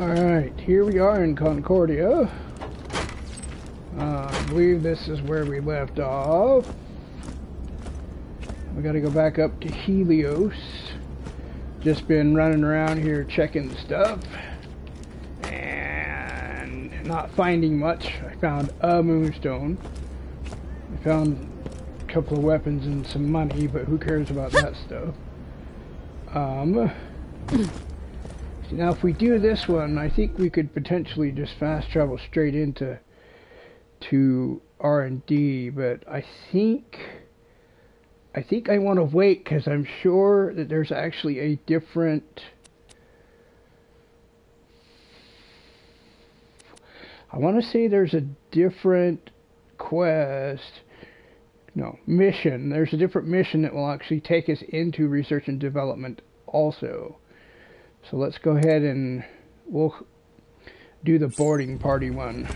Alright, here we are in Concordia. Uh, I believe this is where we left off. We gotta go back up to Helios. Just been running around here checking stuff. And not finding much. I found a moonstone. I found a couple of weapons and some money, but who cares about that stuff? Um... Now, if we do this one, I think we could potentially just fast travel straight into to R&D, but I think I think I want to wait because I'm sure that there's actually a different I want to say there's a different quest no mission. There's a different mission that will actually take us into research and development also so let's go ahead and we'll do the boarding party one.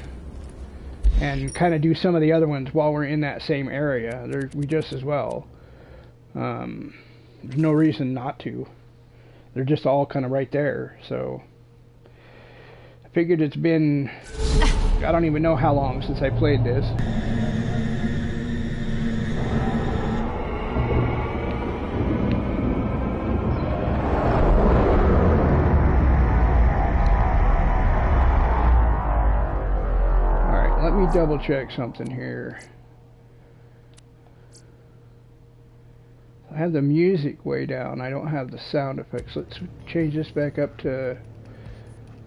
And kind of do some of the other ones while we're in that same area. There, we just as well. Um, there's no reason not to. They're just all kind of right there. So I figured it's been, I don't even know how long since I played this. Double check something here. I have the music way down. I don't have the sound effects. Let's change this back up to,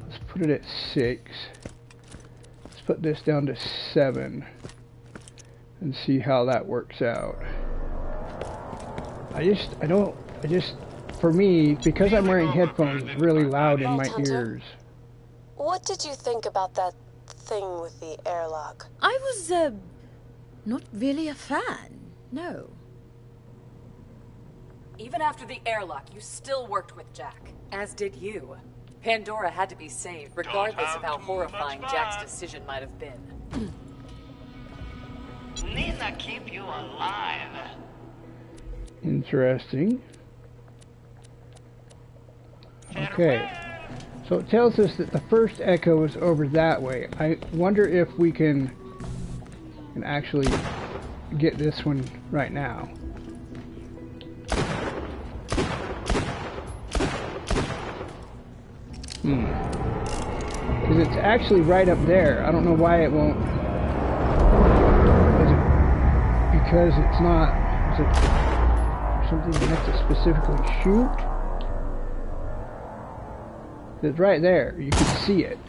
let's put it at 6. Let's put this down to 7 and see how that works out. I just, I don't, I just, for me, because I'm wearing headphones, it's really loud in my ears. What did you think about that thing with the airlock? I was, uh, not really a fan, no. Even after the airlock, you still worked with Jack, as did you. Pandora had to be saved, regardless of how horrifying Jack's decision might have been. Nina keep you alive. Interesting. Okay. So it tells us that the first echo is over that way. I wonder if we can, can actually get this one right now. Hmm. Because it's actually right up there. I don't know why it won't. Is it because it's not. Is it something you have to specifically shoot? It's right there. You can see it.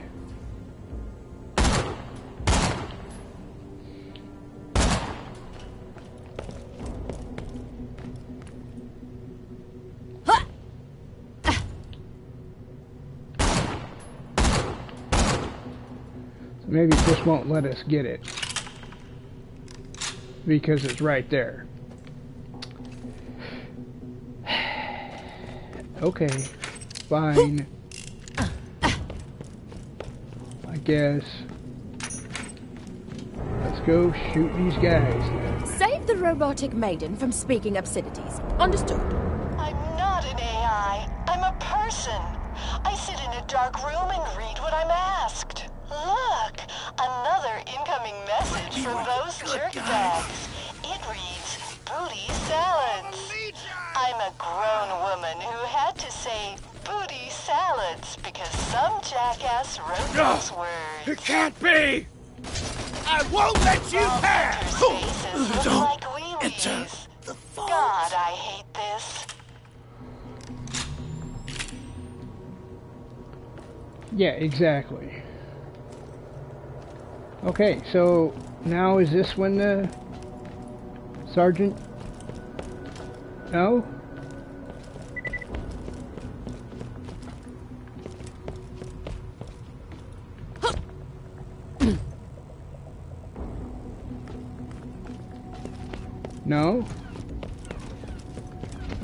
maybe it just won't let us get it. Because it's right there. okay. Fine guess. Let's go shoot these guys. Save the robotic maiden from speaking obscenities. Understood. I'm not an AI. I'm a person. I sit in a dark room and read what I'm asked. Look, another incoming message from those jerkbags. It reads, booty salads. I'm a grown woman who had to say booty salads because some jackass wrote no, those words. It can't be! I won't let you All pass! faces look like wheelies. God, I hate this. Yeah, exactly. Okay, so now is this when the sergeant? No? No?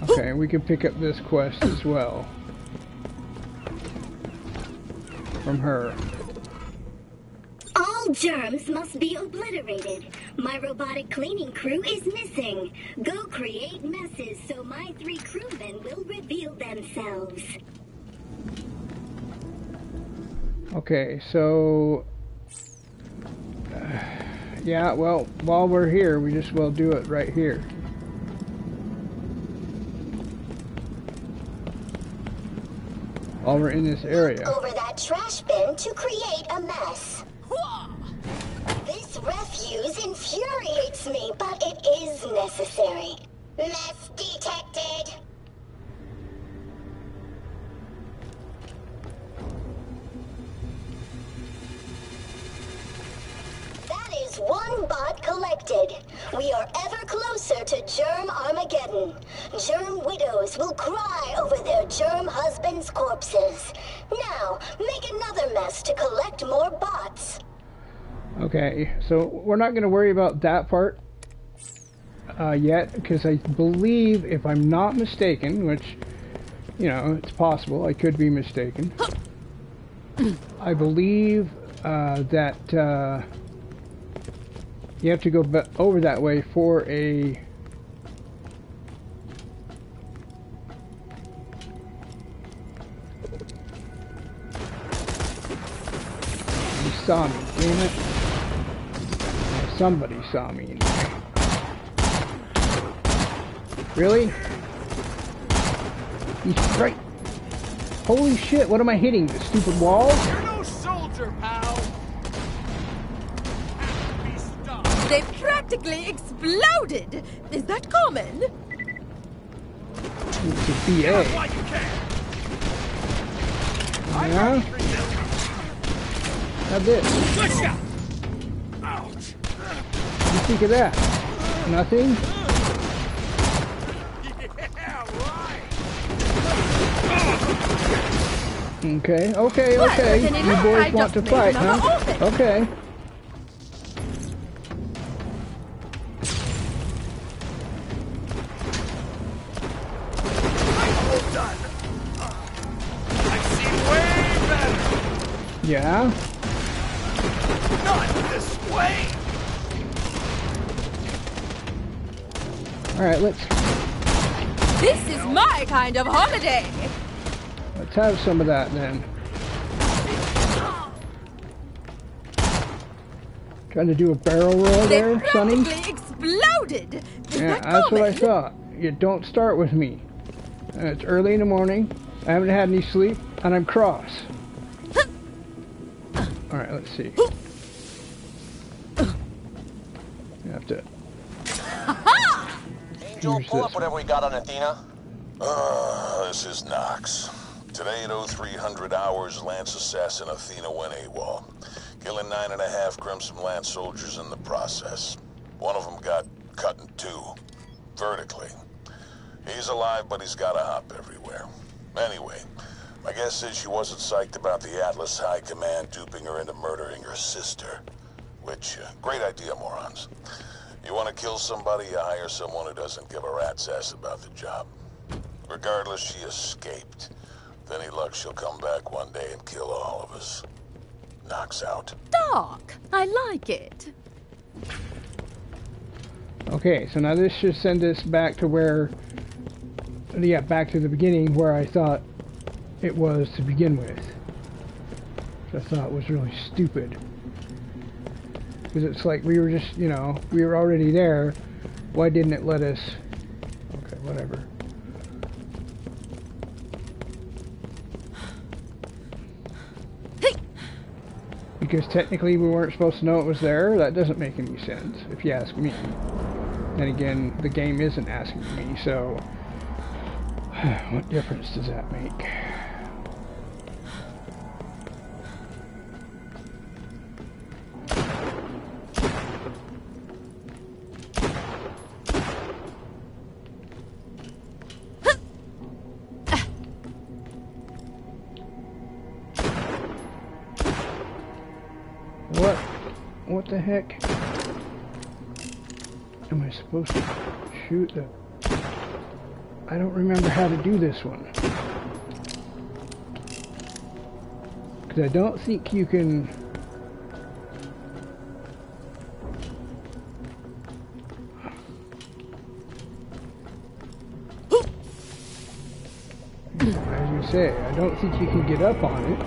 Okay, we can pick up this quest as well. From her. All germs must be obliterated. My robotic cleaning crew is missing. Go create messes so my three crewmen will reveal themselves. Okay, so uh, yeah, well, while we're here, we just will do it right here. While we're in this area. Over that trash bin to create a mess. This refuse infuriates me, but it is necessary. Mess detected. One bot collected. We are ever closer to Germ Armageddon. Germ widows will cry over their germ husbands' corpses. Now, make another mess to collect more bots. Okay, so we're not going to worry about that part uh, yet, because I believe, if I'm not mistaken, which, you know, it's possible, I could be mistaken. I believe uh, that uh, you have to go over that way for a. You saw me, damn it. Somebody saw me. Really? He's right. Holy shit, what am I hitting? The stupid wall? You're no soldier, pal. They practically exploded. Is that common? It's a BA. Why? Yeah? How this? Good shot. Ouch. What do you think of that? Nothing? Okay, okay, okay. You boys want to fight, huh? Okay. Yeah? Not this way. Alright, let's This is my kind of holiday. let's have some of that then. Trying to do a barrel roll They there, Sonny? exploded. Is Yeah, that that's what I common? thought. You don't start with me. And it's early in the morning. I haven't had any sleep, and I'm cross. All right, let's see. You have to. Angel, Here's pull this up whatever we got on Athena. Uh, this is Knox. Today at 0300 hours, Lance Assassin Athena went AWOL, killing nine and a half Crimson Lance soldiers in the process. One of them got cut in two, vertically. He's alive, but he's got a hop everywhere. Anyway, my guess is she wasn't psyched about the Atlas High Command duping her into murdering her sister. Which, uh, great idea, morons. You want to kill somebody, you hire someone who doesn't give a rat's ass about the job. Regardless, she escaped. With any luck, she'll come back one day and kill all of us. Knox out. Dark. I like it. Okay, so now this should send us back to where. Yeah, back to the beginning where I thought it was to begin with. Which I thought was really stupid. Because it's like we were just, you know, we were already there. Why didn't it let us? Okay, whatever. Because technically we weren't supposed to know it was there. That doesn't make any sense, if you ask me. And again, the game isn't asking me, so what difference does that make? shoot the... I don't remember how to do this one. Because I don't think you can... As you say, I don't think you can get up on it.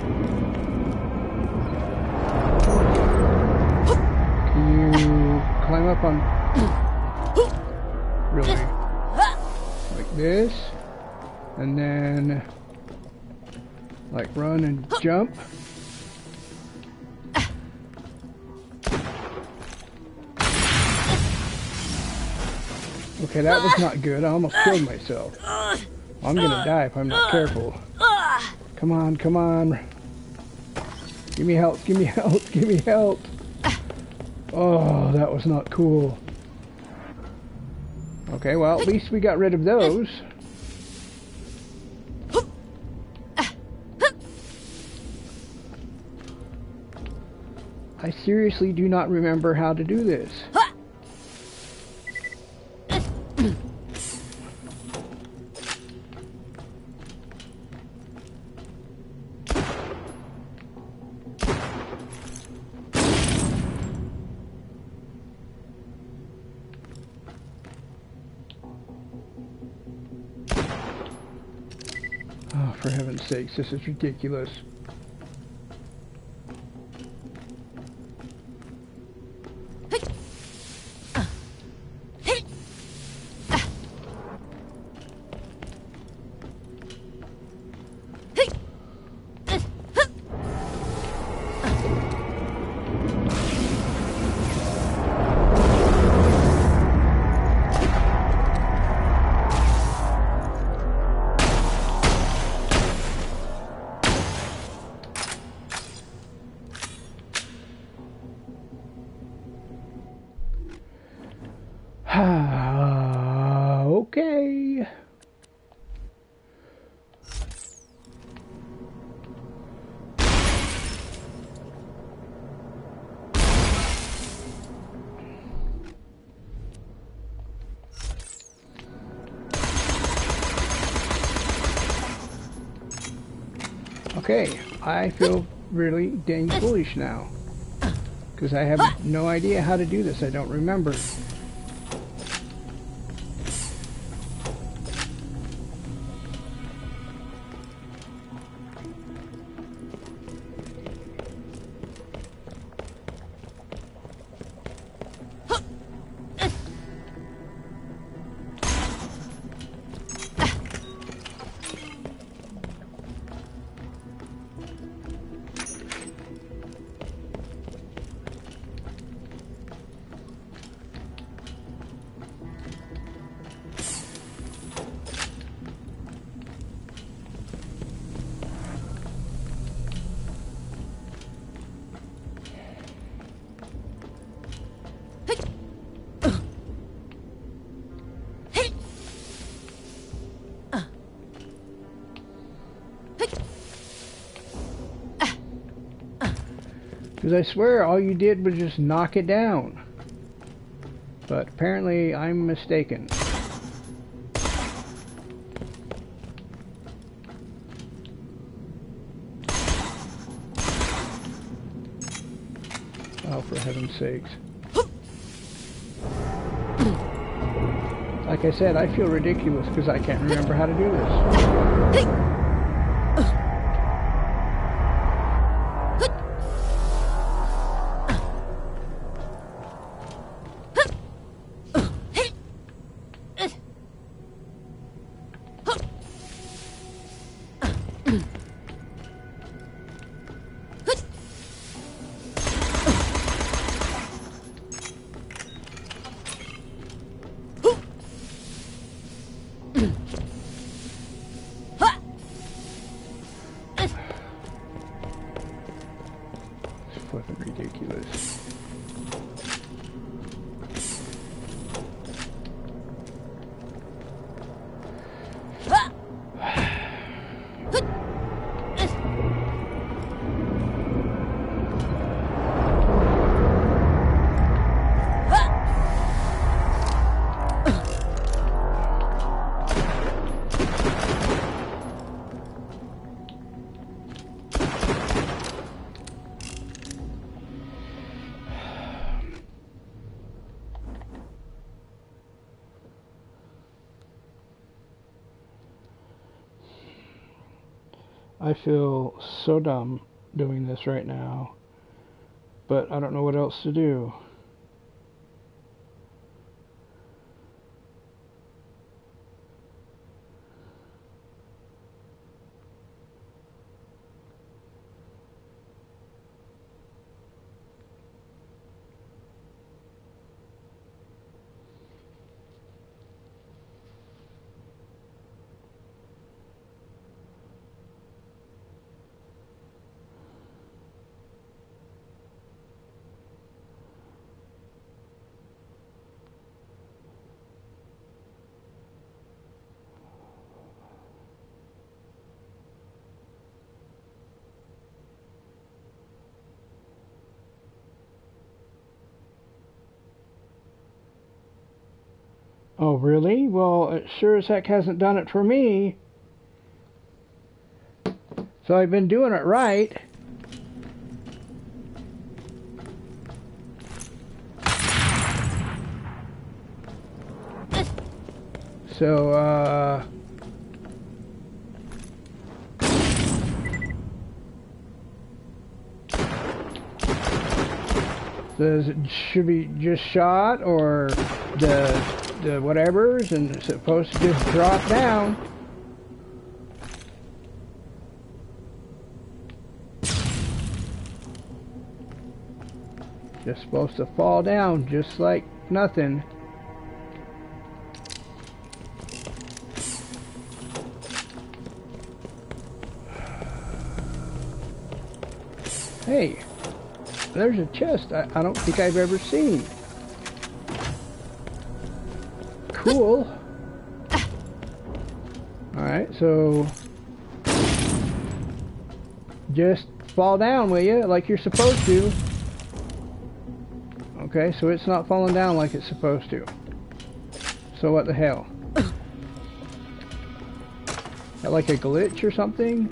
Can you climb up on Really? Like this. And then... Like run and jump. Okay, that was not good. I almost killed myself. I'm gonna die if I'm not careful. Come on, come on. Give me help, give me help, give me help. Oh, that was not cool. Okay, well, at least we got rid of those. I seriously do not remember how to do this. Sakes, this is ridiculous. I feel really dang foolish now. Because I have no idea how to do this. I don't remember. Because I swear all you did was just knock it down. But apparently I'm mistaken. Oh, for heaven's sakes. Like I said, I feel ridiculous because I can't remember how to do this. Feel so dumb doing this right now, but I don't know what else to do. Oh, really? Well, it sure as heck hasn't done it for me. So I've been doing it right. So, uh... Does it should be just shot or the the whatevers and it's supposed to just drop down? Just supposed to fall down just like nothing. Hey, there's a chest I, I don't think I've ever seen. Cool. Alright, so just fall down, will you? Like you're supposed to. Okay, so it's not falling down like it's supposed to. So what the hell? That like a glitch or something?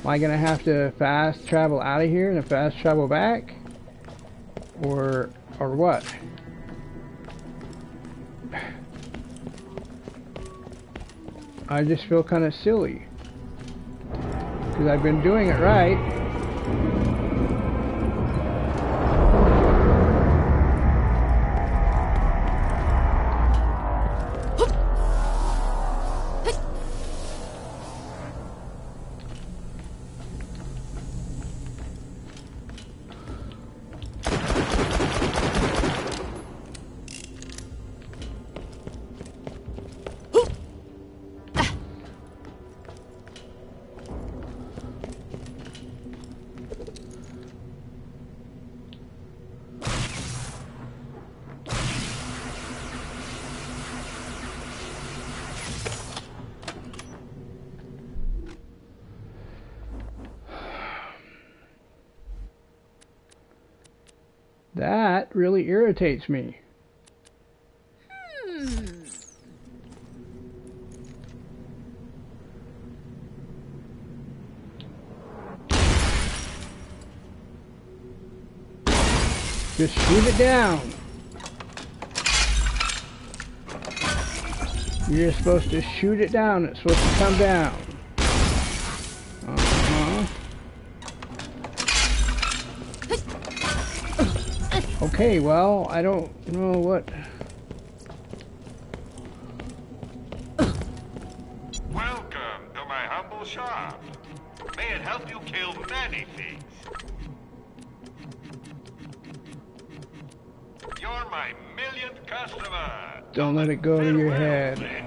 Am I gonna have to fast travel out of here and then fast travel back? Or, or what? I just feel kind of silly. Because I've been doing it right. Irritates me. Hmm. Just shoot it down. You're supposed to shoot it down. It's supposed to come down. Okay, well, I don't know what... Welcome to my humble shop. May it help you kill many things. You're my millionth customer. Don't let it go to your head.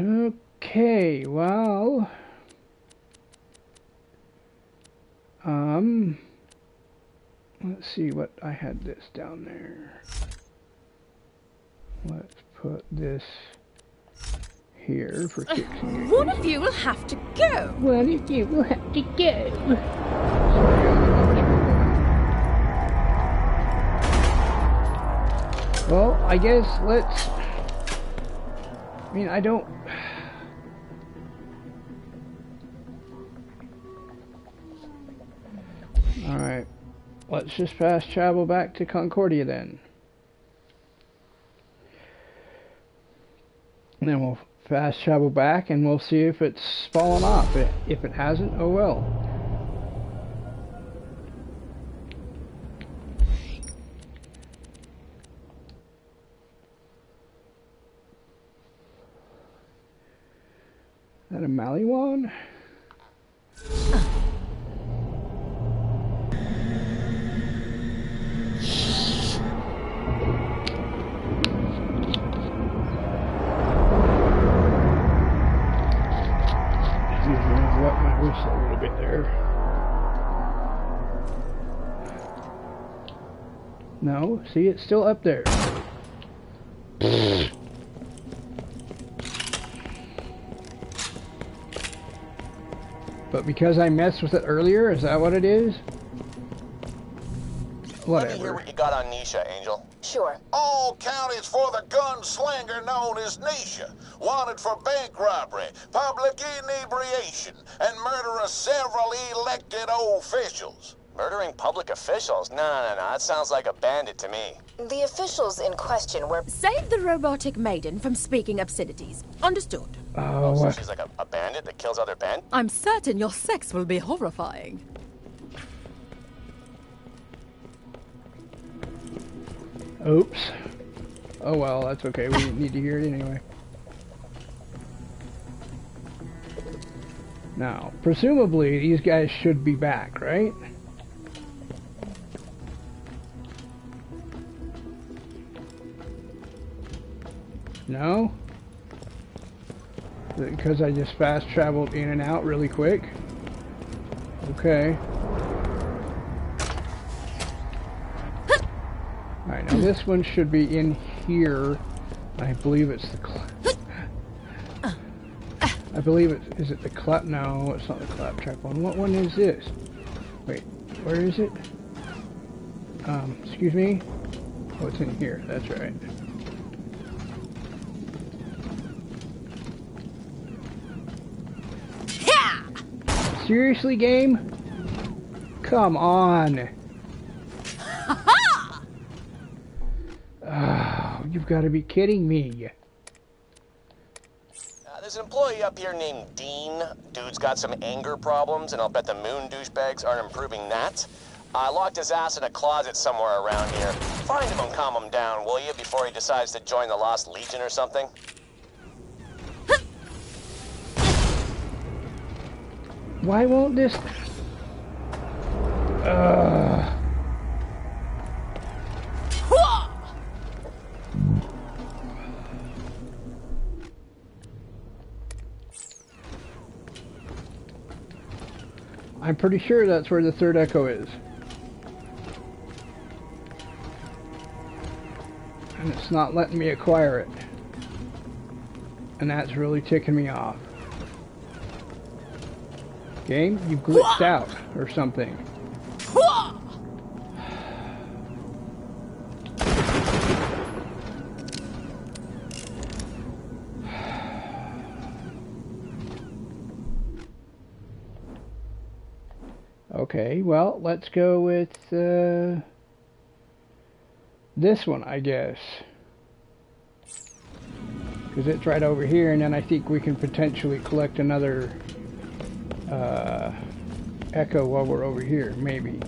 Okay, well... Um... Let's see what I had this down there. Let's put this here for uh, fixing One of you will have to go. One of you will have to go. Well, I guess let's... I mean, I don't... Let's just fast travel back to Concordia then. And then we'll fast travel back and we'll see if it's fallen off. If it hasn't, oh well. Is that a Maliwan? Little bit there. No, see, it's still up there. But because I messed with it earlier, is that what it is? Whatever. Let me hear what you got on Nisha, Angel. Sure. All counties for the gunslinger known as Nisha, wanted for bank robbery, public inebriation, and murder of several elected officials. Murdering public officials? No, no, no, no. that sounds like a bandit to me. The officials in question were. Save the robotic maiden from speaking obscenities. Understood. Oh, uh, So what? she's like a, a bandit that kills other bandits? I'm certain your sex will be horrifying. Oops. Oh well, that's okay. We need to hear it anyway. Now, presumably these guys should be back, right? No? Because I just fast traveled in and out really quick? Okay. Alright, now this one should be in here. I believe it's the I believe it is it the clap no, it's not the claptrap one. What one is this? Wait, where is it? Um, excuse me? Oh it's in here, that's right. Seriously, game? Come on. Oh, you've got to be kidding me. Uh, there's an employee up here named Dean. Dude's got some anger problems, and I'll bet the moon douchebags aren't improving that. I locked his ass in a closet somewhere around here. Find him and calm him down, will you, before he decides to join the Lost Legion or something? Why won't this? Ugh. I'm pretty sure that's where the third echo is. And it's not letting me acquire it. And that's really ticking me off. Game, you glitched out or something. Okay, well, let's go with uh, this one, I guess. Because it's right over here, and then I think we can potentially collect another uh, echo while we're over here, maybe.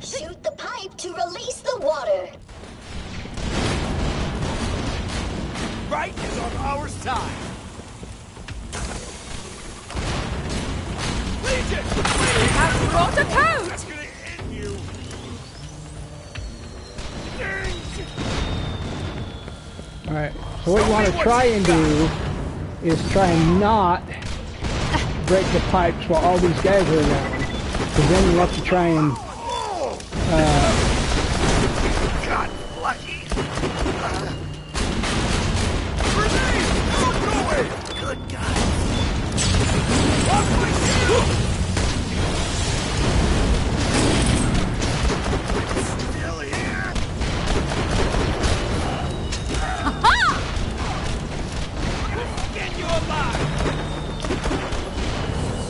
Shoot the pipe to release the water. Right is on our side. Legion! We have brought a coat! That's gonna end you! Alright, so what you want to try and do is try and not break the pipes while all these guys are around. Because then you have to try and God,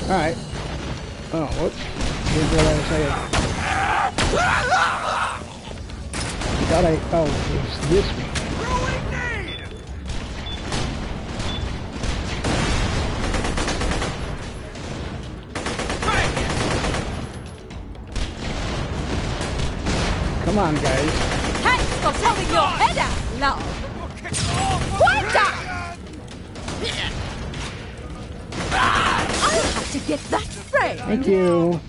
Alright. Oh, whoops. Didn't realize I had... Thought I... Oh, it's this one. Come on, guys. Thanks for holding your head out, love. To get that frame. Thank you.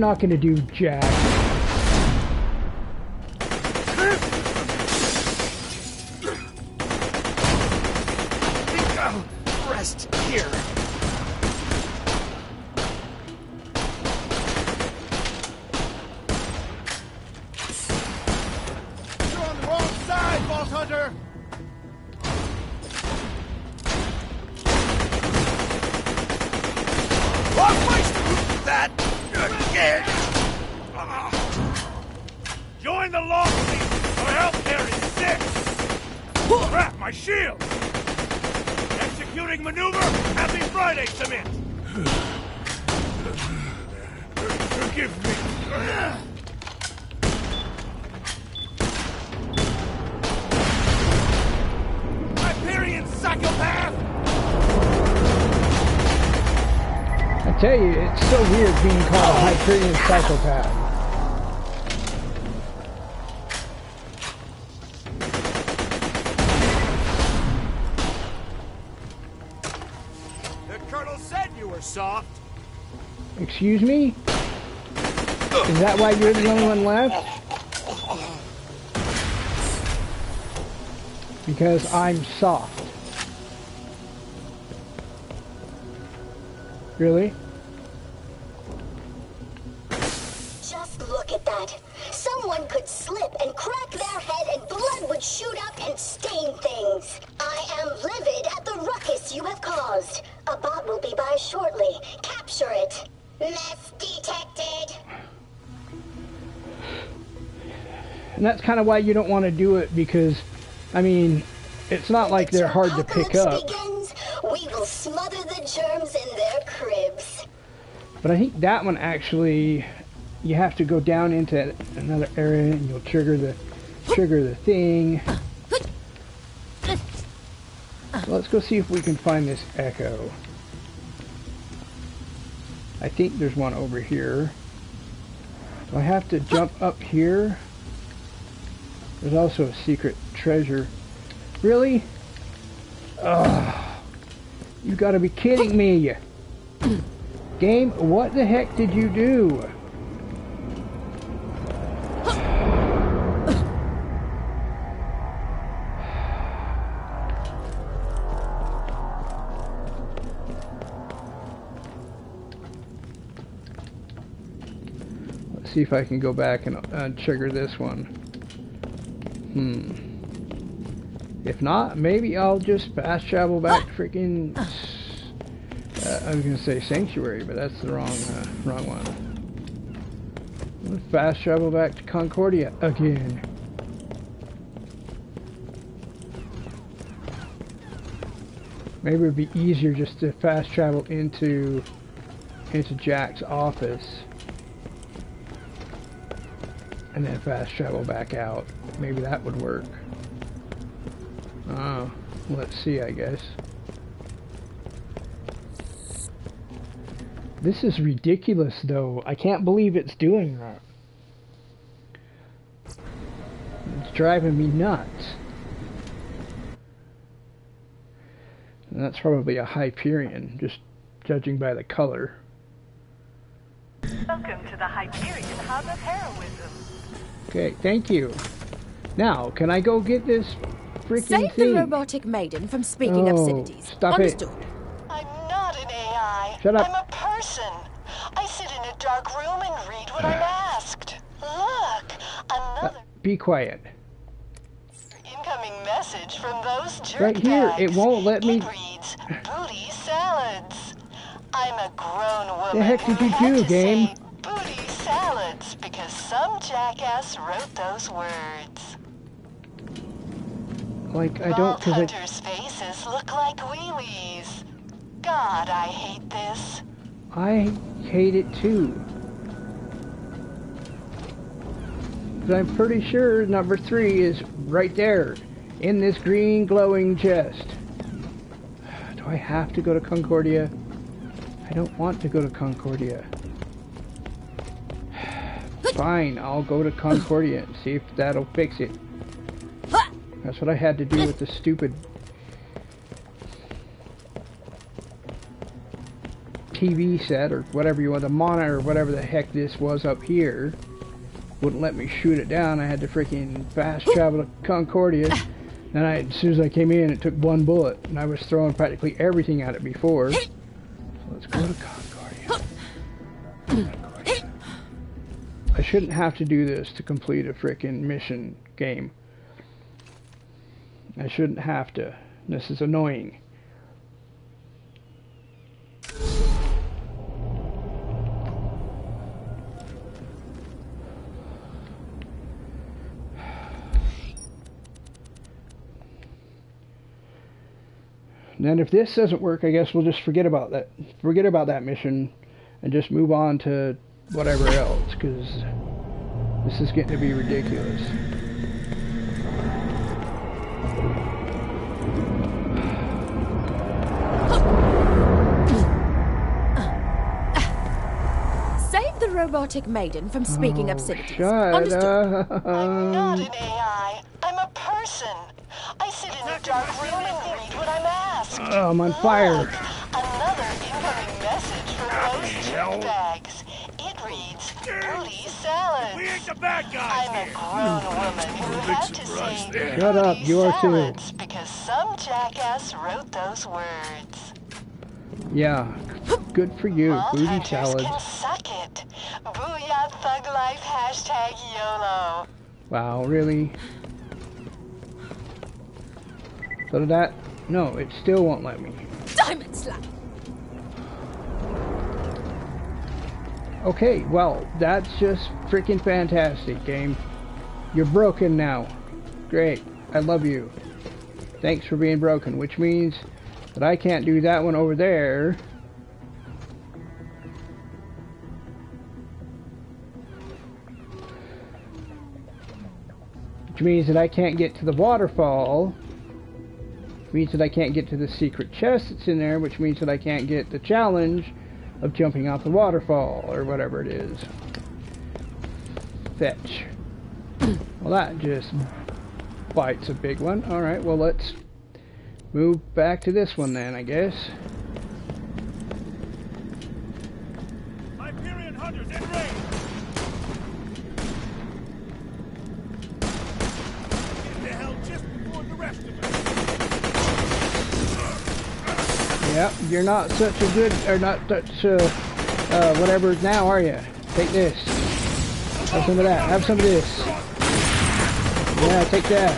Not gonna do jack. Hyperion psychopath. The colonel said you were soft. Excuse me? Is that why you're the only one left? Because I'm soft. Really? Kind of why you don't want to do it because, I mean, it's not like they're hard to pick up. Begins, we will smother the germs in their cribs. But I think that one actually, you have to go down into another area and you'll trigger the trigger the thing. So let's go see if we can find this echo. I think there's one over here. Do I have to jump up here? There's also a secret treasure. Really? Ugh. You gotta be kidding me. Game, what the heck did you do? Let's see if I can go back and uh, trigger this one. Hmm. If not, maybe I'll just fast travel back to freaking... Uh, I was gonna say Sanctuary, but that's the wrong, uh, wrong one. Fast travel back to Concordia again. Maybe it'd be easier just to fast travel into into Jack's office and then fast travel back out. Maybe that would work. Oh, let's see, I guess. This is ridiculous, though. I can't believe it's doing that. It's driving me nuts. And that's probably a Hyperion, just judging by the color. Welcome to the Hyperion Hub of Heroism. Okay, thank you. Now, can I go get this freaking Save thing? the robotic maiden from speaking Oh, obscenities. stop it. I'm not an AI. Shut up. I'm a person. I sit in a dark room and read what I'm asked. Look, another uh, Be quiet. incoming message from those jerk Right here, it won't let me- It reads, booty salads. I'm a grown woman The heck did you do, game? booty salads because some jackass wrote those words. Like, I don't, Vault because I... hunters' faces look like wee-wees. God, I hate this. I hate it too. But I'm pretty sure number three is right there in this green glowing chest. Do I have to go to Concordia? I don't want to go to Concordia. Fine, I'll go to Concordia and see if that'll fix it. That's what I had to do with the stupid TV set or whatever you want, the monitor or whatever the heck this was up here, wouldn't let me shoot it down. I had to freaking fast travel to Concordia. Then I, as soon as I came in, it took one bullet, and I was throwing practically everything at it before. So let's go to Concordia. I shouldn't have to do this to complete a freaking mission game. I shouldn't have to. This is annoying. And then if this doesn't work, I guess we'll just forget about that. Forget about that mission and just move on to whatever else because this is getting to be ridiculous. Save the robotic maiden from speaking Oh, obscenities. shut uh, Understood? up. I'm not an AI. I'm a person. I sit in a dark room and read what I'm asked. Oh, I'm on fire. Look, another incoming message from those jerk bags. It reads, booty salads. We ain't the bad guys I'm a grown woman hmm. who had to say Shut up, you are too. because some jackass wrote those words. Yeah, good for you. Vault Booty hunters salads. can suck it. Booyah thug life hashtag YOLO. Wow, really? So did that? No, it still won't let me. Diamond slap! Okay, well, that's just freaking fantastic, game. You're broken now. Great. I love you. Thanks for being broken, which means that I can't do that one over there. Which means that I can't get to the waterfall. Which means that I can't get to the secret chest that's in there, which means that I can't get the challenge of jumping off the waterfall or whatever it is. Fetch. Well, that just bites a big one. Alright, well, let's move back to this one then, I guess. Hyperion in range. Get the hell just before the rest of us. Yep, you're not such a good, or not such, uh, uh, whatever now, are you? Take this. Have some of that. Have some of this. Yeah, take that.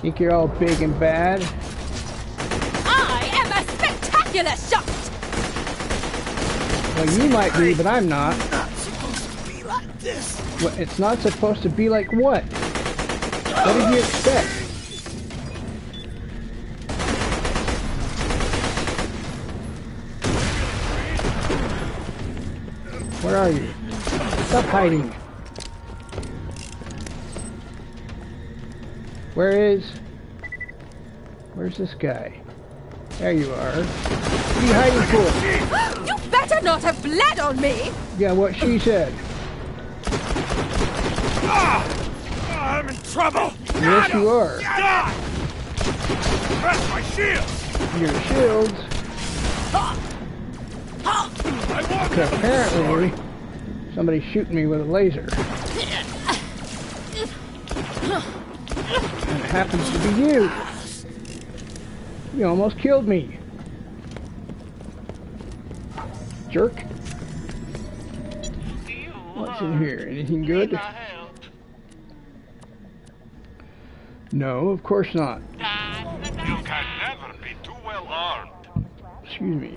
Think you're all big and bad? I am a spectacular shot! Well, you might be, but I'm not. It's not supposed to Be like this. What, it's not supposed to be like what? What did you expect? Where are you? Stop hiding. Where is... Where's this guy? There you are. What are you hiding for? You better not have bled on me! Yeah, what she said. Ah! Ah, I'm in trouble. Yes, you are. Die! That's my shield. Your shields. I Okay, apparently, somebody's shooting me with a laser. And it happens to be you. You almost killed me. Jerk. What's in here? Anything good? No, of course not. You can never be too well armed. Excuse me.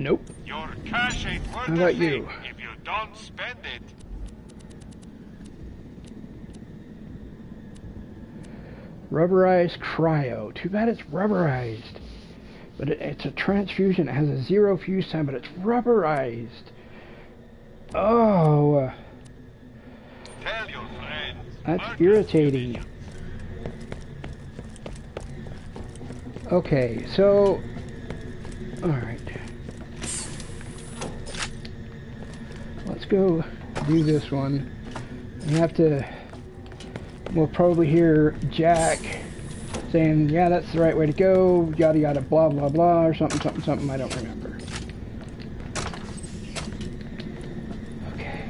Nope. Your cash ain't worth How about you? if you don't spend it. Rubberized cryo. Too bad it's rubberized. But it, it's a transfusion. It has a zero fuse time, but it's rubberized. Oh, uh, Tell your friends. that's irritating. Okay, so. Alright. Let's go do this one. We have to we'll probably hear Jack saying, yeah, that's the right way to go, yada yada, blah blah blah, or something, something, something, I don't remember. Okay.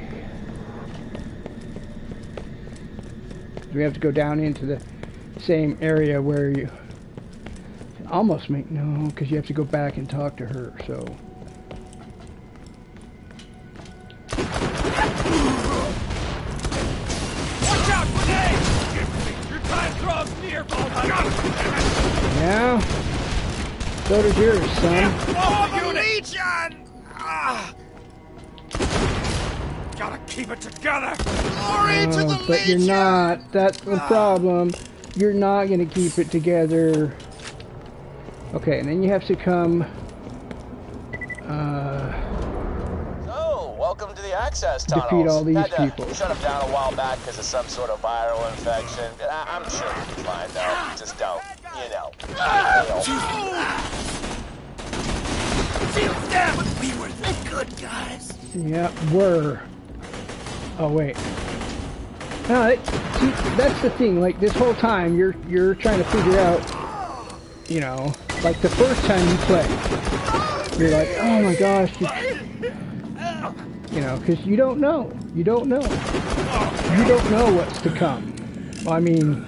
We have to go down into the same area where you almost make, no, because you have to go back and talk to her, so. So does yours, son. Oh, the Legion! Ah. Gotta keep it together! Glory to Oh, the but you're not. That's the problem. You're not going to keep it together. Okay, and then you have to come. Uh, Oh, welcome to the access tunnels. Defeat all these Had to people. Shut them down a while back because of some sort of viral infection. I- I'm sure you'll be fine though. Just don't, you know. We were the good guys! yeah, were. Oh wait. No, it, see, that's the thing. Like this whole time, you're you're trying to figure out. You know, like the first time you play, you're like, oh my gosh, you, you know, because you don't know. You don't know. You don't know what's to come. I mean,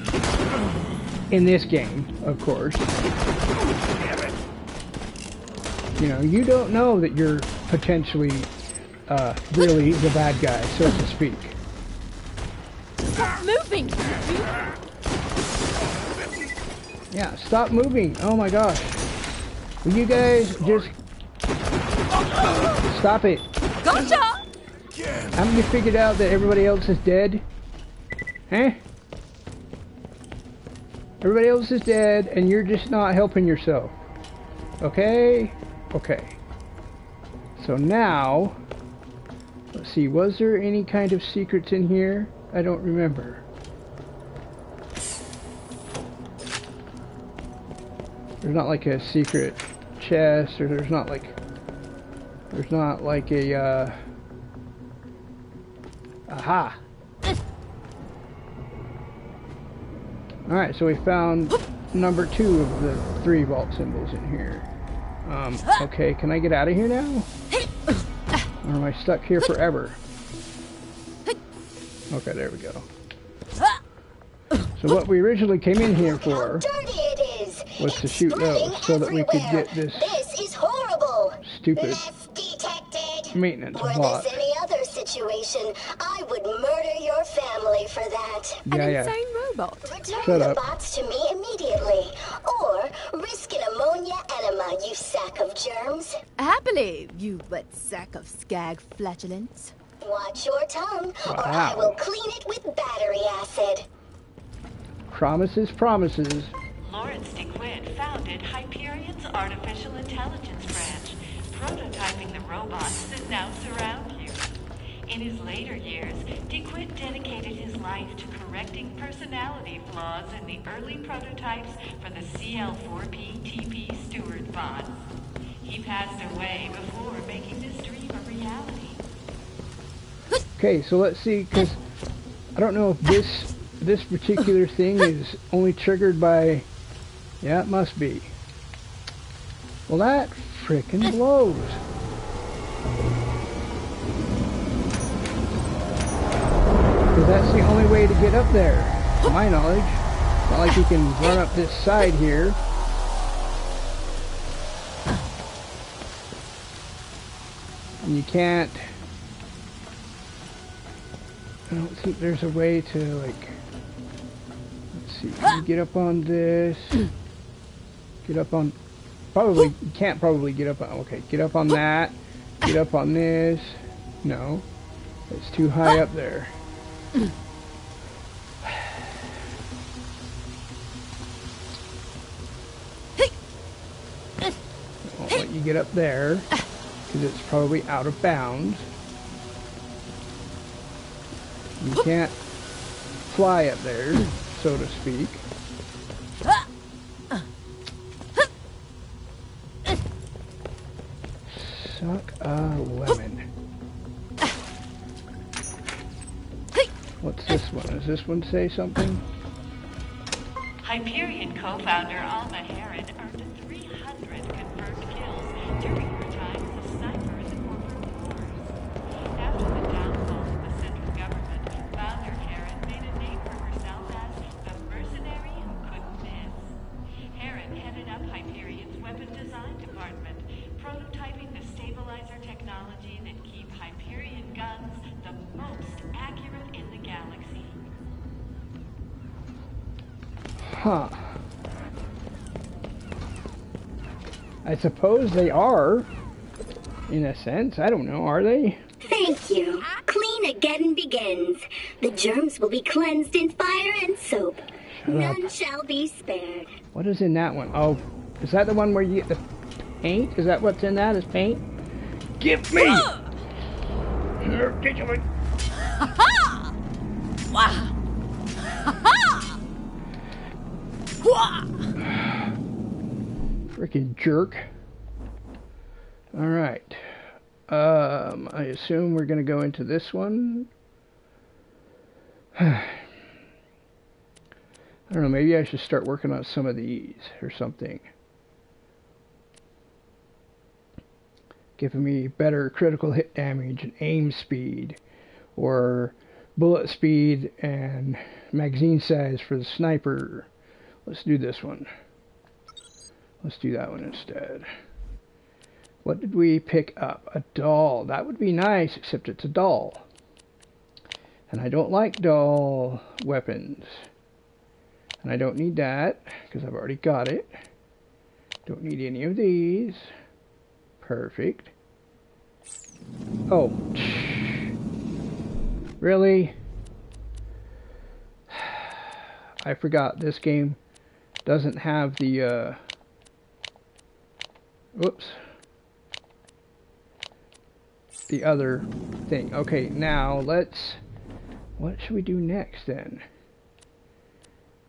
in this game, of course. You know, you don't know that you're potentially uh, really the bad guy, so to speak. Stop moving! Yeah, stop moving. Oh my gosh. Will you guys just stop it? Gotcha! Haven't you figured out that everybody else is dead? Huh? Everybody else is dead, and you're just not helping yourself. Okay? Okay. So now, let's see, was there any kind of secrets in here? I don't remember. There's not like a secret chest, or there's not like, there's not like a, uh, aha. Alright, so we found number two of the three vault symbols in here. Um, okay, can I get out of here now? Or am I stuck here forever? Okay, there we go. So what we originally came in here for Dirty it is. was to shoot those so that we could get this This is horrible. stupid Less maintenance Were bot. this any other situation, I would murder your family for that. Yeah, yeah. Insane robot. Return Shut the up. bots to me immediately, or risk an ammonia enema, you sack of germs. Happily, you wet sack of skag flatulence. Watch your tongue, or I will clean it with battery acid. Promises, promises. Lawrence DeQuinn founded Hyperion's artificial intelligence branch, prototyping the robots that now surround you. In his later years, DeQuinn dedicated his life to correcting personality flaws in the early prototypes for the CL4P TP Steward bots. He passed away before making this dream a reality. Okay, so let's see, because I don't know if this this particular thing is only triggered by. Yeah, it must be. Well, that frickin' blows. Because that's the only way to get up there, to my knowledge. Not like you can run up this side here. And you can't I don't think there's a way to like. Let's see. You get up on this? Get up on. Probably you can't probably get up on. Okay, get up on that. Get up on this. No, it's too high up there. Won't let you get up there because it's probably out of bounds. You can't fly up there, so to speak. This one? Say something? Hyperion co-founder Alma suppose they are, in a sense. I don't know. Are they? Thank you. Clean-ageddon begins. The germs will be cleansed in fire and soap. Shut up. None shall be spared. What is in that one? Oh, is that the one where you get the paint? Is that what's in that? Is paint? Give me! Here, get you one. Ha! Wow! Ha! Freaking jerk. Alright. Um, I assume we're gonna go into this one. I don't know, maybe I should start working on some of these or something. Giving me better critical hit damage and aim speed, or bullet speed and magazine size for the sniper. Let's do this one. Let's do that one instead. What did we pick up? A doll. That would be nice, except it's a doll. And I don't like doll weapons. And I don't need that, because I've already got it. Don't need any of these. Perfect. Oh. Really? I forgot this game doesn't have the, uh... Whoops. The other thing. Okay, now let's... What should we do next then?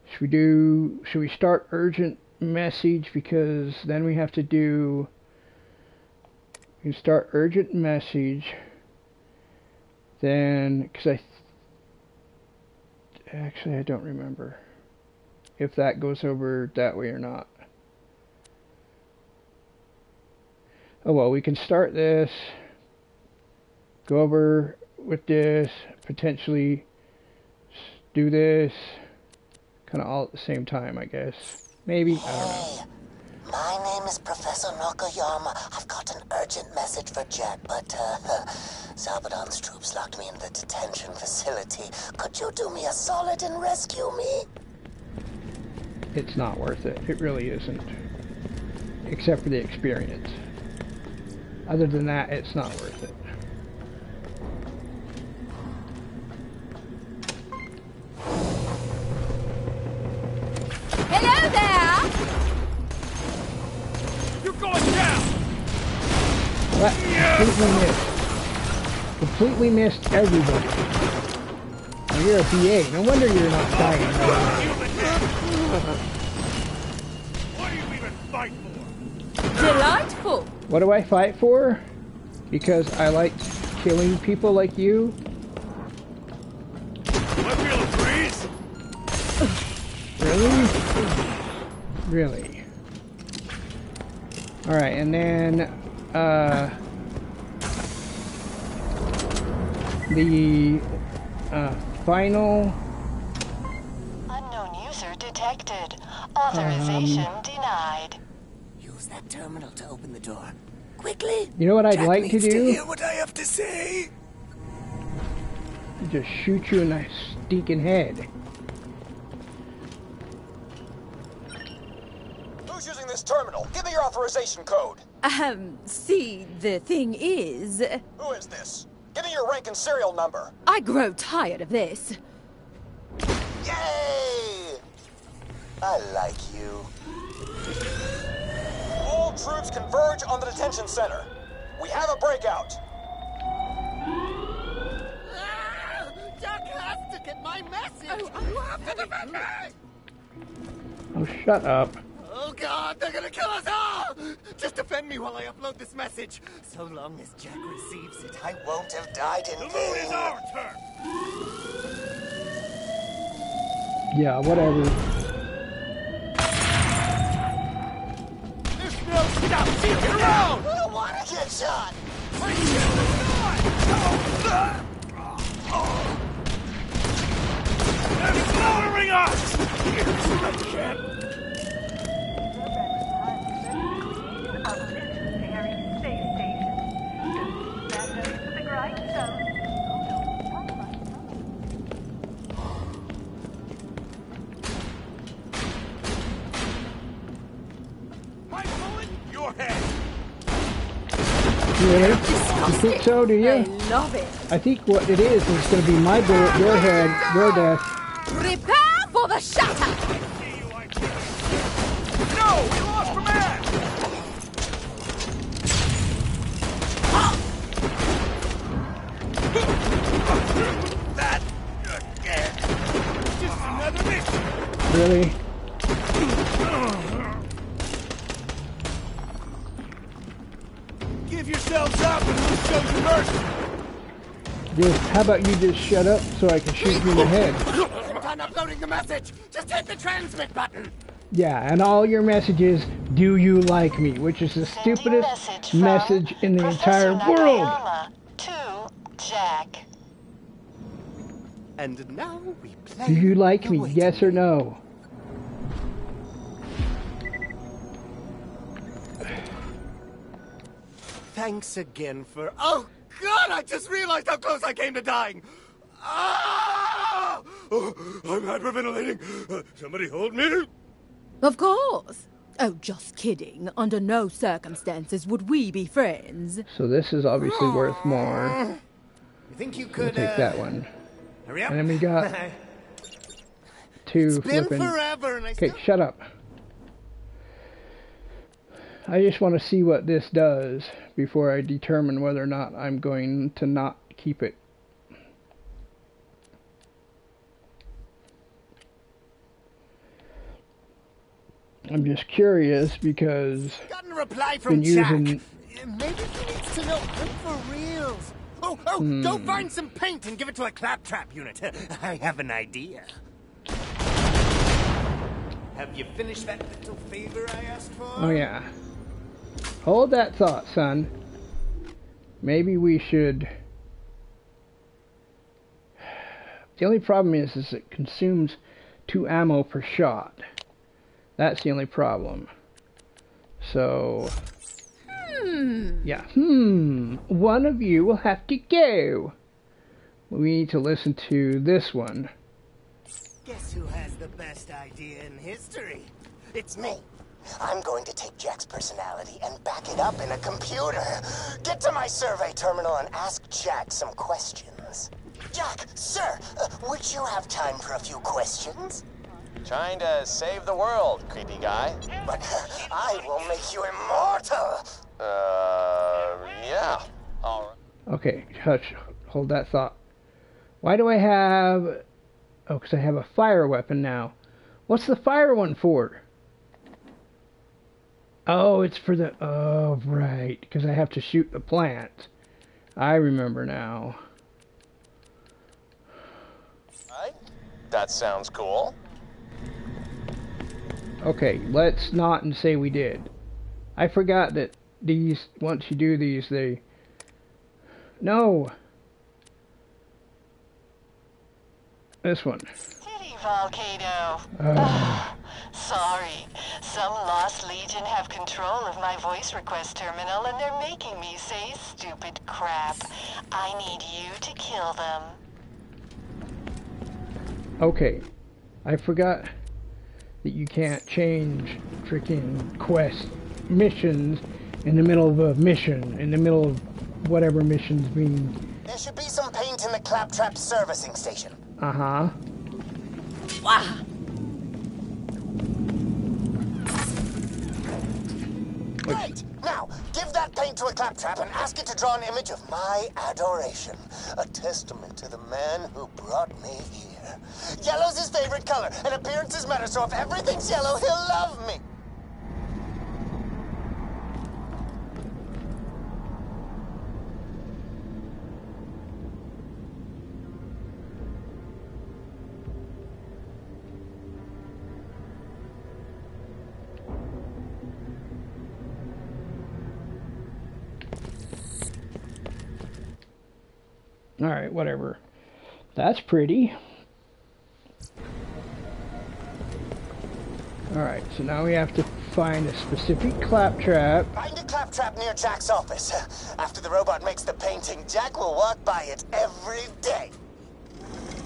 Should we do... Should we start urgent message because then we have to do... We can start urgent message. Then, because I... Actually, I don't remember if that goes over that way or not. Oh well, we can start this, go over with this, potentially do this, kind of all at the same time, I guess. Maybe, I don't know. My name is Professor Nakayama. I've got an urgent message for Jack, but, uh, Zarpedon's troops locked me in the detention facility. Could you do me a solid and rescue me? It's not worth it. It really isn't. Except for the experience. Other than that, it's not worth it. That completely missed. Completely missed everybody. Oh, you're a BA. No wonder you're not dying. What do you even fight for? Delightful! What do I fight for? Because I like killing people like you? I feel a breeze. Really? Really? Alright, and then, uh, the, uh, final, Unknown user detected. Authorization Um, denied. Use that terminal to open the door. Quickly! you know what I'd Jack like to needs do? hear what I have to say. Just shoot you in the stinking head. Who's using this terminal? Give me your authorization code. Um, see, the thing is, Who is this? Give me your rank and serial number. I grow tired of this. Yay! I like you. All troops converge on the detention center. We have a breakout. Jack has to get my message! you have to defend me! Oh, shut up. Oh god, they're gonna kill us all! Just defend me while I upload this message. So long as Jack receives it, I won't have died in The moon vain. is our turn. Yeah, whatever. There's no stop! Get around! I don't want to get shot! They're slaughtering us! Shit. My bullet, your head. Really? You think so, do you? I love it. I think what it is is going to be my bullet, your head, your death. Prepare for the shatter. No, we lost command. That again. Just another mission. Really? About you just shut up so I can shoot you in the head? I'm done uploading the message! Just hit the transmit button! Yeah, and all your messages, do you like me? Which is the Sending stupidest message message in the Professor entire world. Nakayama to Jack. And now we play. Do you like me? waiting Yes or no? Thanks again for. Oh, God! I just realized how close I came to dying! Ah! Oh, I'm hyperventilating. Uh, somebody hold me. Of course. Oh, just kidding. Under no circumstances would we be friends. So this is obviously worth more. You think you We'll could. take uh, that one. Hurry up. And then we got two It's been flipping. forever, and I Okay, still. shut up. I just want to see what this does before I determine whether or not I'm going to not keep it. I'm just curious because Gotten a reply from been Jack. using Uh, Maybe he needs to know I'm for reals. Oh, oh, go Hmm. find some paint and give it to a claptrap unit. I have an idea. Have you finished that little favor I asked for? Oh yeah. Hold that thought, son. Maybe we should. The only problem is, is it consumes two ammo per shot. That's the only problem. So, Hmm. yeah. Hmm. One of you will have to go. We need to listen to this one. Guess who has the best idea in history? It's me. I'm going to take Jack's personality and back it up in a computer. Get to my survey terminal and ask Jack some questions. Jack, sir, uh, would you have time for a few questions? Trying to save the world, creepy guy. But I will make you immortal. Uh, yeah. All right. Okay, hush. Hold that thought. Why do I have... Oh, because I have a fire weapon now. What's the fire one for? Oh, it's for the... Oh, right. Because I have to shoot the plant. I remember now. Right? That sounds cool. Okay, let's not and say we did. I forgot that these... Once you do these, they... No! This one. City Volcano. Ah. Sorry. Some lost legion have control of my voice request terminal and they're making me say stupid crap. I need you to kill them. Okay, I forgot that you can't change freaking quest missions in the middle of a mission, in the middle of whatever missions mean. There should be some paint in the claptrap servicing station. Uh huh. Wow. Right. Now, give that paint to a claptrap and ask it to draw an image of my adoration. A testament to the man who brought me here. Yellow's his favorite color, and appearances matter, so if everything's yellow, he'll love me. Alright, whatever. That's pretty. Alright, so now we have to find a specific claptrap. Find a claptrap near Jack's office. After the robot makes the painting, Jack will walk by it every day.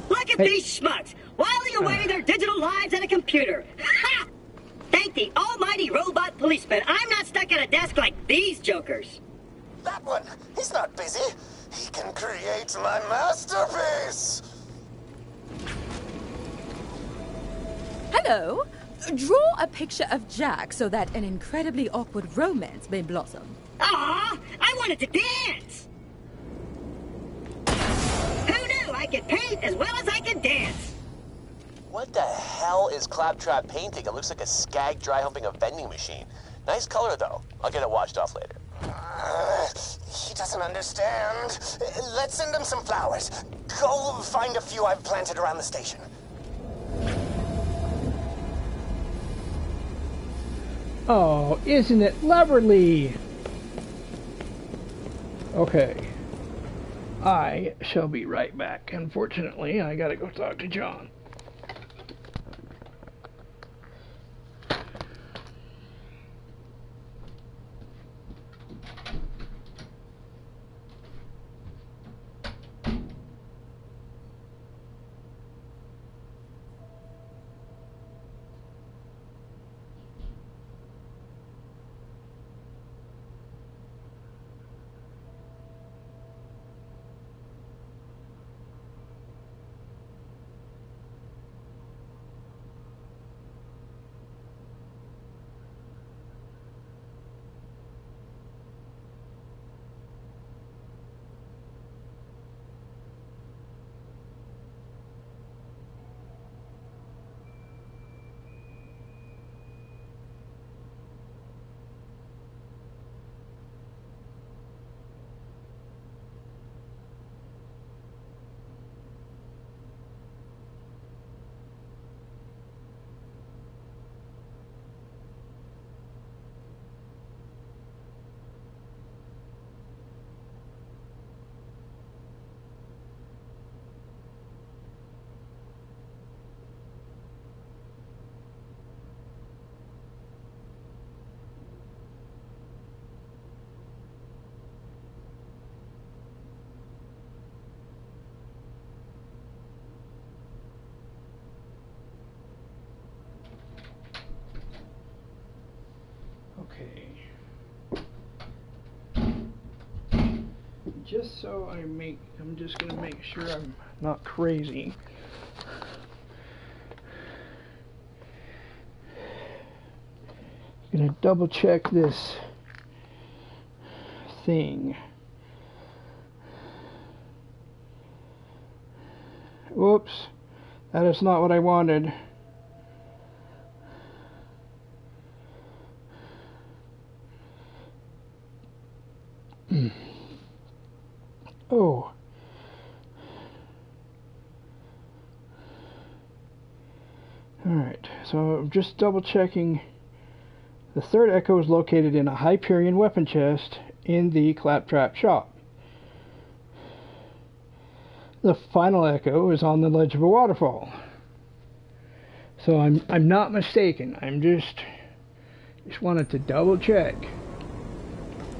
Look at hey. these schmucks, whiling away uh. their digital lives at a computer. Ha! Thank the almighty robot policeman, I'm not stuck at a desk like these jokers. That one, he's not busy. He can create my masterpiece! Hello. Draw a picture of Jack so that an incredibly awkward romance may blossom. Ah, I wanted to dance! Who knew I could paint as well as I could dance? What the hell is Claptrap painting? It looks like a skag dry humping a vending machine. Nice color, though. I'll get it washed off later. Uh, he doesn't understand. Let's send him some flowers. Go find a few I've planted around the station. Oh, isn't it lovely? Okay. I shall be right back. Unfortunately, I gotta go talk to John. So I make, I'm just going to make sure I'm not crazy. To double check this thing. Whoops, that is not what I wanted. Oh. Alright, so I'm just double checking. The third echo is located in a Hyperion weapon chest in the Claptrap shop. The final echo is on the ledge of a waterfall. So I'm I'm not mistaken. I'm just just wanted to double check.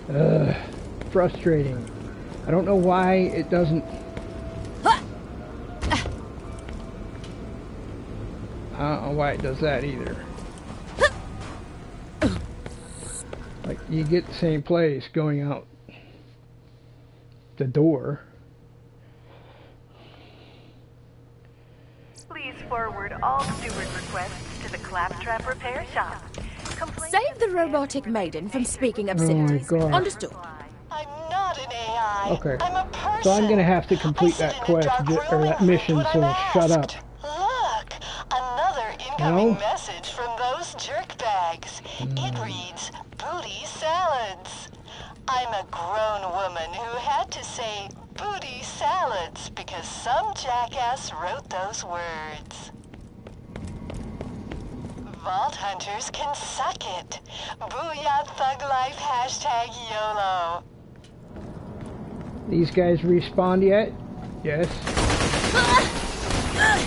Uh, frustrating. I don't know why it doesn't... know why it does that either. Like, you get the same place going out the door. Please forward all steward requests to the Claptrap Repair Shop. Save the robotic maiden from speaking obscenities. Oh Understood. Okay. I'm so I'm gonna have to complete that quest or that mission, so shut up. Incoming no? message from those jerk bags. Mm. It hmm. reads, "Booty salads." I'm a grown woman who had to say booty salads because some jackass wrote those words. Vault Hunters can suck it. Booyah Thug Life hashtag YOLO. These guys respawned yet? Yes.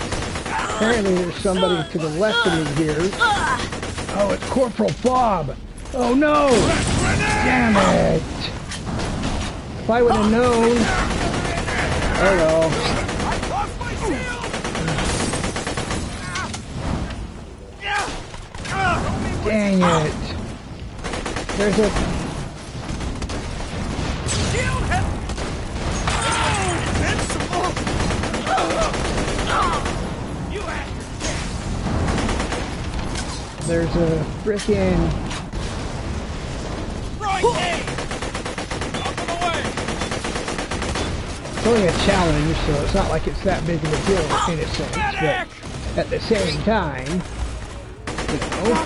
Apparently there's somebody to the left of me here. Oh, it's Corporal Bob. Oh no! Damn it! If I would have known. Oh well. Dang it. There's a There's a freaking. It's only a challenge, so it's not like it's that big of a deal in a sense. But at the same time, you know,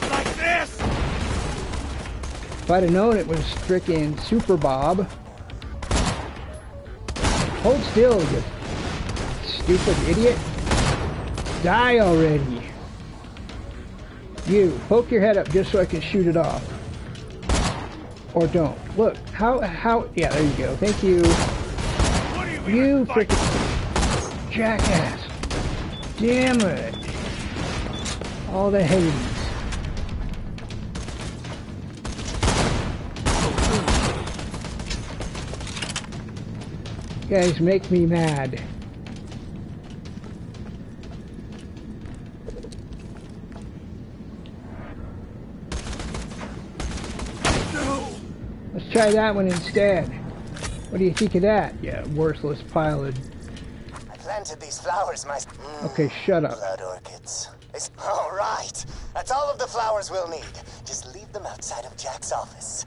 if I'd have known it was freaking Super Bob, hold still, you stupid idiot! Die already! You, poke your head up just so I can shoot it off. Or don't. Look, how, how, yeah, there you go. Thank you. You, you freaking jackass. Damn it. All the Hades. You guys make me mad. Try that one instead. What do you think of that? Yeah, worthless pile of... I planted these flowers myself. Okay, shut up. Blood orchids. It's... All right. That's all of the flowers we'll need. Just leave them outside of Jack's office.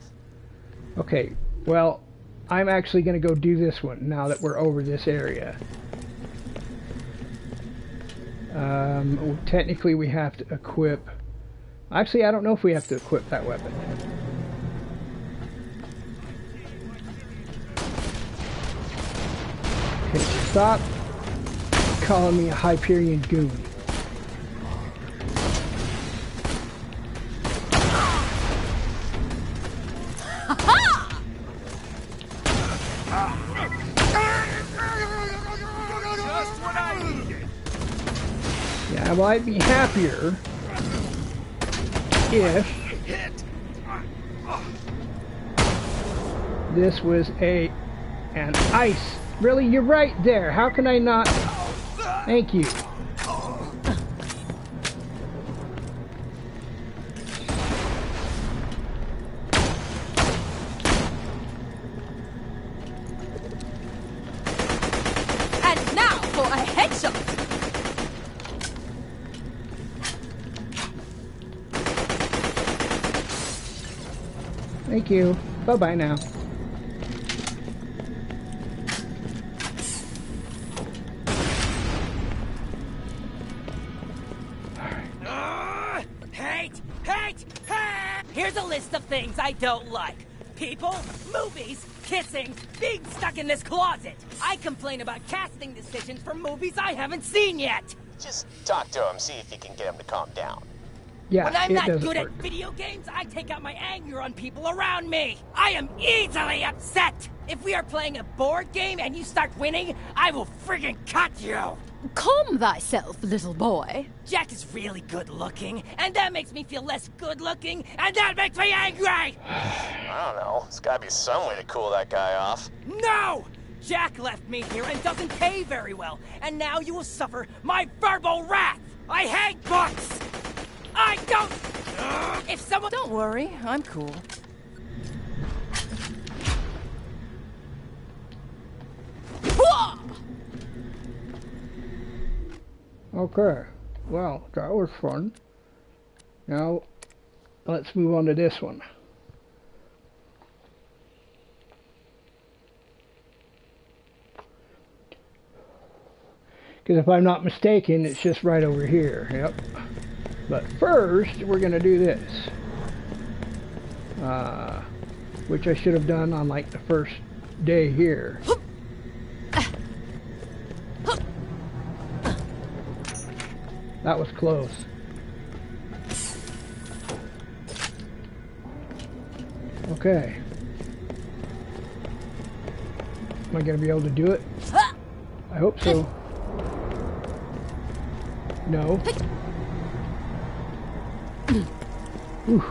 Okay, well, I'm actually going to go do this one now that we're over this area. Um, technically we have to equip... Actually, I don't know if we have to equip that weapon. Okay, stop calling me a Hyperion goon. Yeah, I'd be happier if this was a an ice Really, you're right there. How can I not? Thank you. And now for a headshot. Thank you. Bye-bye now. This closet. I complain about casting decisions for movies I haven't seen yet. Just talk to him, see if you can get him to calm down. Yeah, when I'm not good work. at video games, I take out my anger on people around me. I am easily upset. If we are playing a board game and you start winning, I will friggin' cut you. Calm thyself, little boy. Jack is really good looking, and that makes me feel less good looking, and that makes me angry! I don't know. There's gotta be some way to cool that guy off. No! Jack left me here and doesn't pay very well, and now you will suffer my verbal wrath! I hate books! I don't... If someone... Don't worry, I'm cool. Okay, well, that was fun. Now, let's move on to this one. Because if I'm not mistaken, it's just right over here. Yep. But first, we're going to do this. Uh, which I should have done on like the first day here. That was close. Okay. Am I going to be able to do it? I hope so. No. Ooh,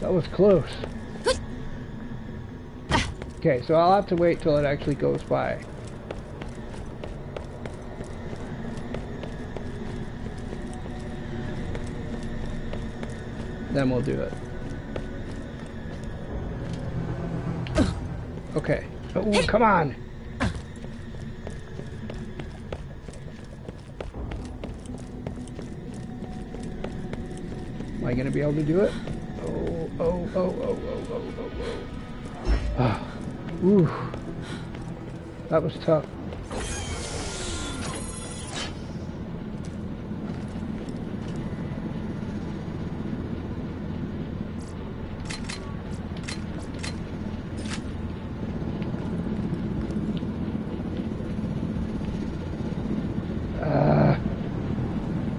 that was close. Okay, so I'll have to wait till it actually goes by. Then we'll do it. Okay. Oh, come on! Am I going to be able to do it? Oh, oh, oh, oh, oh, oh, oh, oh. Ooh. That was tough. Uh,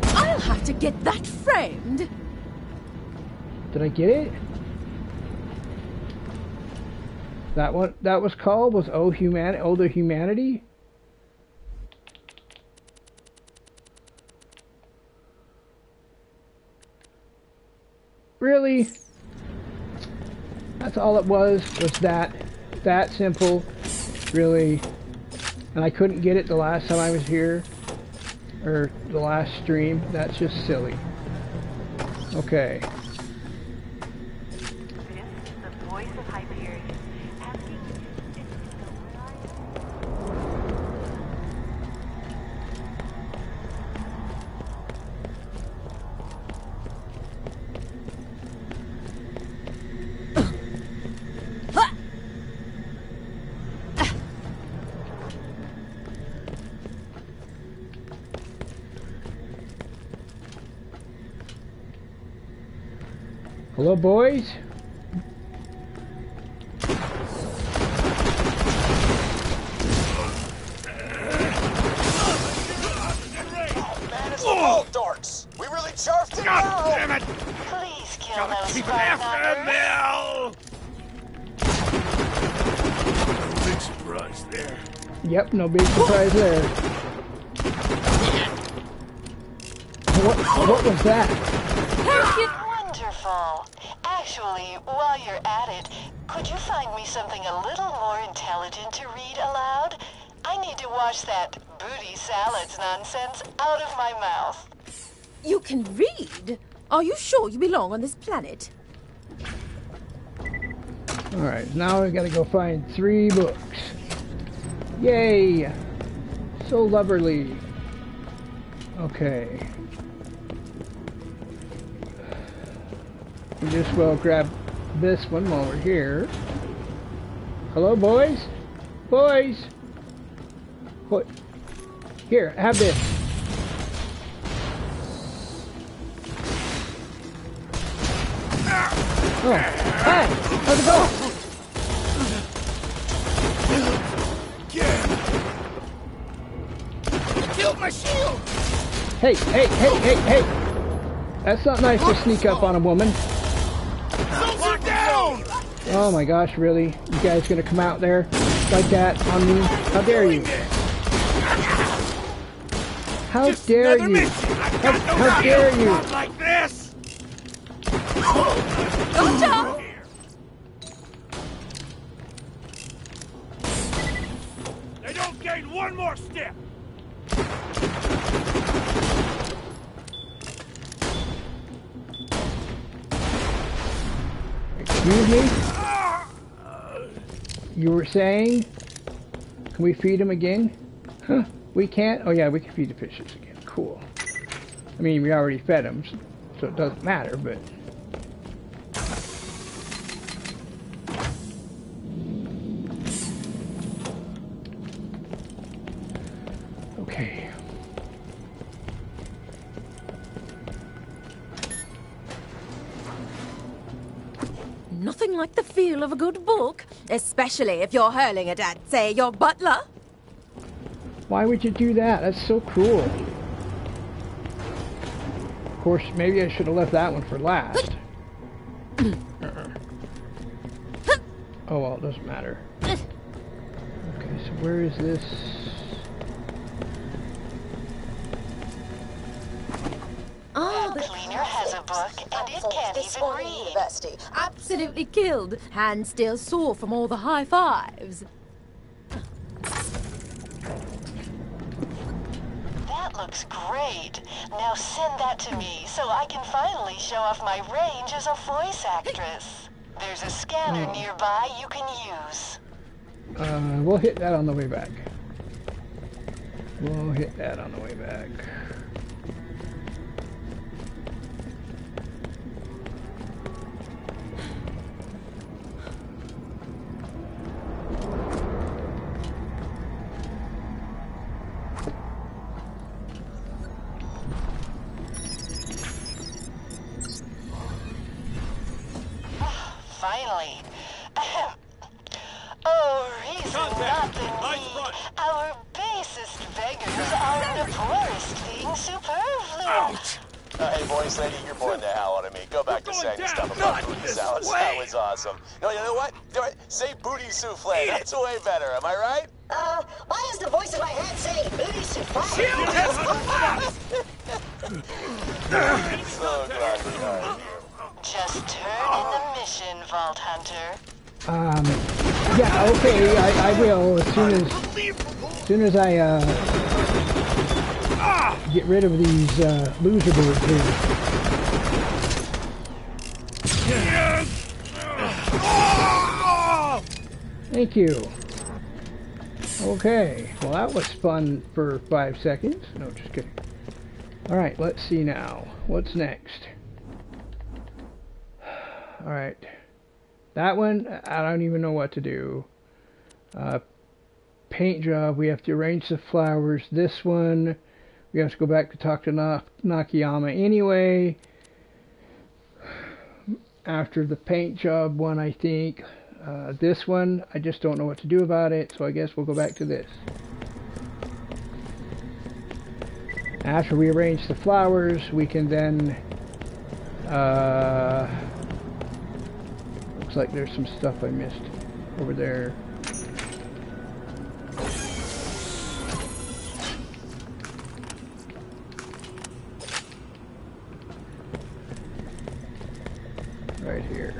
I'll have to get that framed. did I get it? That one, that was called was Oh Human, Older Humanity. Really? That's all it was. Was that that simple? Really? And I couldn't get it the last time I was here, or the last stream. That's just silly. Okay. The voice of Hyperion asking if you know where I am. Hello, boys. Man, it's the ball darts. We really charged him God now. damn it! Please kill Gotta those keep it five after numbers. Mel! Big surprise there. Oh, yep, no big surprise there. Are you sure you belong on this planet? Alright, now we gotta go find three books. Yay! So loverly. Okay. We just will grab this one while we're here. Hello, boys? Boys! What? Here, have this. Oh, hey! How's it going? Killed my shield! Hey, hey, hey, hey, hey! That's not nice to sneak up on a woman. Lock down! Oh my gosh, really? You guys gonna come out there like that on me? How dare you? How dare you? How, how dare you? Saying? Can we feed them again? Huh? We can't? Oh yeah, we can feed the fishes again. Cool. I mean, we already fed them, so it doesn't matter, but... Nothing like the feel of a good book, especially if you're hurling it at, say, your butler. Why would you do that? That's so cruel. Of course, maybe I should have left that one for last. Uh-uh. oh well, it doesn't matter. Okay, so where is this? Cleaner has a book, and it can't even read. University. Absolutely killed. Hands still sore from all the high fives. That looks great. Now send that to me so I can finally show off my range as a voice actress. There's a scanner Oh. nearby you can use. Uh, we'll hit that on the way back. We'll hit that on the way back. Finally. oh, reason not the need. Our basest beggars are the poorest thing superfluous. Uh, hey, voice lady, you're boring the hell out of me. Go back to saying the stuff about booty salads. That was awesome. No, you know what? Do it. Say booty souffle. That's way better. Am I right? Uh, why is the voice in my head saying booty souffle? so glad we are. Just turn in the mission, Vault Hunter. Um, yeah, okay, I, I will as soon as, as soon as I uh, get rid of these uh, loser boards here. Thank you. Okay, well that was fun for five seconds. No, just kidding. All right, let's see now. What's next? All right. That one, I don't even know what to do. Uh, paint job, we have to arrange the flowers. This one, we have to go back to talk to Na- Nakayama anyway. After the paint job one, I think. Uh, this one, I just don't know what to do about it, so I guess we'll go back to this. After we arrange the flowers, we can then uh, Looks like there's some stuff I missed over there. Right here.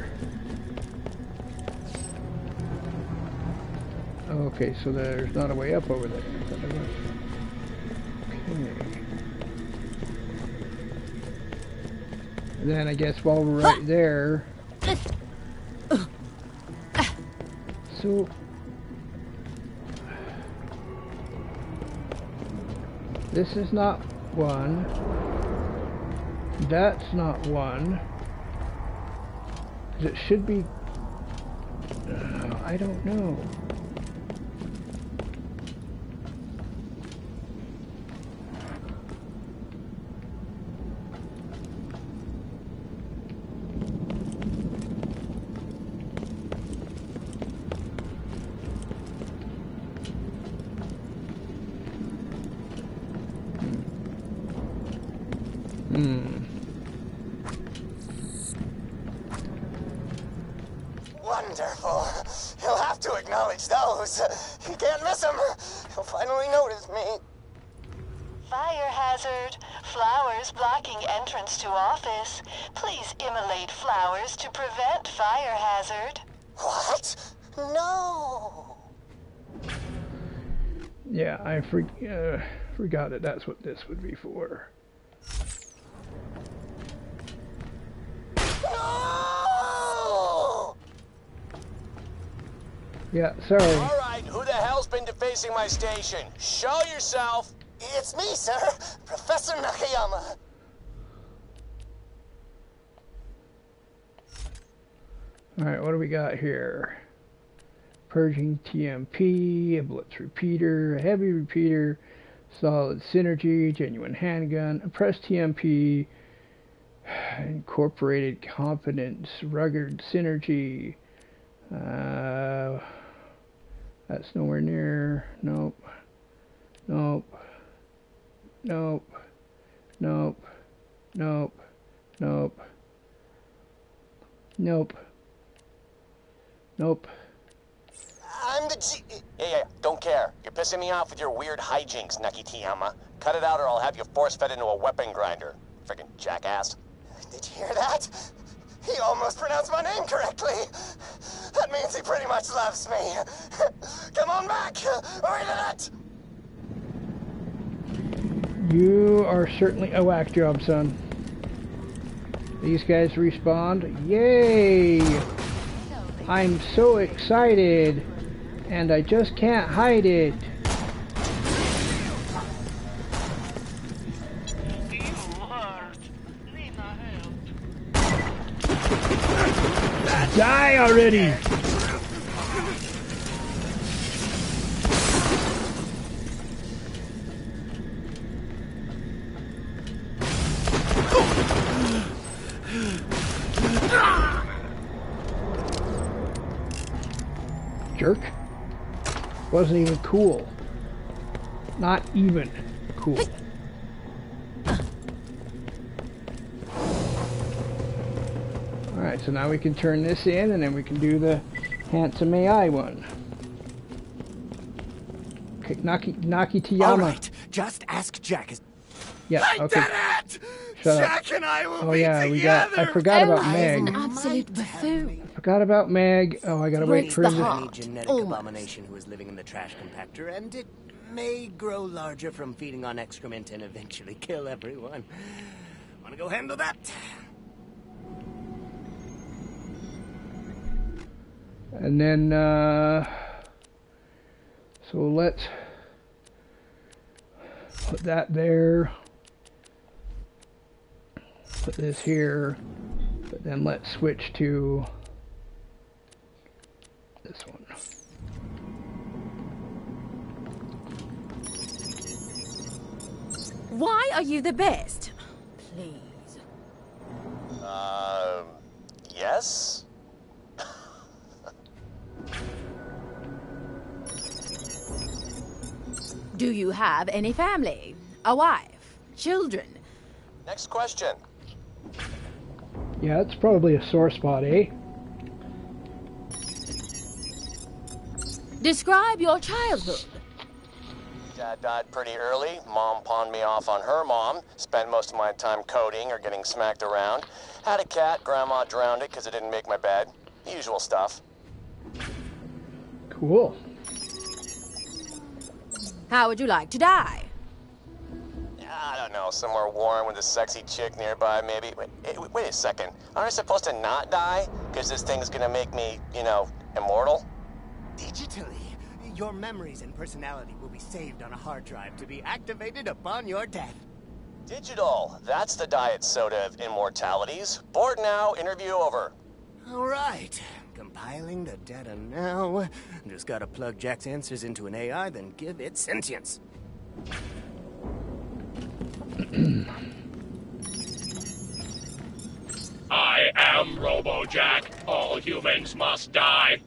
Okay, so there's not a way up over there. I thought there was. Okay. And then I guess while we're right there, so this is not one. That's not one. It should be. Uh, I don't know. Hmm. Wonderful. He'll have to acknowledge those. You can't miss him. He'll finally notice me. Fire hazard. Flowers blocking entrance to office. Please immolate flowers to prevent fire hazard. What? No. Yeah, I for, uh, forgot that that's what this would be for. No! Yeah, sorry. All right, who the hell's been defacing my station? Show yourself. It's me, sir. Professor Nakayama. Alright, what do we got here? Purging TMP, a blitz repeater, a heavy repeater, solid synergy, genuine handgun, a press TMP, incorporated competence, rugged synergy. Uh, that's nowhere near. Nope. Nope. Nope. Nope. Nope. Nope. Nope. Nope. I'm the G. Yeah, yeah, don't care. You're pissing me off with your weird hijinks, Nakitiyama. Cut it out or I'll have you force fed into a weapon grinder. Freaking jackass. Did you hear that? He almost pronounced my name correctly. That means he pretty much loves me. Come on back, or internet! You are certainly a whack job, son. These guys respond. Yay! I'm so excited, and I just can't hide it. Die already! Wasn't even cool. Not even cool. Alright, so now we can turn this in and then we can do the handsome AI one. Okay, Naki, Naki Tiyama. All right, just ask Jack. Yeah, I okay. did it! Shut Jack up. and I will oh be yeah, we got. I together. forgot about Ella is Meg. an absolute buffoon. Forgot about Meg. Oh, I gotta wait Breaks for the him. to- heart. genetic Almost. abomination who is living in the trash compactor, and it may grow larger from feeding on excrement and eventually kill everyone. Wanna go handle that? And then, uh, so let's put that there. Put this here. But then let's switch to this one. Why are you the best? Please. Um, yes? Do you have any family? A wife? Children? Next question. Yeah, it's probably a sore spot, eh? Describe your childhood. Dad died pretty early. Mom pawned me off on her mom. Spent most of my time coding or getting smacked around. Had a cat. Grandma drowned it because it didn't make my bed. Usual stuff. Cool. How would you like to die? I don't know. Somewhere warm with a sexy chick nearby, maybe. Wait, eh, wait a second. Aren't I supposed to not die? Because this thing's gonna make me, you know, immortal? Digitally, your memories and personality will be saved on a hard drive to be activated upon your death. Digital. That's the diet soda of immortalities. Board now. Interview over. All right, compiling the data now. Just gotta plug Jack's answers into an AI, then give it sentience. I am RoboJack. All humans must die.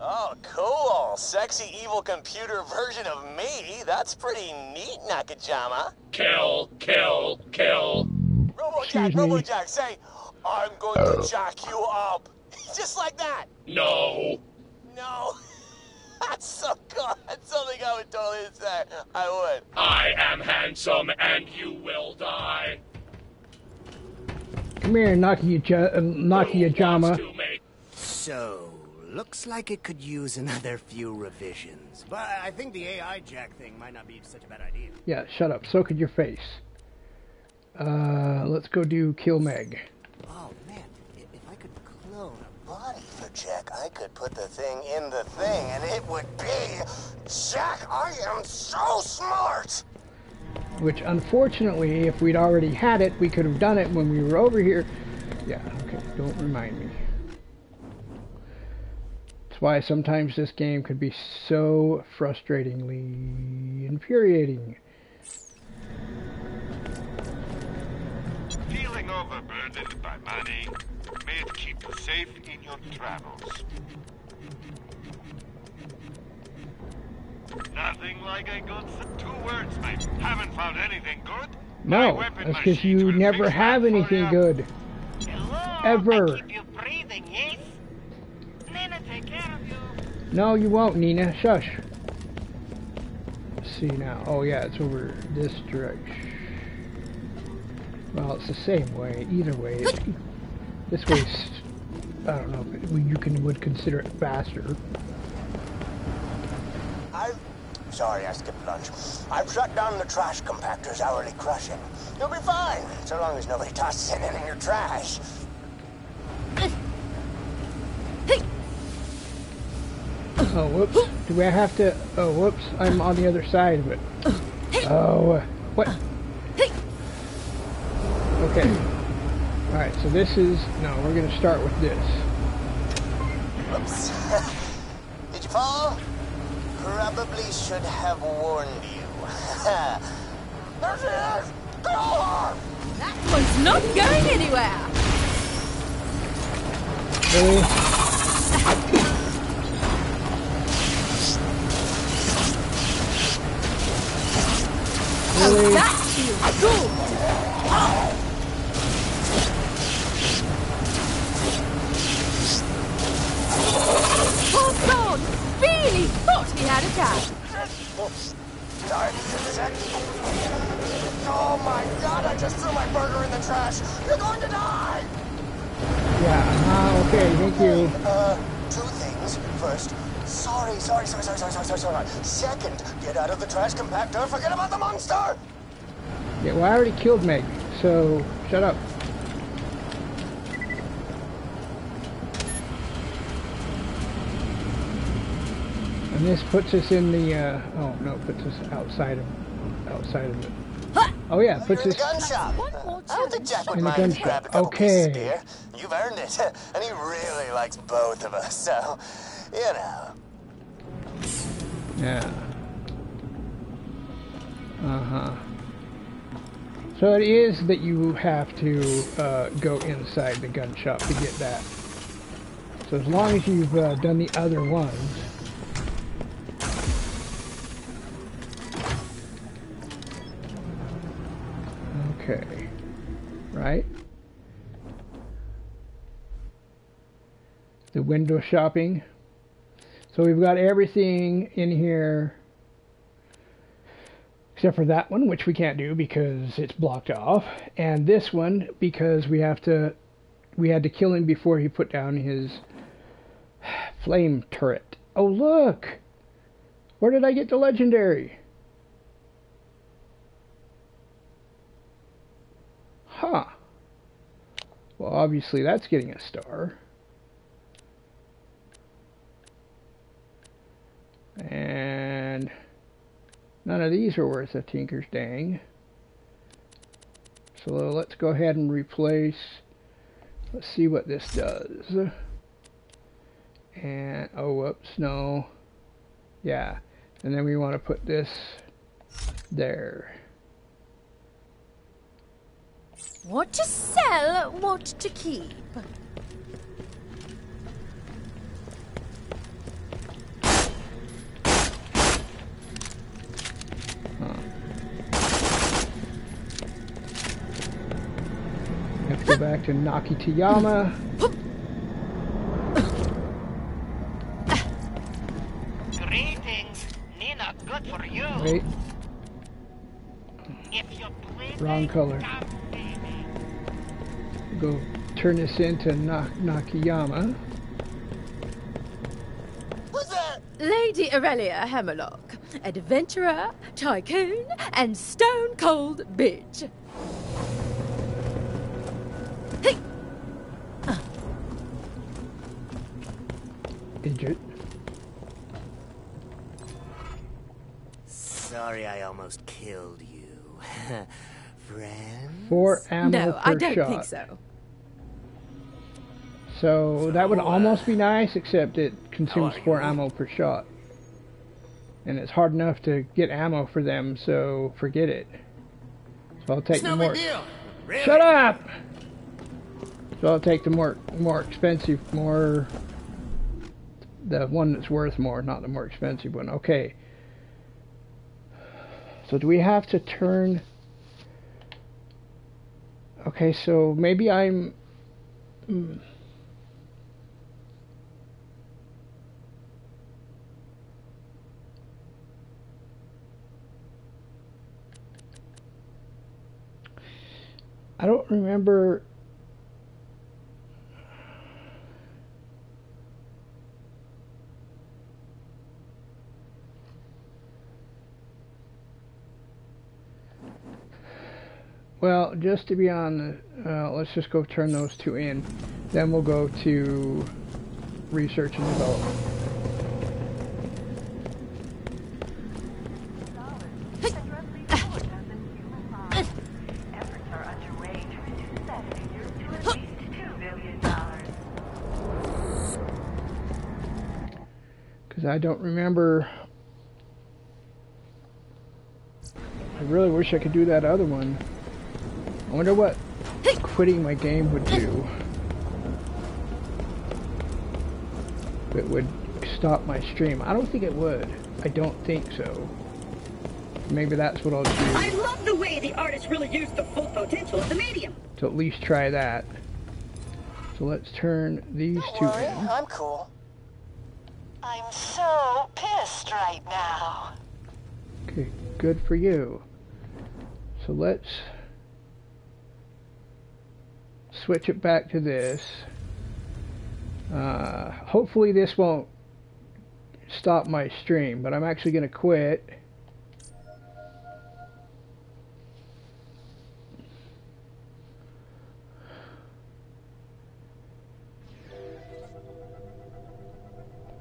Oh, cool. Sexy evil computer version of me. That's pretty neat, Nakajama. Kill, kill, kill. Robojack, Robojack, say, I'm going to jack you up. Just like that. No. No. That's so cool. That's something I would totally say. I would. I am handsome and you will die. Come here, Naki, ja- uh, Naki Jama. So, looks like it could use another few revisions. But I think the AI Jack thing might not be such a bad idea. Yeah, shut up. So could your face. Uh, let's go do Kill Meg. Oh man, if I could clone a body for Jack, I could put the thing in the thing, and it would be Jack. I am so smart. Which, unfortunately, if we'd already had it, we could have done it when we were over here. Yeah, okay, don't remind me. That's why sometimes this game could be so frustratingly infuriating. Feeling overburdened by money? May it keep you safe in your travels. Nothing like a good two words, mate. Haven't found anything good? No, weapon that's because you never have anything good. Ever. You breathing, yes? Nina, take care of you. No, you won't, Nina. Shush. Let's see now. Oh, yeah, it's over this direction. Well, it's the same way. Either way, this way's I don't know if you can would consider it faster. I'm sorry I skipped lunch. I've shut down the trash compactor's hourly crushing. You'll be fine, so long as nobody tosses anything in your trash. Oh, whoops. Do I have to... Oh, whoops. I'm on the other side of it. Oh, uh, what? Okay. Alright, so this is... No, we're going to start with this. Oops. Did you fall? Probably should have warned you. there she is! Go her! That one's not going anywhere! Really? Really? Feels good! Oh! Really thought he had a insect! Oh my god, I just threw my burger in the trash! You're going to die! Yeah, uh, okay, thank you. Uh, two things. First, sorry, sorry, sorry, sorry, sorry, sorry, sorry, sorry. Second, get out of the trash compactor, forget about the monster! Yeah, well, I already killed Meg, so shut up. And this puts us in the, uh, oh no, puts us outside of, outside of it. Oh yeah, puts You're in us the gun shop. I don't think Jack would in the mind gun if you grabbed a shop. couple pieces, Okay. You've earned it, and he really likes both of us, so, you know. Yeah. Uh-huh. So it is that you have to uh, go inside the gun shop to get that. So as long as you've uh, done the other ones. Okay. Right? The window shopping. So we've got everything in here except for that one, which we can't do because it's blocked off, and this one because we have to we had to kill him before he put down his flame turret. Oh look! Where did I get the legendary? Huh. Well, obviously that's getting a star. And none of these are worth a tinker's dang. So let's go ahead and replace. Let's see what this does. And, oh, whoops, no. Yeah. And then we want to put this there. What to sell, what to keep. Go back to Nakitayama. Greetings. Nina, good for you. Wait, If you please. wrong color. Go turn this into Na Nakayama. Lady Aurelia Hammerlock, adventurer, tycoon, and stone cold bitch. Hey! Idiot. Sorry I almost killed you. Friend? Four ammo no, per I don't shot. think so. So that would almost be nice, except it consumes oh, four ammo per shot. And it's hard enough to get ammo for them, so forget it. So I'll take It's no more. big deal. Really? Shut up! So I'll take the more more expensive, more the one that's worth more, not the more expensive one. Okay. So do we have to turn? Okay, so maybe I'm. I don't remember Well, just to be on the, uh, let's just go turn those two in. Then we'll go to research and development. Because I don't remember I really wish I could do that other one. I wonder what quitting my game would do. If it would stop my stream. I don't think it would. I don't think so. Maybe that's what I'll do. I love the way the artist really used the full potential of the medium. To at least try that. So let's turn these Don't two worry, in. I'm cool. I'm so pissed right now. Okay, good for you. So let's switch it back to this. Uh, hopefully this won't stop my stream, but I'm actually going to quit.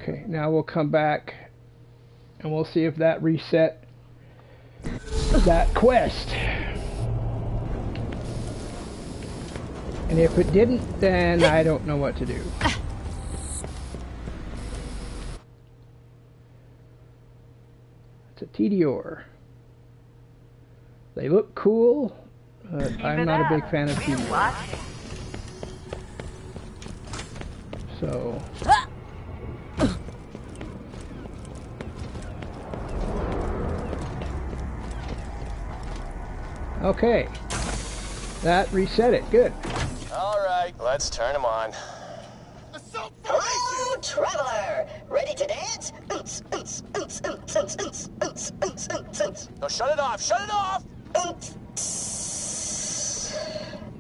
Okay, now we'll come back and we'll see if that reset that quest. And if it didn't, then I don't know what to do. It's a Tediore. They look cool, but I'm not a big fan of TDR. So, okay. That reset it. Good. All right, let's turn them on. Hello, traveler! Ready to dance? No, shut it off! Shut it off!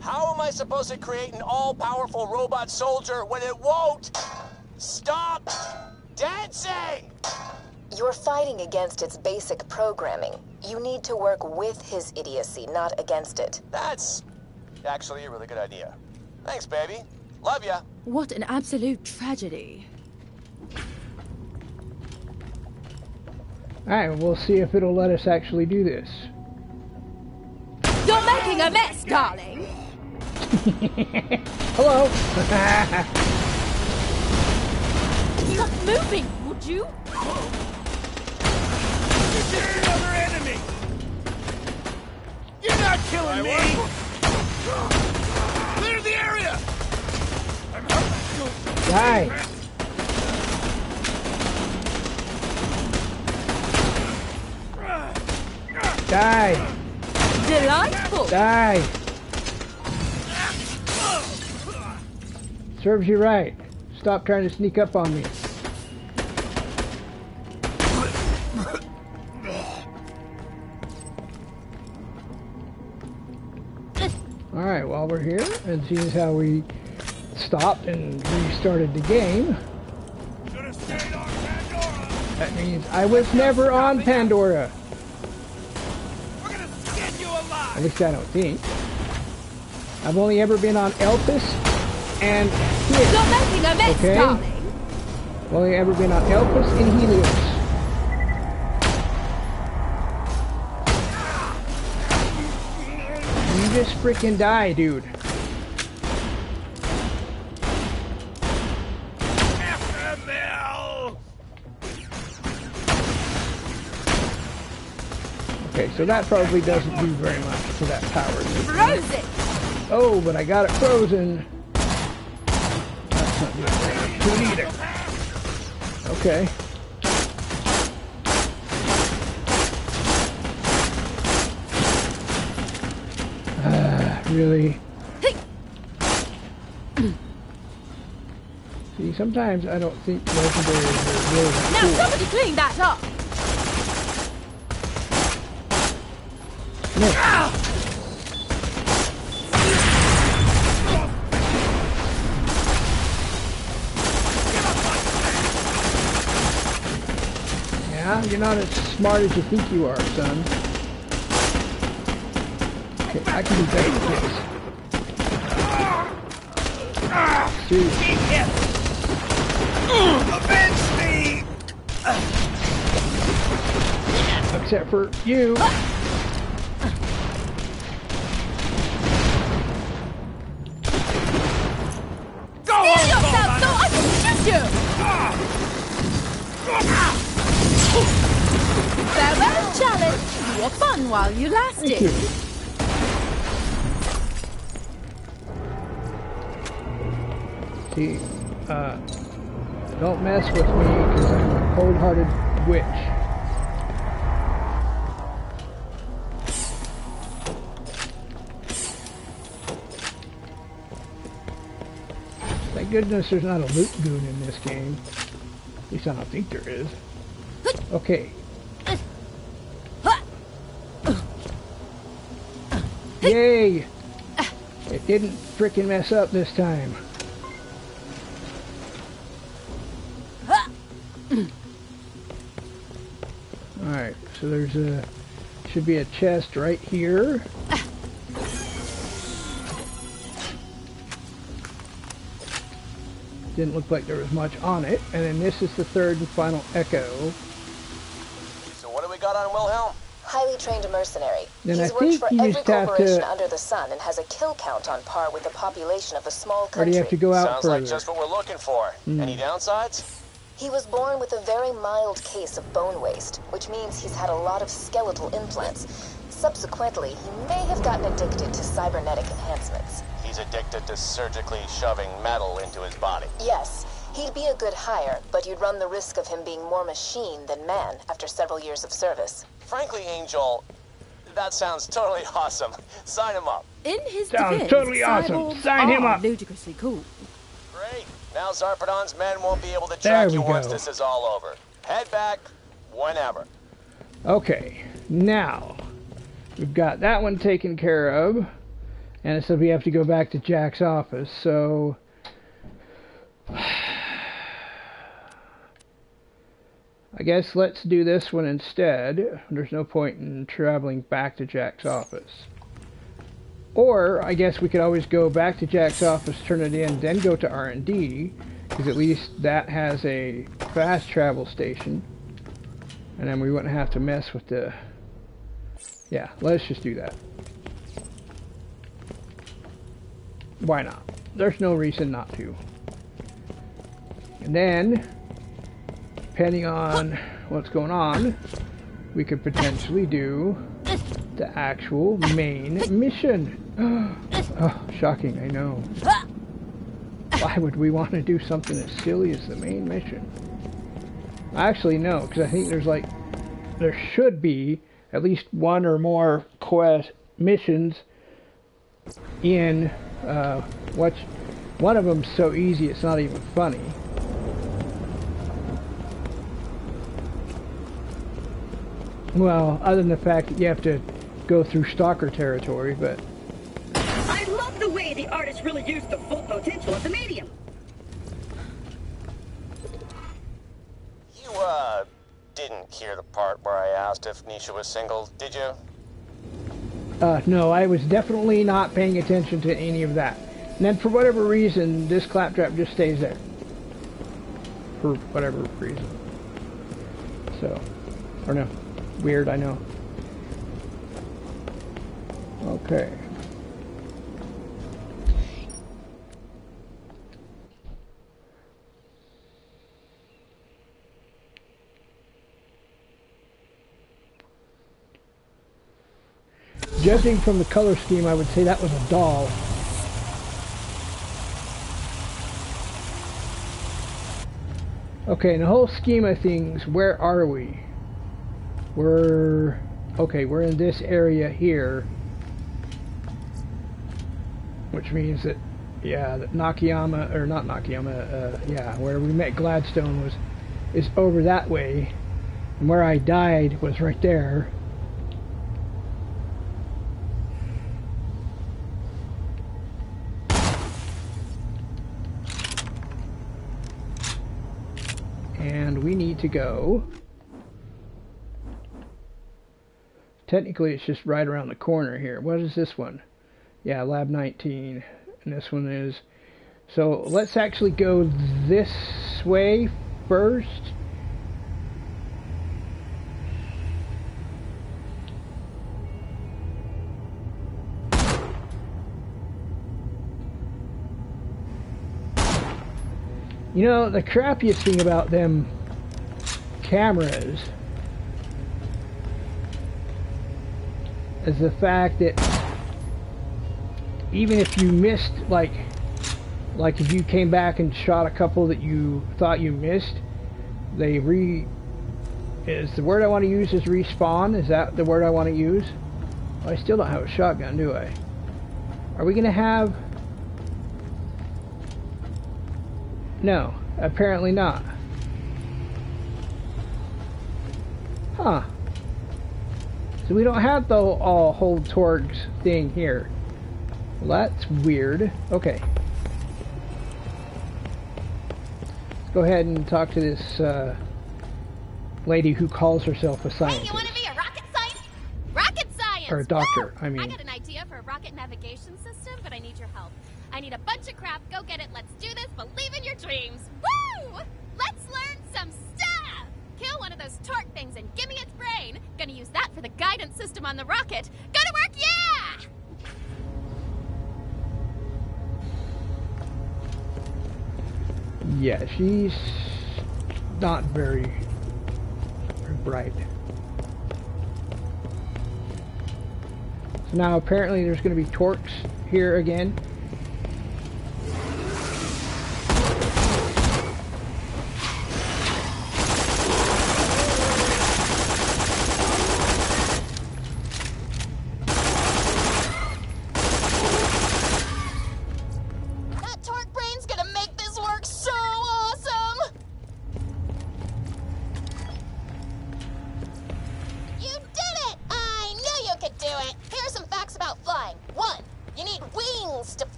How am I supposed to create an all-powerful robot soldier when it won't stop dancing? You're fighting against its basic programming. You need to work with his idiocy, not against it. That's actually a really good idea. Thanks, baby. Love ya. What an absolute tragedy. Alright, we'll see if it'll let us actually do this. You're making a mess, darling. Hello. Stop moving, would you? Another enemy! You're not killing me! Clear the area! I'm hurt. Die. Die. Delightful. Die. Serves you right. Stop trying to sneak up on me. Alright, while we're here, and seeing how we stopped and restarted the game, that means I was never on Pandora. At least I don't think. I've only ever been on Elpis and Helios. You're making a mess, Okay? I've only ever been on Elpis and Helios. Just freaking die, dude. Okay, so that probably doesn't do very much to that power. Froze it. Oh, but I got it frozen. That's not doing very much to it either. Okay. really... See, sometimes I don't think legendary is really Now somebody clean that up! No. Yeah, you're not as smart as you think you are, son. Okay, I can do better than this. Seriously. Avenge me! Except for you. Go Steal on, yourself so I can shoot you! Ah! Farewell challenge. You were fun while you lasted. See, uh, don't mess with me because I'm a cold-hearted witch. Thank goodness there's not a loot goon in this game. At least I don't think there is. Okay. Yay! It didn't freaking mess up this time. So there's a should be a chest right here. Didn't look like there was much on it. And then this is the third and final echo. So what do we got on Wilhelm? Highly trained mercenary. Then He's I worked for every corporation to- under the sun and has a kill count on par with the population of a small country. Or do country. you have to go out Sounds further? like just what we're looking for. Hmm. Any downsides? He was born with a very mild case of bone waste, which means he's had a lot of skeletal implants. Subsequently, he may have gotten addicted to cybernetic enhancements. He's addicted to surgically shoving metal into his body. Yes, he'd be a good hire, but you'd run the risk of him being more machine than man after several years of service. Frankly, Angel, that sounds totally awesome. Sign him up. In his Sounds defense, totally awesome. Sign him are up. ludicrously cool. Now Zarpedon's men won't be able to track you once this is all over. Head back whenever. Okay, now we've got that one taken care of, and it said we have to go back to Jack's office. So I guess let's do this one instead. There's no point in traveling back to Jack's office. Or I guess we could always go back to Jack's office, turn it in, then go to R&D, because at least that has a fast travel station. And then we wouldn't have to mess with the... Yeah, let's just do that. Why not? There's no reason not to. And then, depending on what's going on, we could potentially do the actual main mission. oh, shocking, I know. Why would we want to do something as silly as the main mission? I actually, no, because I think there's like, there should be at least one or more quest missions in, uh, what's, one of them's so easy it's not even funny. Well, other than the fact that you have to go through stalker territory, but I love the way the artist really used the full potential of the medium. You, uh, didn't hear the part where I asked if Nisha was single, did you? Uh, no, I was definitely not paying attention to any of that. And then for whatever reason, this claptrap just stays there. For whatever reason. So, or no. Weird, I know. Okay. Judging from the color scheme, I would say that was a doll. Okay, in the whole scheme of things, where are we? We're... Okay, we're in this area here. Which means that, yeah, that Nakayama, or not Nakayama, uh, yeah, where we met Gladstone was, is over that way. And where I died was right there. And we need to go technically it's just right around the corner here. What is this one? Yeah, Lab 19. And this one is... So let's actually go this way first. You know, the crappiest thing about them cameras is the fact that even if you missed, like, like if you came back and shot a couple that you thought you missed, they re... Is the word I want to use is respawn? Is that the word I want to use? Well, I still don't have a shotgun, do I? Are we to have... No, apparently not. Huh. So we don't have the all hold torgs thing here. Well, that's weird. Okay. Let's go ahead and talk to this uh, lady who calls herself a scientist. Hey, you want to be a rocket scientist? Rocket science! Or a doctor, Woo! I mean. I got an idea for a rocket navigation system, but I need your help. I need a bunch of crap. Go get it. Let's do this. Believe in your dreams. Woo! Let's learn some! Kill one of those tork things and give me its brain. Gonna use that for the guidance system on the rocket. Go to work, yeah! Yeah, she's not very, very bright. So now apparently there's going to be torks here again.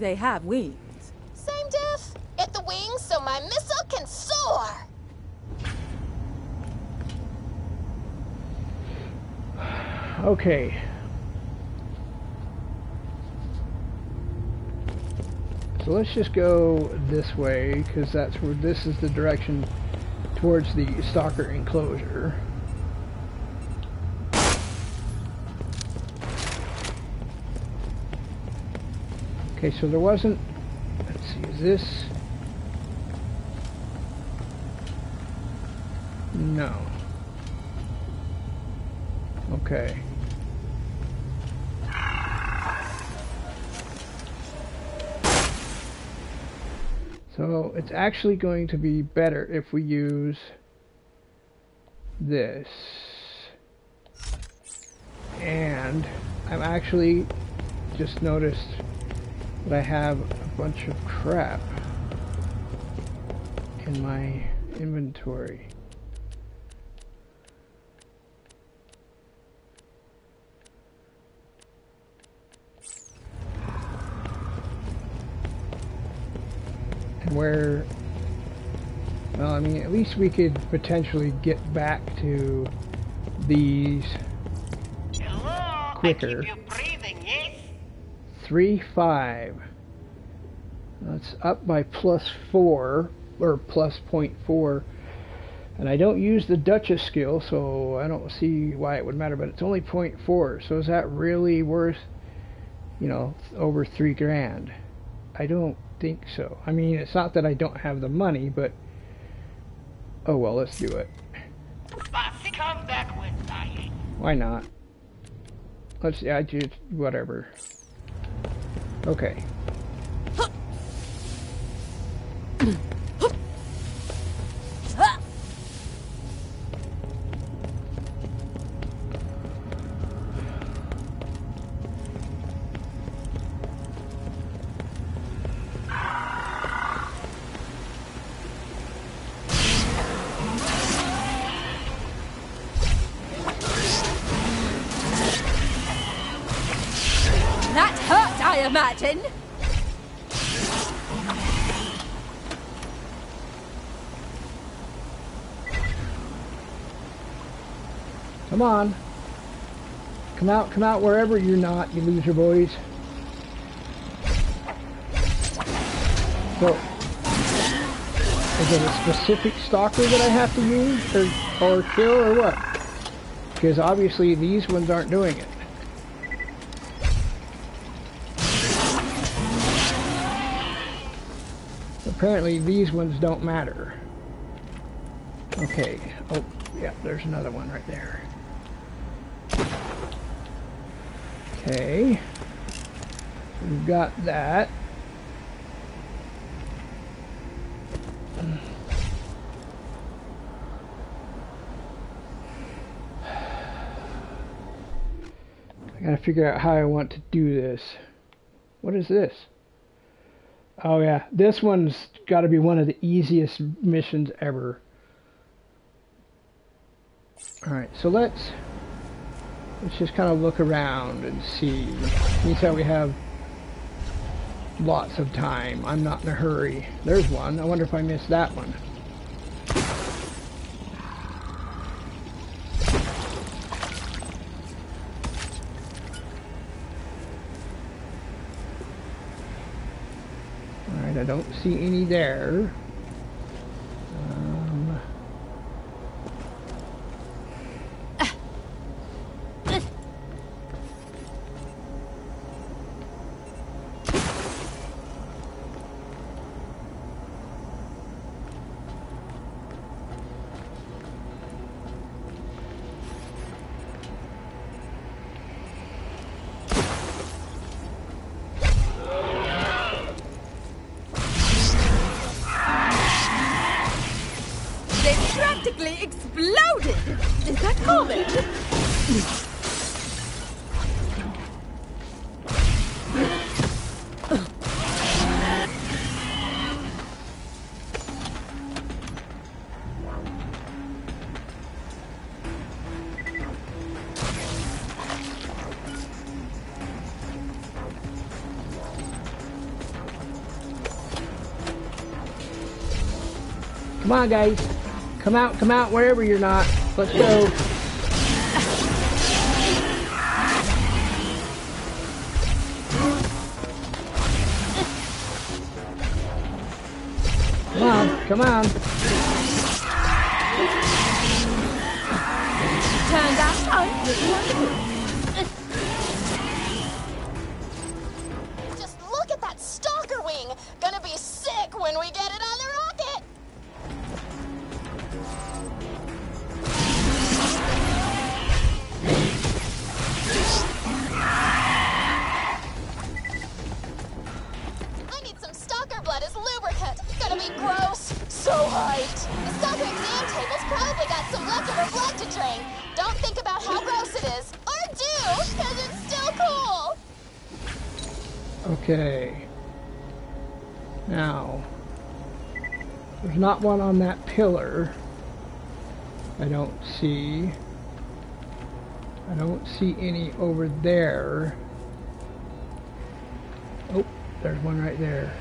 I they have wings. Same diff. Get the wings so my missile can soar. Okay. So let's just go this way, because that's where this is the direction towards the stalker enclosure. Okay, so there wasn't, let's see, is this, no. Okay. So it's actually going to be better if we use this. And I'm actually just noticed that I have a bunch of crap in my inventory. and where well I mean at least we could potentially get back to these quicker three five that's up by plus four or plus point four and I don't use the Duchess skill so I don't see why it would matter but it's only point four so is that really worth you know over three grand I don't think so. I mean, it's not that I don't have the money, but oh well, let's do it. Come back when dying. Why not? Let's I just whatever. Okay. Come out, come out wherever you're not, you loser boys. So, is it a specific stalker that I have to use or, or kill or what? Because obviously these ones aren't doing it. Apparently these ones don't matter. Okay. Oh, yeah, there's another one right there. Okay. We've got that. I gotta figure out how I want to do this. What is this? Oh yeah, this one's gotta be one of the easiest missions ever. Alright, so let's let's just kind of look around and see. Means that we have lots of time. I'm not in a hurry. There's one. I wonder if I missed that one. Alright, I don't see any there. Come on, guys. Come out, come out, wherever you're not. Let's go. Come on, come on. One on that pillar. I don't see. I don't see any over there. Oh, there's one right there.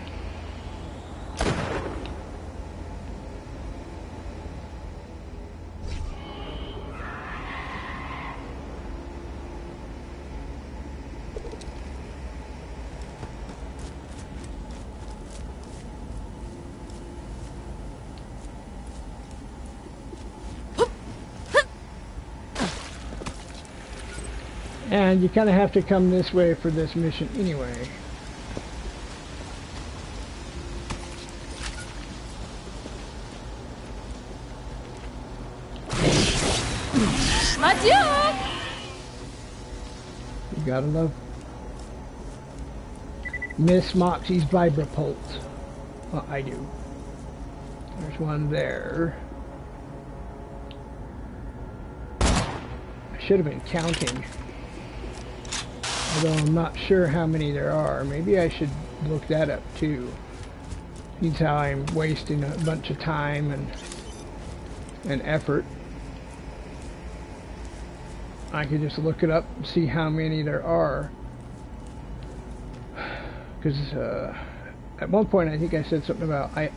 And you kind of have to come this way for this mission anyway. You gotta love Miss Moxxi's Vibra-Pulse. Well, I do. There's one there. I should have been counting. Although I'm not sure how many there are. Maybe I should look that up too. Seems how I'm wasting a bunch of time and and effort. I could just look it up and see how many there are. Because uh, at one point I think I said something about I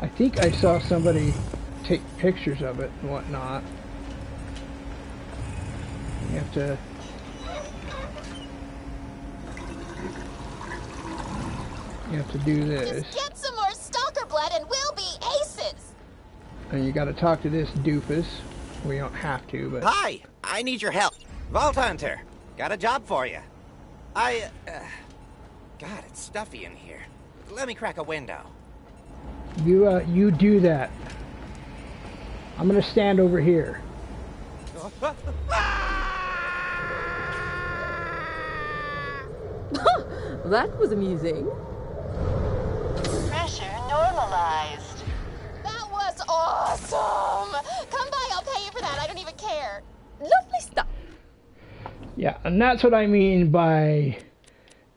I think I saw somebody take pictures of it and whatnot. You have to... You have to do this. Get some more stalker blood and we'll be aces! And you gotta talk to this doofus. We don't have to, but... Hi! I need your help. Vault Hunter. Got a job for you. I... Uh, God, it's stuffy in here. Let me crack a window. You, uh, you do that. I'm gonna stand over here. that was amusing. Normalized. That was awesome! Come by, I'll pay you for that. I don't even care. Lovely stuff. Yeah, and that's what I mean by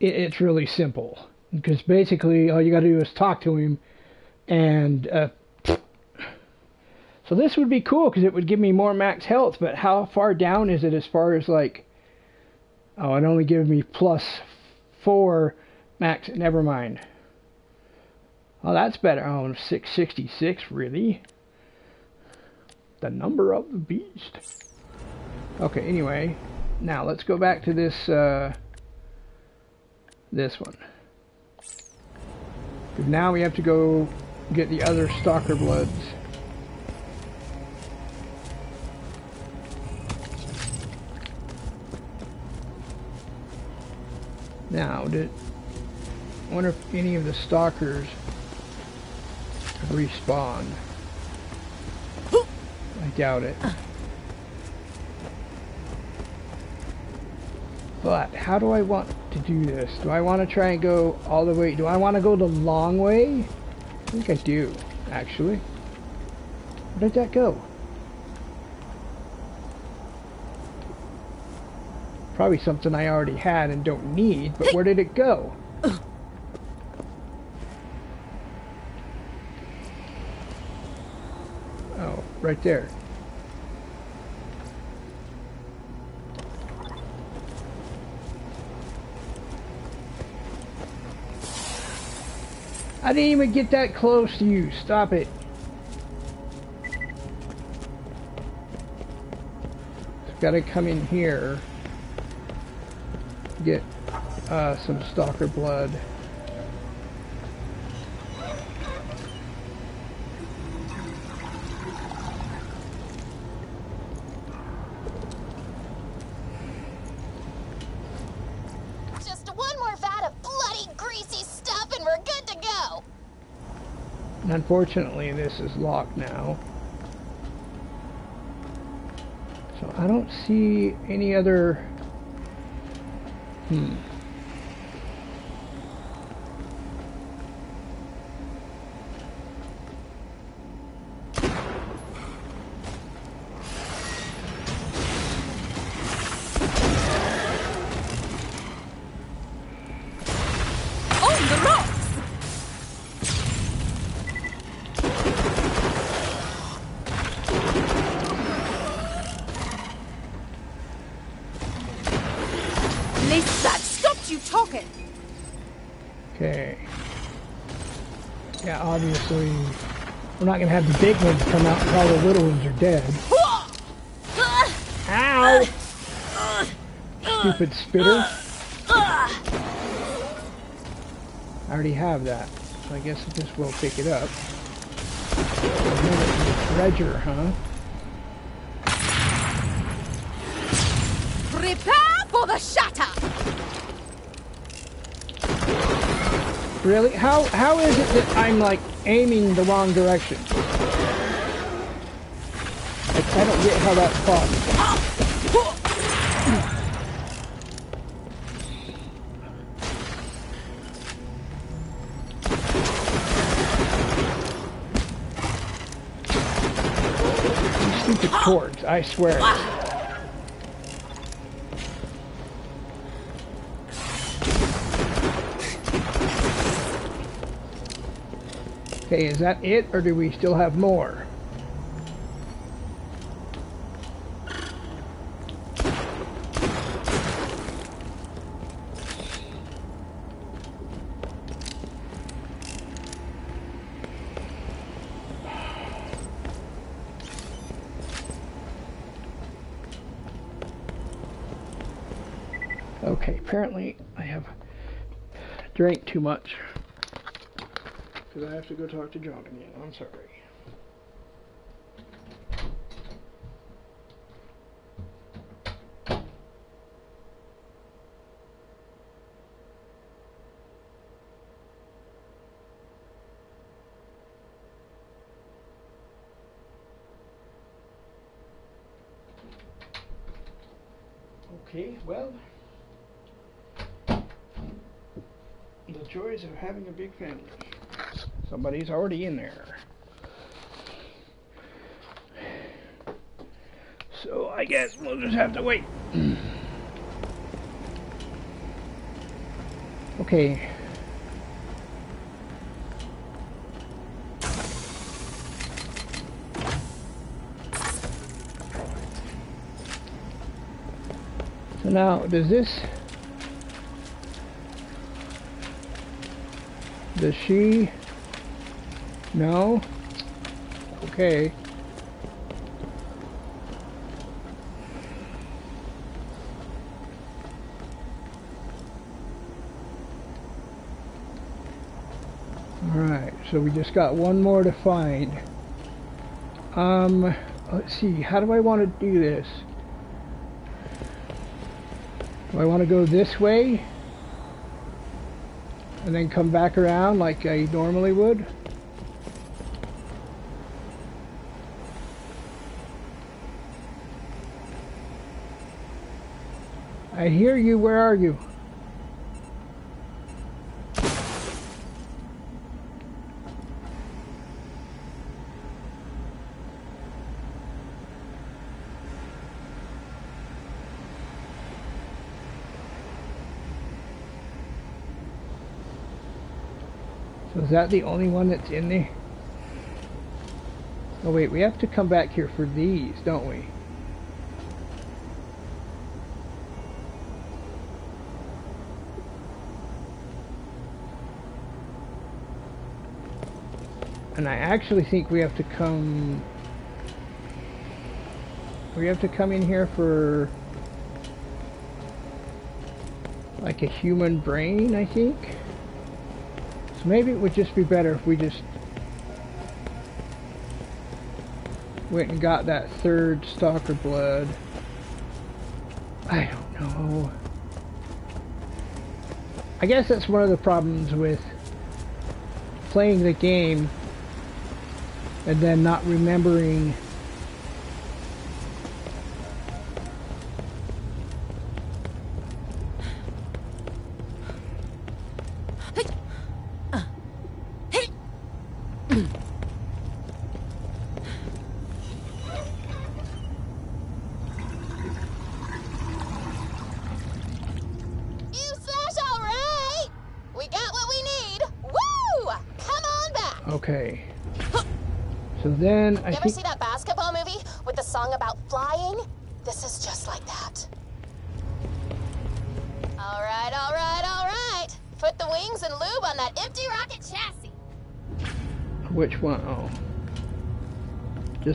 it, it's really simple. Because basically, all you gotta do is talk to him, and uh, so this would be cool because it would give me more max health. But how far down is it as far as like? Oh, it only gives me plus four max. Never mind. Oh, that's better. Oh, 666, really? The number of the beast. Okay, anyway. Now, let's go back to this, uh, this one. Now we have to go get the other Stalker Bloods. Now, did I wonder if any of the stalkers respawn. I doubt it. But how do I want to do this? Do I want to try and go all the way? Do I want to go the long way? I think I do, actually. Where did that go? Probably something I already had and don't need, but where did it go? Oh, right there. I didn't even get that close to you. Stop it. Gotta come in here. Get uh, some stalker blood. Just one more vat of bloody, greasy stuff and we're good to go! And unfortunately, this is locked now. So I don't see any other... Hmm. Big ones come out and all the little ones are dead. Ow! Stupid spitter. I already have that, so I guess this will pick it up. Treasure, huh? Prepare for the shatter! Really? How how is it that I'm like aiming the wrong direction? I don't get how that's possible. Stupid cords, I swear. Okay, is that it, or do we still have more? Okay, apparently I have drank too much. Because I have to go talk to John again. I'm sorry. Okay, well, the joys of having a big family. Somebody's already in there. So I guess we'll just have to wait. okay. So now, does this... Does she... No? Okay. Alright, so we just got one more to find. Um, let's see, how do I want to do this? Do I want to go this way? And then come back around like I normally would? I hear you, where are you? Is that the only one that's in there? Oh wait, we have to come back here for these, don't we? And I actually think we have to come... We have to come in here for... Like a human brain, I think? So maybe it would just be better if we just went and got that third stalker blood. I don't know. I guess that's one of the problems with playing the game and then not remembering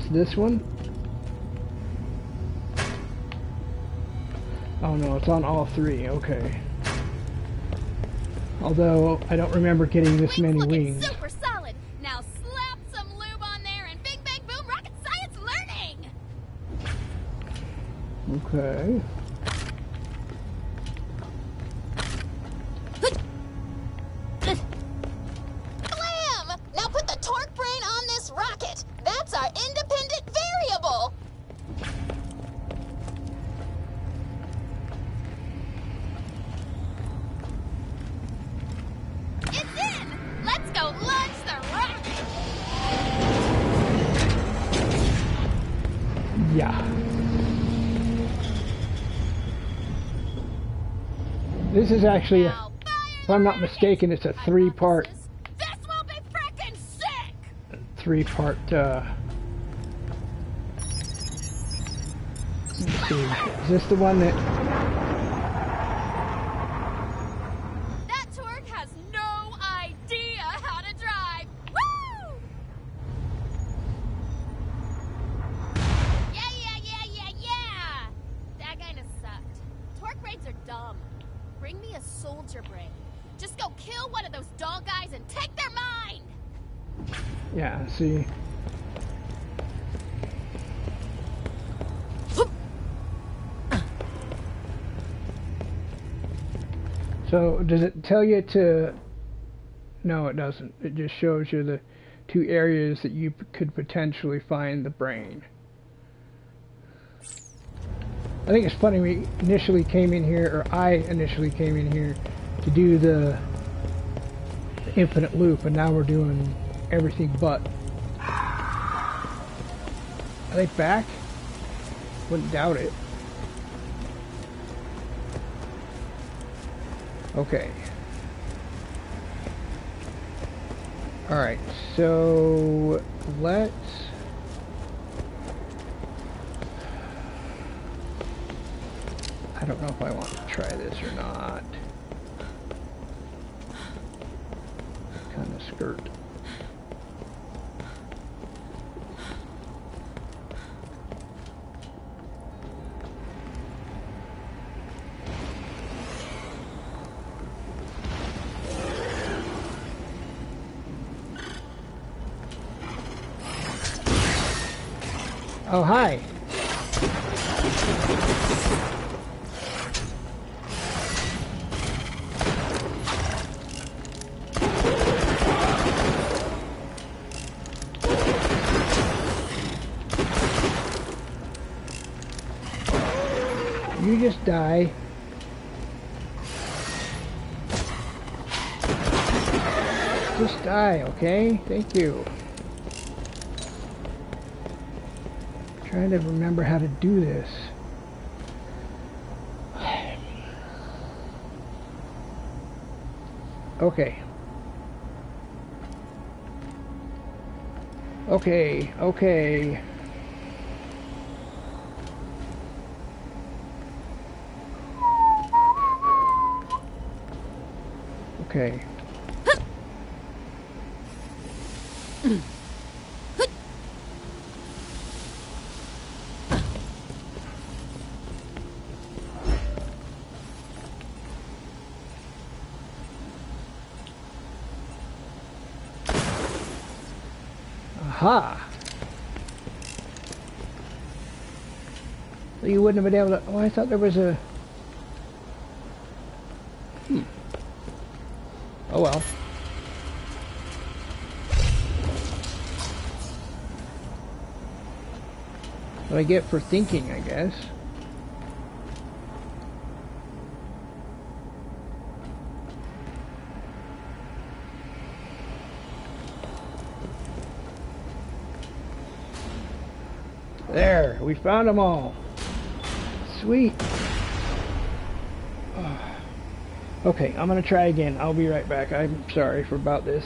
Just this one? Oh no, it's on all three. Okay. Although I don't remember getting this many wings. Actually, a, if I'm not mistaken, it's a three-part, This will be frickin' sick. three-part. Uh, let's see. Is this the one? That tell you to? No, it doesn't. It just shows you the two areas that you could potentially find the brain. I think it's funny we initially came in here, or I initially came in here to do the, the infinite loop, and now we're doing everything but. Are they back? Wouldn't doubt it. Okay. Alright, so let's I don't know if I want to try this or not. Kind of skirt. Oh, hi. You just die. Just die, okay? Thank you. Trying to remember how to do this. Okay. Okay, okay. Okay. Aha! You wouldn't have been able to... Oh, I thought there was a... Hmm. Oh well. What I get for thinking, I guess. There, we found them all. Sweet. Okay, I'm gonna try again. I'll be right back. I'm sorry for about this.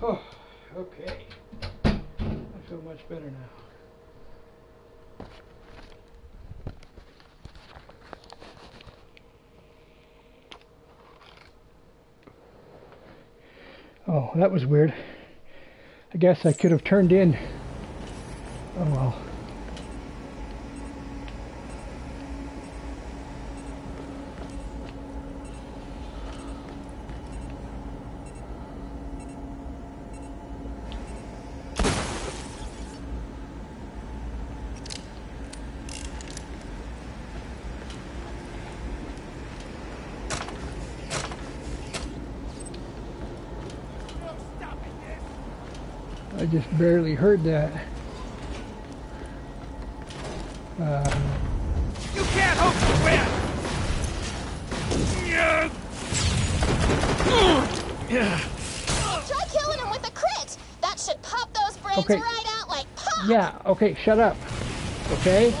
Oh, okay. I feel much better now. Oh, that was weird. I guess I could have turned in Oh well. I just barely heard that. Uh, You can't hope to win! Try killing him with a crit! That should pop those brains Okay. right out like pop! yeah, okay, shut up. Okay?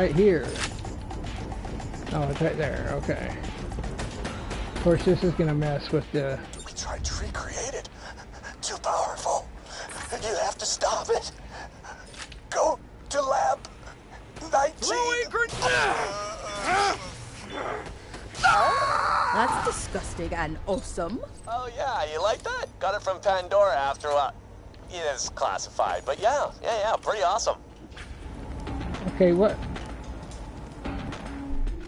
Right here. Oh, it's right there. Okay. Of course, this is gonna mess with the... We tried to recreate it. Too powerful. You have to stop it. Go to lab 19. That's disgusting and awesome. Oh yeah, you like that? Got it from Pandora after what? It is classified, but yeah, yeah, yeah, pretty awesome. Okay, what?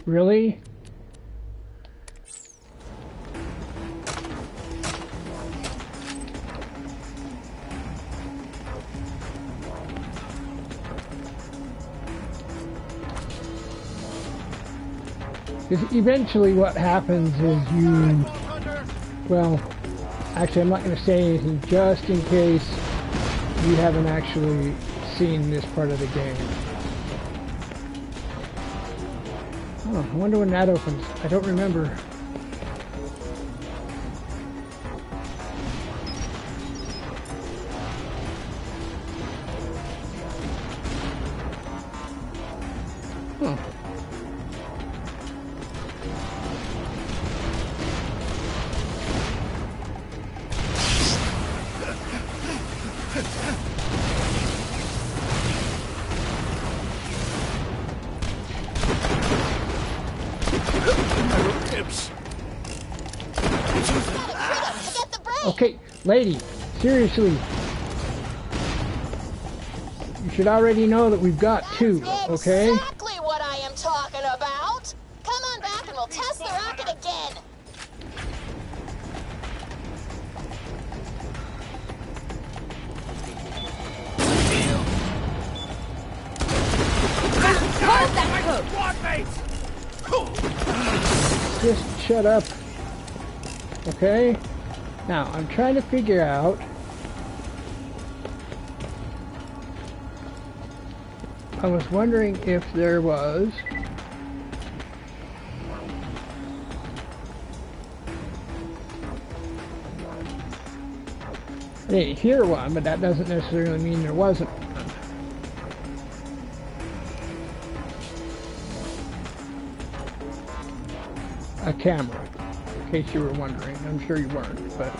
Really? Eventually what happens is you, well, actually I'm not going to say anything just in case you haven't actually seen this part of the game. I wonder when that opens. I don't remember. Lady, seriously. You should already know that we've got two, okay? Exactly what I am talking about! Come on back and we'll test the rocket again! Hold that hook! Just shut up. Okay? Now, I'm trying to figure out... I was wondering if there was... I didn't hear one, but that doesn't necessarily mean there wasn't. A camera, case you were wondering. I'm sure you weren't, but...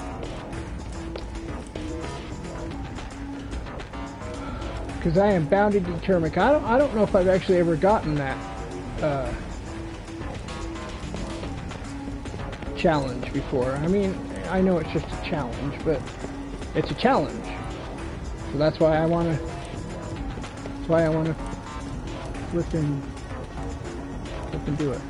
Because I am bound to determine. I don't, I don't know if I've actually ever gotten that uh, challenge before. I mean, I know it's just a challenge, but it's a challenge. So that's why I want to. That's why I want to flipping, flipping do it.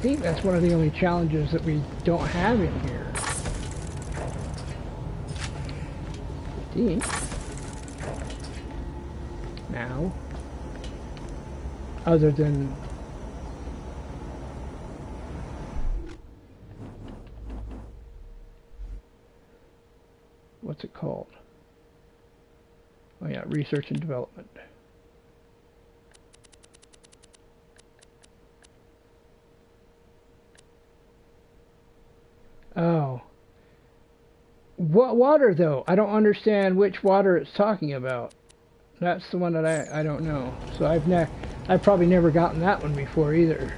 Think that's one of the only challenges that we don't have in here. I think. Now. Other than... What's it called? Oh yeah, research and development. Oh. What water, though? I don't understand which water it's talking about. That's the one that I, I don't know. So I've ne I've probably never gotten that one before either.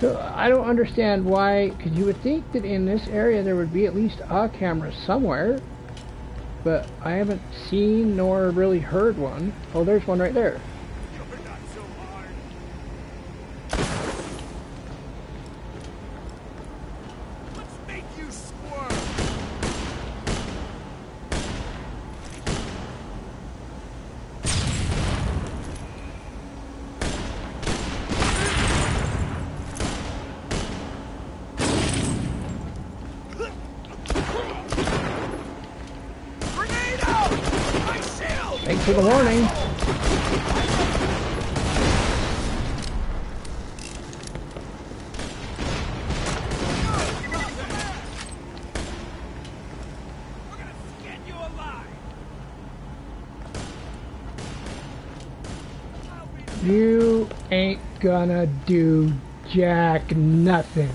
So I don't understand why, because you would think that in this area there would be at least a camera somewhere, but I haven't seen nor really heard one. Oh, there's one right there. Thanks for the warning. You ain't gonna do jack nothing.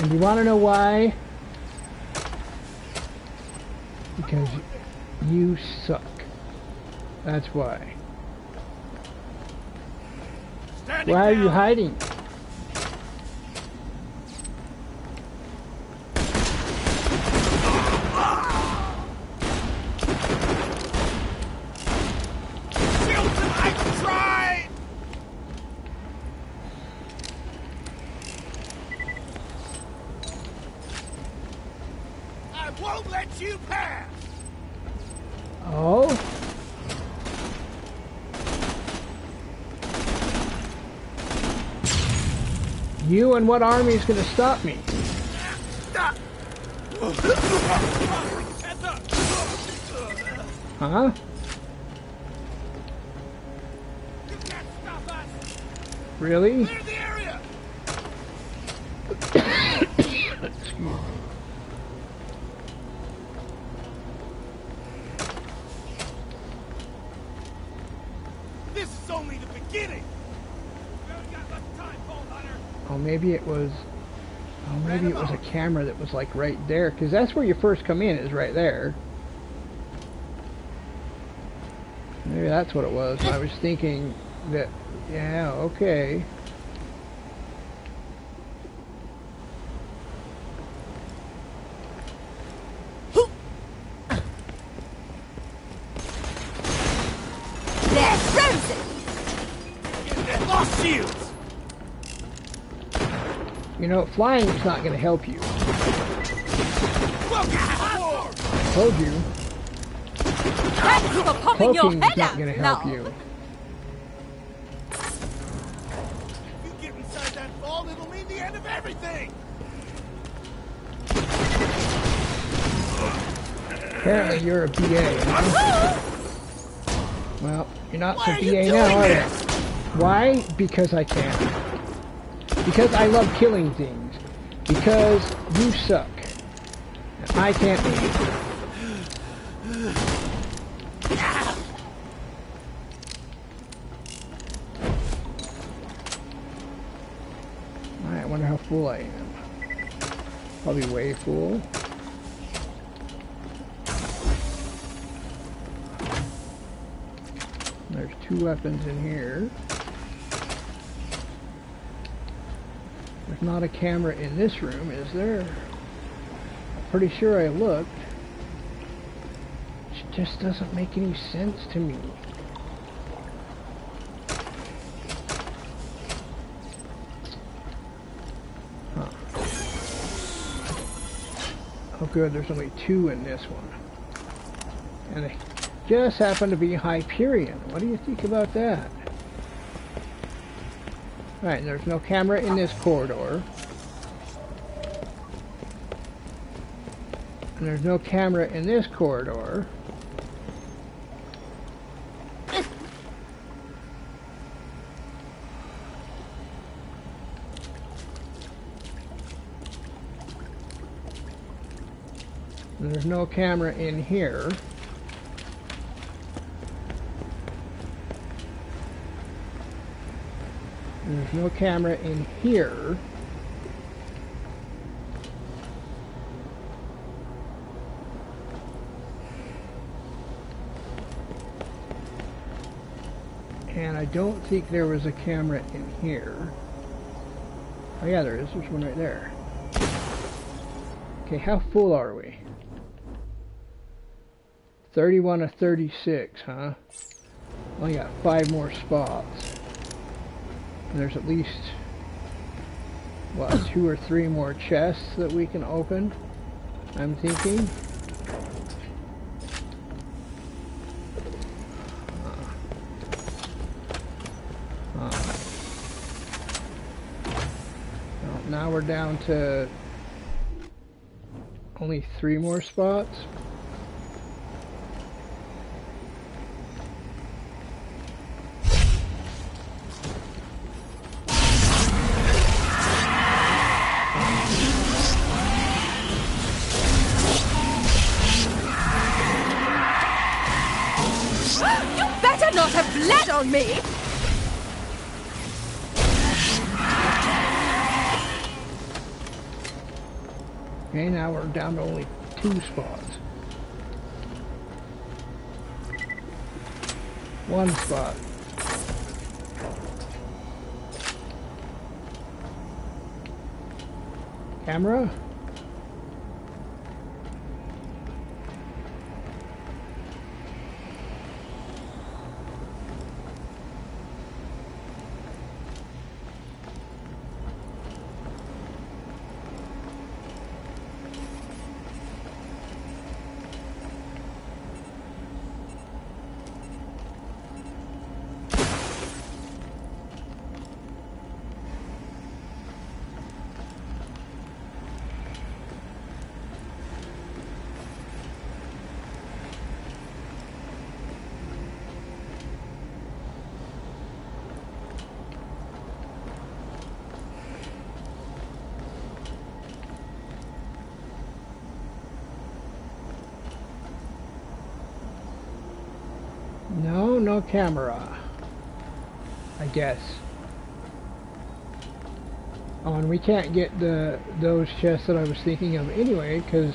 And you wanna know why? Because you suck. That's why. Standing Why are you hiding? Chilton, I tried! I won't let you pass! Oh? And what army is gonna stop me? Huh? Really? Clear the area! Excuse me. This is only the beginning! We haven't got much time, Vault Hunter! Oh, maybe it was. Oh, maybe it was a camera that was like right there, because that's where you first come in. Is right there. Maybe that's what it was. I was thinking that. Yeah. Okay. They're frozen! Lost shields! Flying is not going to help you. Told you. Thanks for popping your is head not going to help love. you. You get inside that vault, it'll mean the end of everything! Apparently, you're a BA. huh? Well, you're not Why so you BA now, are you? Why? Because I can. Because I love killing things because you suck. I can't Alright, I wonder how full I am. Probably way full. There's two weapons in here. Not a camera in this room, is there? Pretty sure I looked. It just doesn't make any sense to me. Huh. Oh good, there's only two in this one. And they just happen to be Hyperion. What do you think about that? Right, there's no camera in this corridor. And there's no camera in this corridor. And there's no camera in here. There's no camera in here. And I don't think there was a camera in here. Oh yeah, there is. There's one right there. Okay, how full are we? 31 to 36, huh? Oh, Only got five more spots. There's at least, what, two or three more chests that we can open, I'm thinking. Uh, well, now we're down to only three more spots. Me! Okay, now we're down to only two spots. One spot. Camera? No, no camera. I guess. Oh, and we can't get the those chests that I was thinking of anyway, because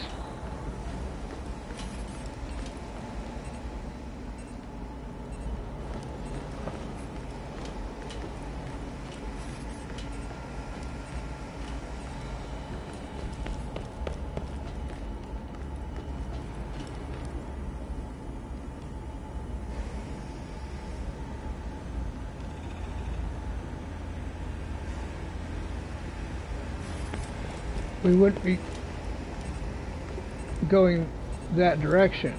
wouldn't be going that direction.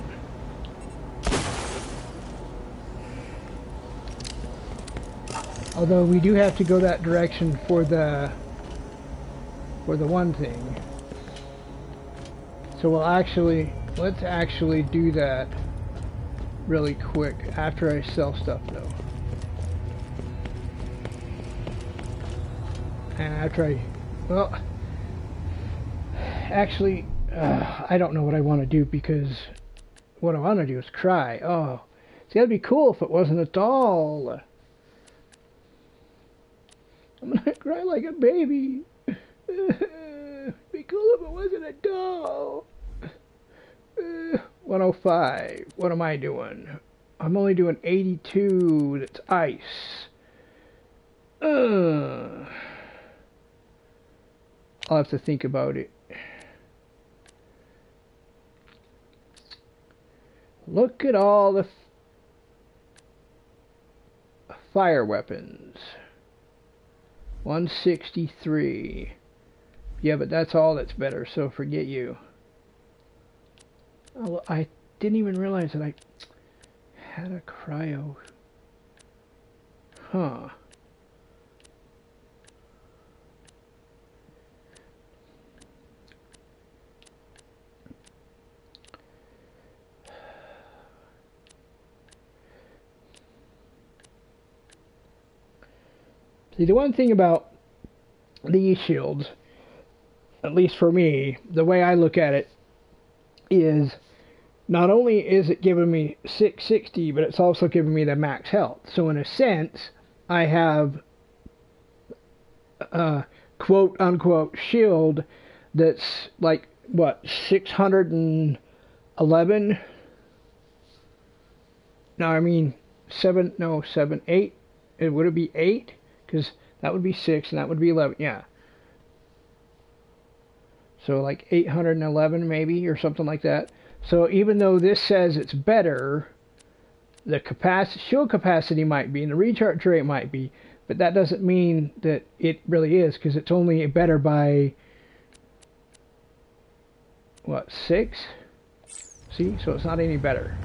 Although we do have to go that direction for the for the one thing. So we'll actually let's actually do that really quick after I sell stuff though. And after I well actually, uh, I don't know what I want to do because what I want to do is cry. Oh, see, that'd be cool if it wasn't a doll. I'm gonna cry like a baby. be cool if it wasn't a doll. Uh, 105. What am I doing? I'm only doing 82. That's ice. Uh, I'll have to think about it. Look at all the fire weapons. 163. Yeah, but that's all that's better, so forget you. Oh, I didn't even realize that I had a cryo. Huh. See, the one thing about these shields, at least for me, the way I look at it, is not only is it giving me 660, but it's also giving me the max health. So in a sense, I have a quote unquote shield that's like what 611 no i mean seven no seven eight. It would it be eight because that would be 6 and that would be 11 yeah. So like 811 maybe or something like that. So even though this says it's better the capacity shield capacity might be and the recharge rate might be but that doesn't mean that it really is because it's only better by what six? See? So it's not any better.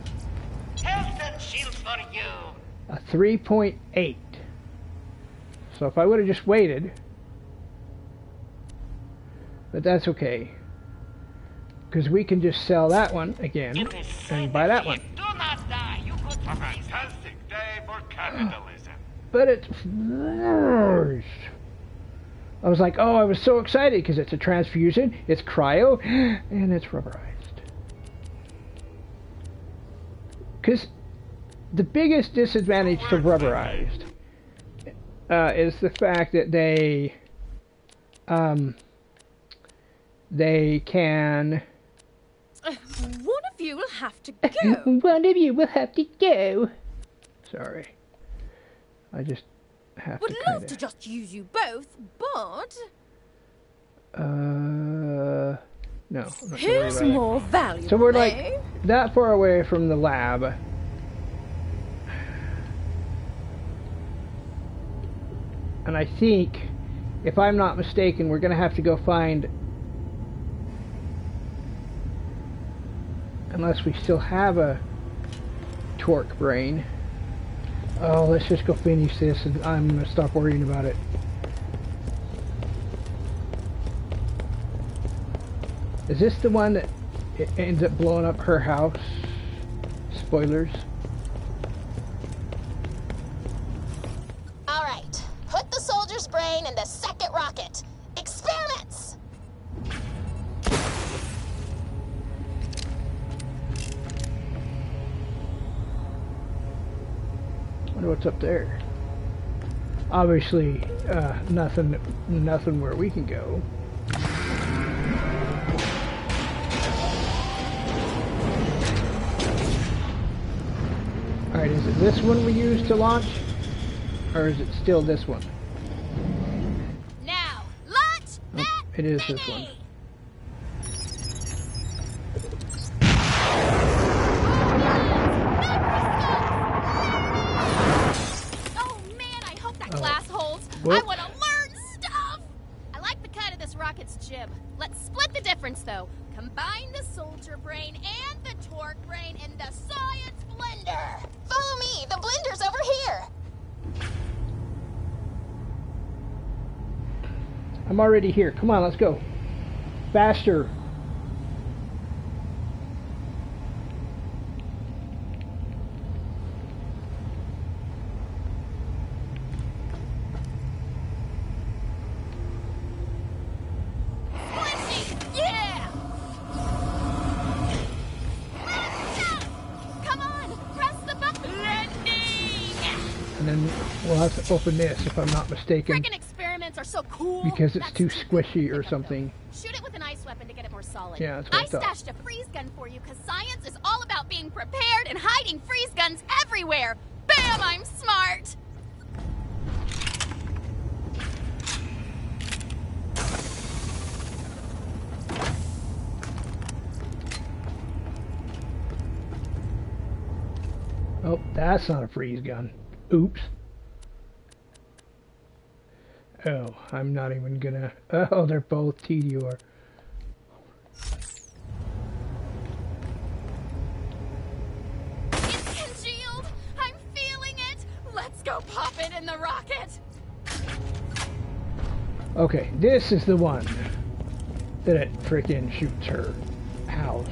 Health and shields for you. a 3.8 so if I would have just waited, but that's okay. Because we can just sell that one again and buy that one. Do not die. You could A fantastic day for capitalism. But it's worse. I was like, oh, I was so excited because it's a transfusion, it's cryo, and it's rubberized. Because the biggest disadvantage to rubberized uh, is the fact that they um, they can. One of you will have to go. One of you will have to go. Sorry, I just have Would to love kind to just use you both, but Uh, no. I'm not gonna worry who's more valuable? So we're like that far away from the lab. And I think, if I'm not mistaken, we're going to have to go find. Unless we still have a tork brain. Oh, let's just go finish this and I'm going to stop worrying about it. Is this the one that ends up blowing up her house? Spoilers. What's up there. Obviously, uh, nothing, nothing where we can go. All right, is it this one we use to launch, or is it still this one? Now, launch Oh, it is this one. I'm already here. Come on, let's go. Faster. Yeah! Come on, press the button. Landing! And then we'll have to open this if I'm not mistaken. Are so cool. Because it's That's too squishy or something. Shoot it with an ice weapon to get it more solid. Yeah, that's what I I stashed a freeze gun for you because science is all about being prepared and hiding freeze guns everywhere. Bam! I'm smart. Oh, that's not a freeze gun. Oops. Oh, I'm not even gonna. Oh, they're both TDR. It's congealed. I'm feeling it. Let's go pop it in the rocket. Okay, this is the one that it frickin' shoots her house.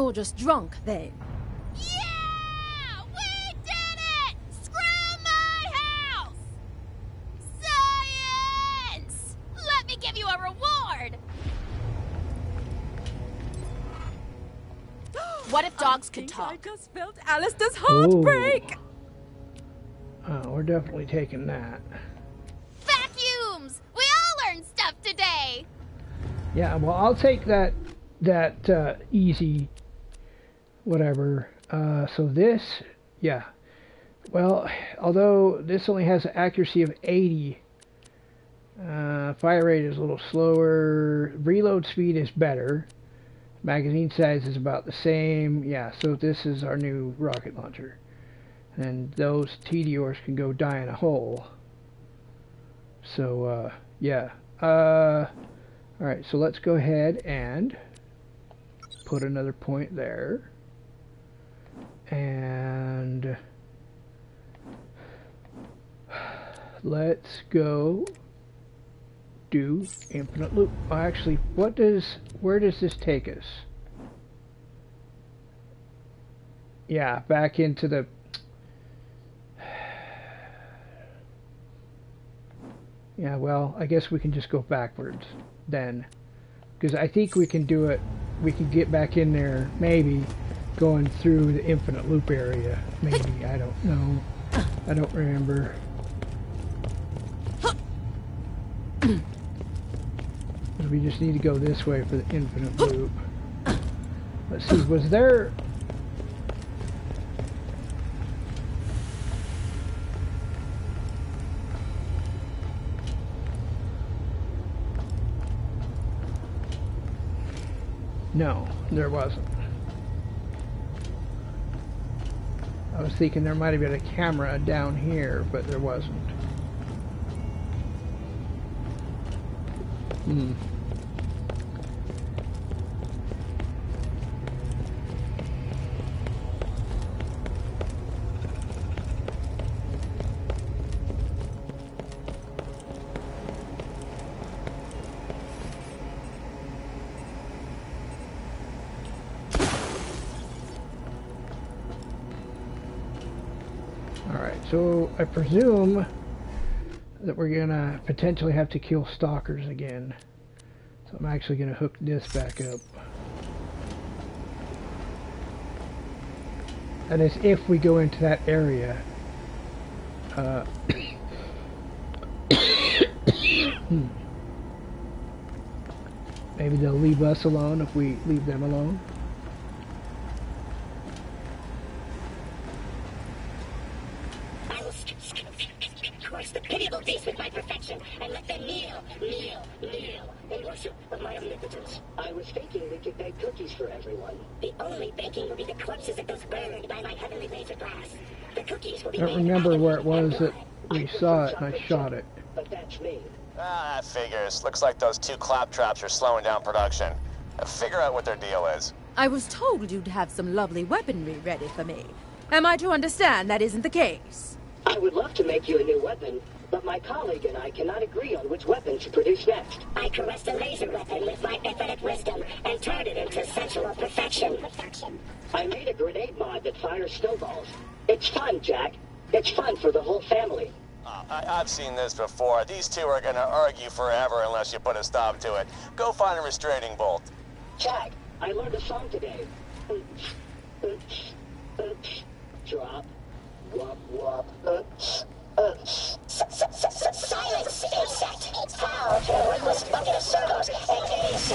You're just drunk then? Yeah! We did it! Screw my house! Science! Let me give you a reward! What if dogs could talk? I just felt Alistair's heartbreak. Oh, we're definitely taking that. Vacuums! We all learned stuff today! Yeah, well, I'll take that that uh, easy, whatever. Uh, so this, yeah. Well, although this only has an accuracy of 80, uh, fire rate is a little slower. Reload speed is better. Magazine size is about the same. Yeah, so this is our new rocket launcher. And those TDRs can go die in a hole. So, uh, yeah. Uh, Alright, so let's go ahead and put another point there. And let's go do infinite loop. Oh, actually, what does, where does this take us? Yeah, back into the Yeah, well, I guess we can just go backwards then. Because I think we can do it, we can get back in there, maybe, going through the infinite loop area. Maybe, I don't know. I don't remember. we just need to go this way for the infinite loop. Let's see, was there... No, there wasn't. I was thinking there might have been a camera down here, but there wasn't. Hmm. I presume that we're gonna potentially have to kill stalkers again. So I'm actually gonna hook this back up. That is if we go into that area. Uh, hmm. Maybe they'll leave us alone if we leave them alone. I will crush the pitiable beast with my perfection and let them kneel, kneel, kneel in worship of. I was thinking we could bake cookies for everyone. The only baking will be the corpses of those burned by my heavenly laser glass. The cookies will I be don't remember where it was that we saw it and I shot it. But that's me. Ah, that figures. Looks like those two claptraps are slowing down production. Figure out what their deal is. I was told you'd have some lovely weaponry ready for me. Am I to understand that isn't the case? I would love to make you a new weapon, but my colleague and I cannot agree on which weapon to produce next. I caressed a laser weapon with my infinite wisdom and turned it into sensual perfection. I made a grenade mod that fires snowballs. It's fun, Jack. It's fun for the whole family. Uh, I, have seen this before. These two are gonna argue forever unless you put a stop to it. Go find a restraining bolt. Jack, I learned a song today. Oops, oops, oops, drop, wop, wop, oops. Silence, insect! Foul to the worthless bucket of servos and idiocy!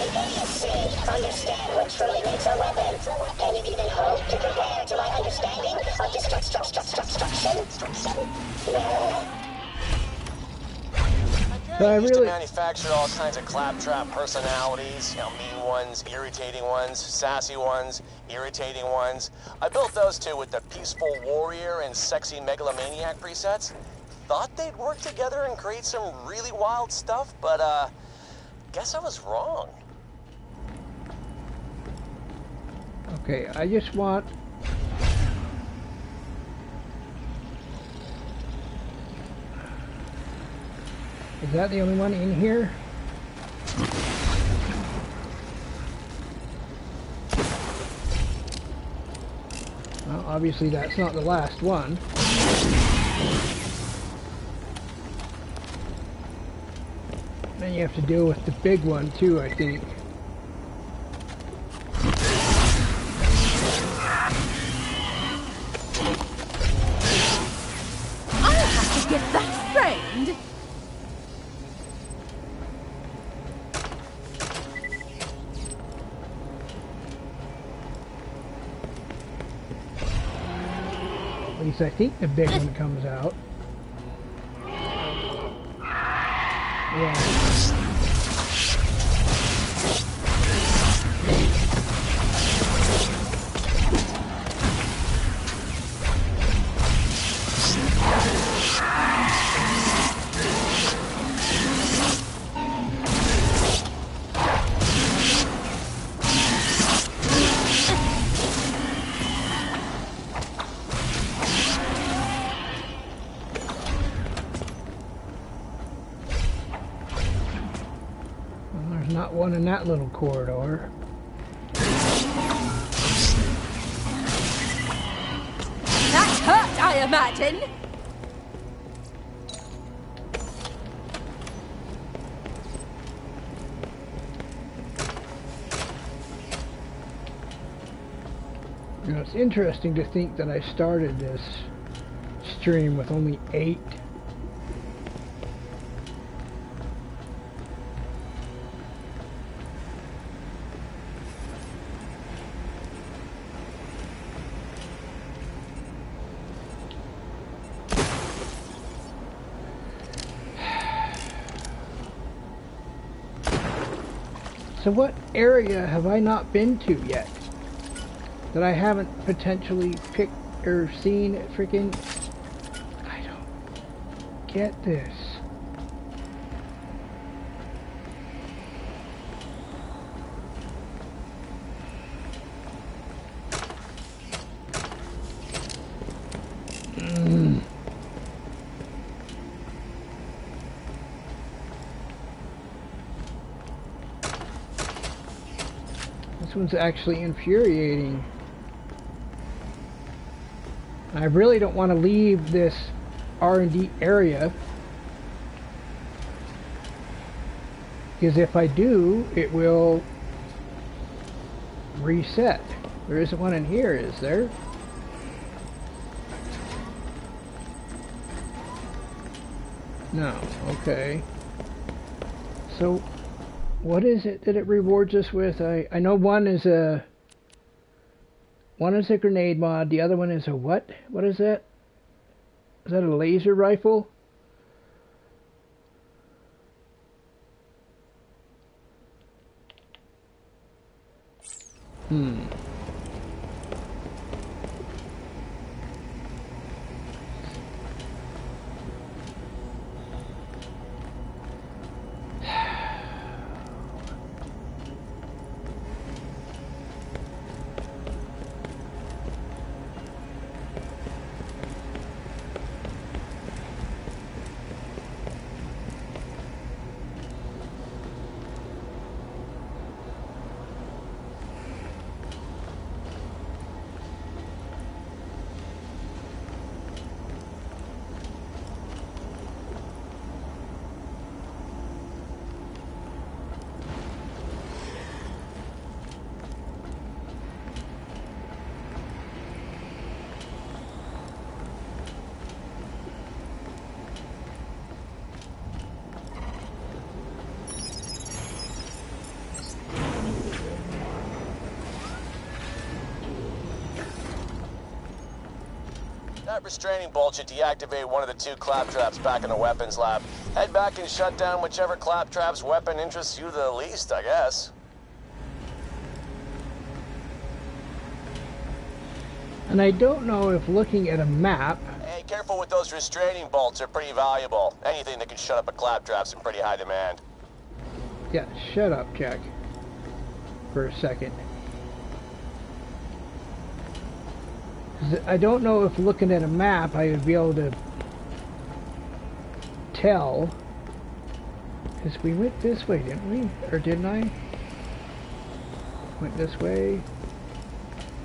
Understand what truly makes a weapon. Can you even hope to compare to my understanding of destruction? No. I really manufactured all kinds of claptrap personalities, you know, mean ones, irritating ones, sassy ones, irritating ones. I built those two with the peaceful warrior and sexy megalomaniac presets. Thought they'd work together and create some really wild stuff, but uh, guess I was wrong. Okay, I just want Is that the only one in here? Well, obviously that's not the last one. Then you have to deal with the big one too, I think. I'll have to get that framed! least I think the big one comes out. Yeah. One in that little corridor. That hurt, I imagine! You know, it's interesting to think that I started this stream with only eight So what area have I not been to yet? That I haven't potentially picked or seen freaking... I don't get this. Actually infuriating. I really don't want to leave this R&D area because if I do, it will reset. There isn't one in here, is there? No, okay. So what is it that it rewards us with? I, I know one is a one is a grenade mod, the other one is a what? What is that? Is that a laser rifle? Hmm. Restraining bolt should deactivate one of the two claptraps back in the weapons lab. Head back and shut down whichever claptrap's weapon interests you the least, I guess. And I don't know if looking at a map... Hey, careful with those restraining bolts. They're pretty valuable. Anything that can shut up a claptrap's in pretty high demand. Yeah, shut up, Jack. For a second. I don't know if looking at a map I would be able to tell. Because we went this way, didn't we? Or didn't I? Went this way.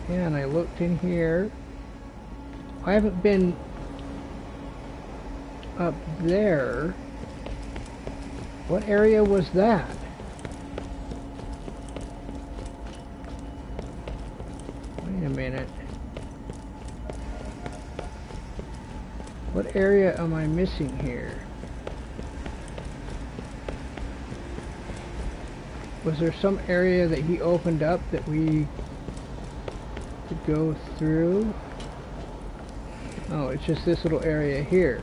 And I looked in here. I haven't been up there. What area was that? Wait a minute. What area am I missing here? Was there some area that he opened up that we could go through? Oh, it's just this little area here.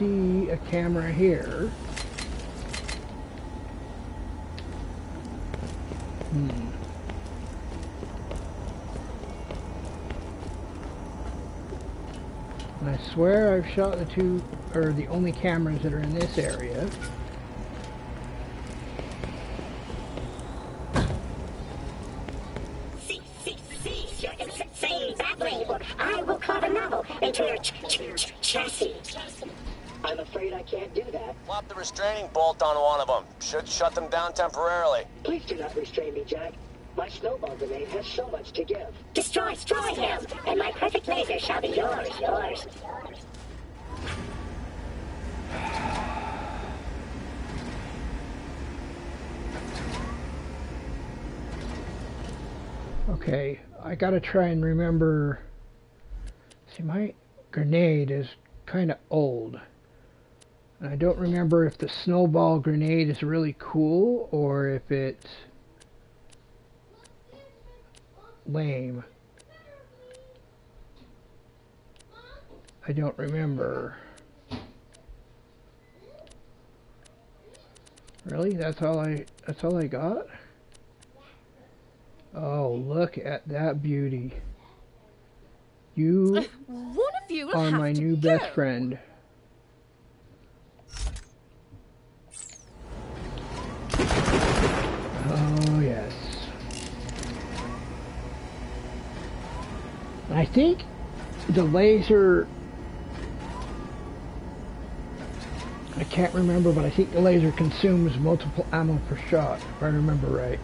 See a camera here. Hmm. And I swear I've shot the two, or the only cameras that are in this area. Shut them down temporarily. Please do not restrain me, Jack. My snowball grenade has so much to give. Destroy, destroy him, and my perfect laser shall be yours, yours. Okay, I gotta try and remember. See, my grenade is kind of old. And I don't remember if the snowball grenade is really cool or if it's lame. I don't remember. Really? That's all I that's all I got? Oh, look at that beauty. You One of you are my new go. best friend. Oh, yes. I think the laser... I can't remember, but I think the laser consumes multiple ammo per shot, if I remember right.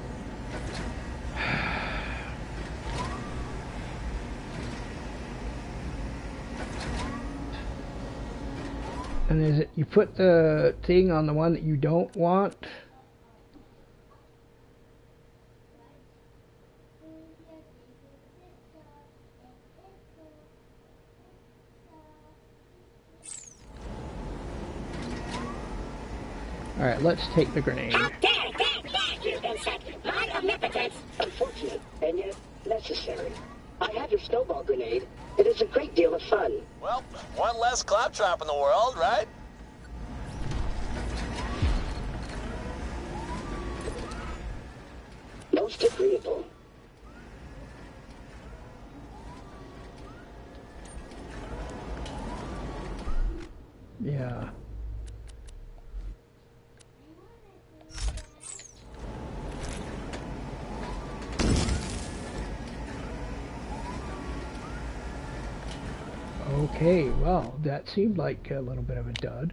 And is it you put the thing on the one that you don't want? Alright, let's take the grenade. Ah, How dare, dare, dare you insect my omnipotence! Unfortunate, and yet necessary. I have your snowball grenade. It is a great deal of fun. Well, one less claptrap in the world, right? Most agreeable. Yeah. Okay, well, that seemed like a little bit of a dud.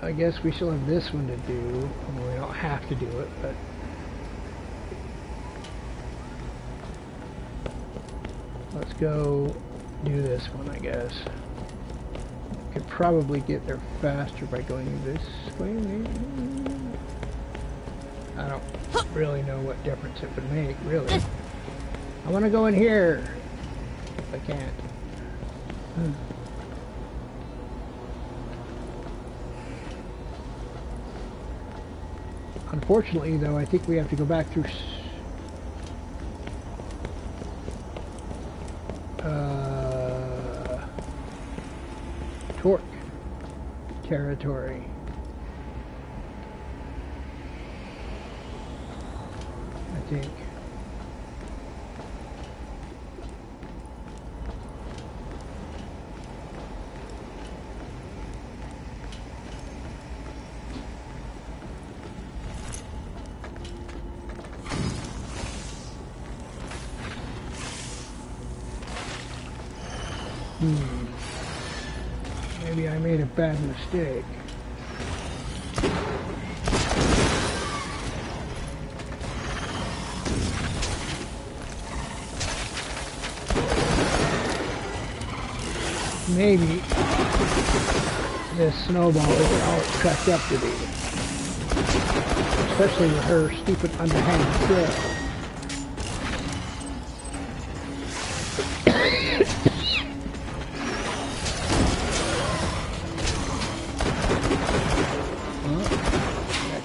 I guess we still have this one to do. Well, we don't have to do it, but... Let's go do this one, I guess. Could probably get there faster by going this way. I don't really know what difference it would make, really. I want to go in here. If I can't. Unfortunately, though, I think we have to go back through uh, tork territory. I think. Hmm. Maybe I made a bad mistake. Maybe snowball isn't all it's cracked up to be. Especially with her stupid underhand skill.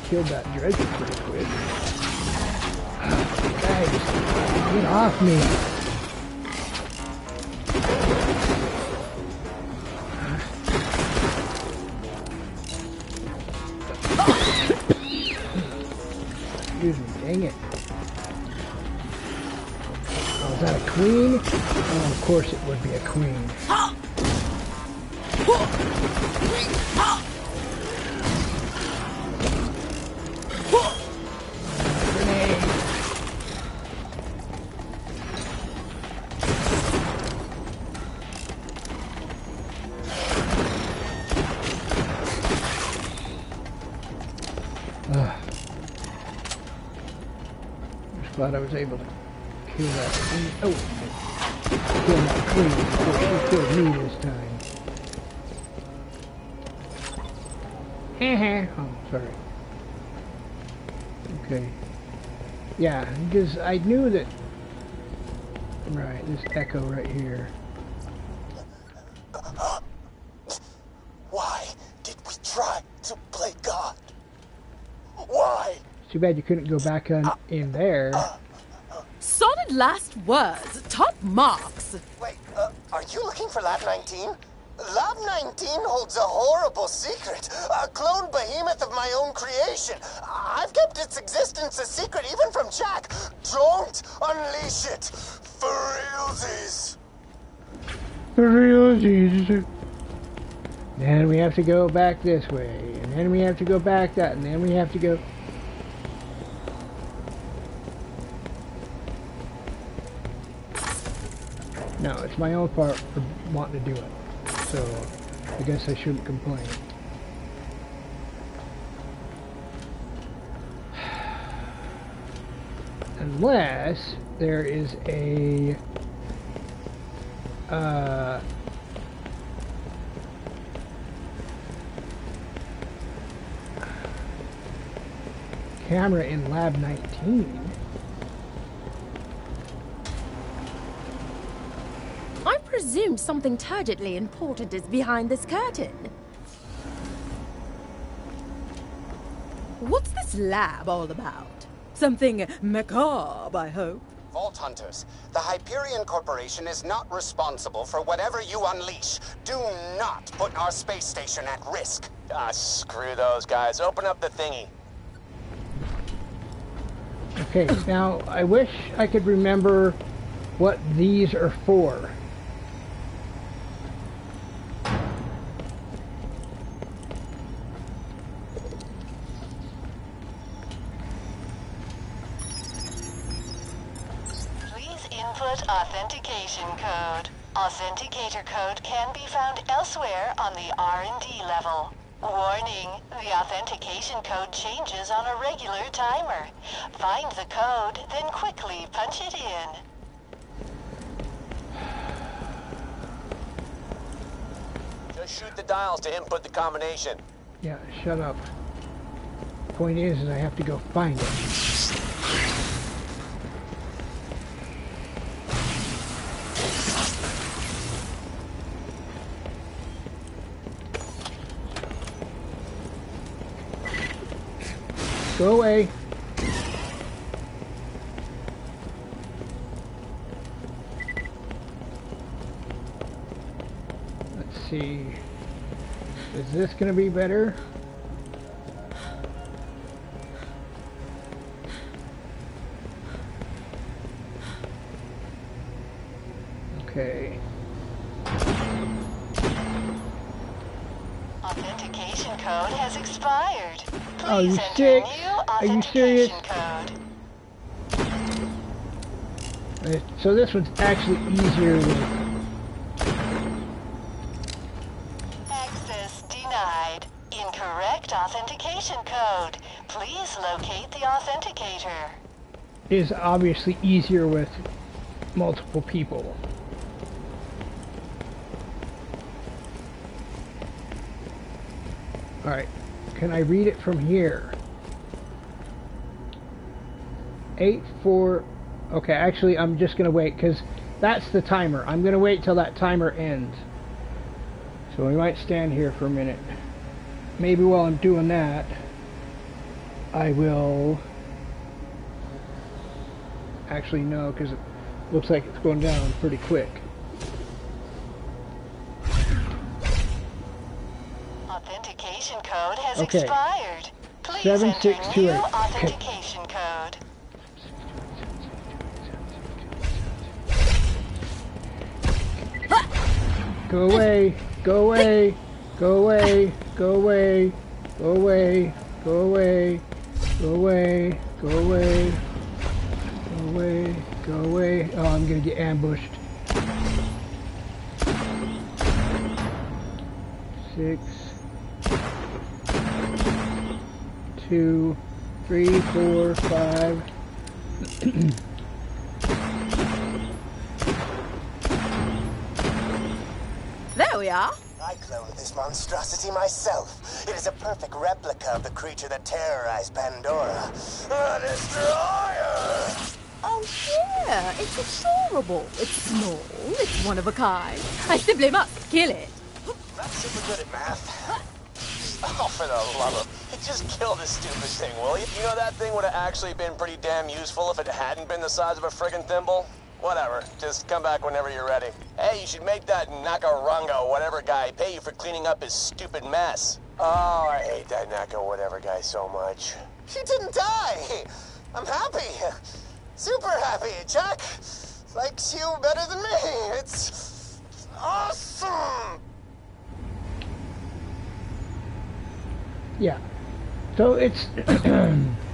killed that dredger pretty quick. Guys, get off me, queen. glad I was able to Yeah, because I knew that... Right, this echo right here. Why did we try to play God? Why? Too bad you couldn't go back on in there. Solid last words. Top marks. Wait, uh, are you looking for Lab 19? Lab 19 holds a horrible secret. A clone behemoth of my own creation. I've kept its existence a secret even from Jack. Don't unleash it. For realsies. For realsies. Then we have to go back this way. And then we have to go back that. And then we have to go... No, it's my own fault for wanting to do it. So, I guess I shouldn't complain. Unless there is a uh, camera in lab 19 presume something turgidly important is behind this curtain. What's this lab all about? Something macabre, I hope. Vault Hunters, the Hyperion Corporation is not responsible for whatever you unleash. Do not put our space station at risk. Ah, screw those guys. Open up the thingy. Okay, now I wish I could remember what these are for. Authentication code. Authenticator code can be found elsewhere on the R&D level. Warning, the authentication code changes on a regular timer. Find the code, then quickly punch it in. Just shoot the dials to input the combination. Yeah, shut up. Point is, is I have to go find it. Go away. Let's see. Is this going to be better? Okay. Authentication code has expired. Oh, you enter sick? Are you serious? So this one's actually easier with Access denied. Incorrect authentication code. Please locate the authenticator. is obviously easier with multiple people. Alright, can I read it from here? 8, 4, okay, actually I'm just going to wait because that's the timer. I'm going to wait till that timer ends. So we might stand here for a minute. Maybe while I'm doing that, I will actually no because it looks like it's going down pretty quick Authentication code has Okay. expired. Please Seven, enter six, two, new eight. Okay. authentication code. go away go away go away go away go away go away go away go away go away go away oh I'm gonna get ambushed six two three four five There we are. I cloned this monstrosity myself. It is a perfect replica of the creature that terrorized Pandora. The Destroyer! Oh, yeah, it's adorable. It's small. It's one of a kind. I simply must kill it. Not super good at math. Oh, for the love of... Just kill this stupid thing, will you? You know that thing would have actually been pretty damn useful if it hadn't been the size of a friggin' thimble? Whatever. Just come back whenever you're ready. Hey, you should make that Nakarunga whatever guy pay you for cleaning up his stupid mess. Oh, I hate that Naka whatever guy so much. She didn't die! I'm happy! Super happy! Jack likes you better than me! It's awesome! Yeah. So it's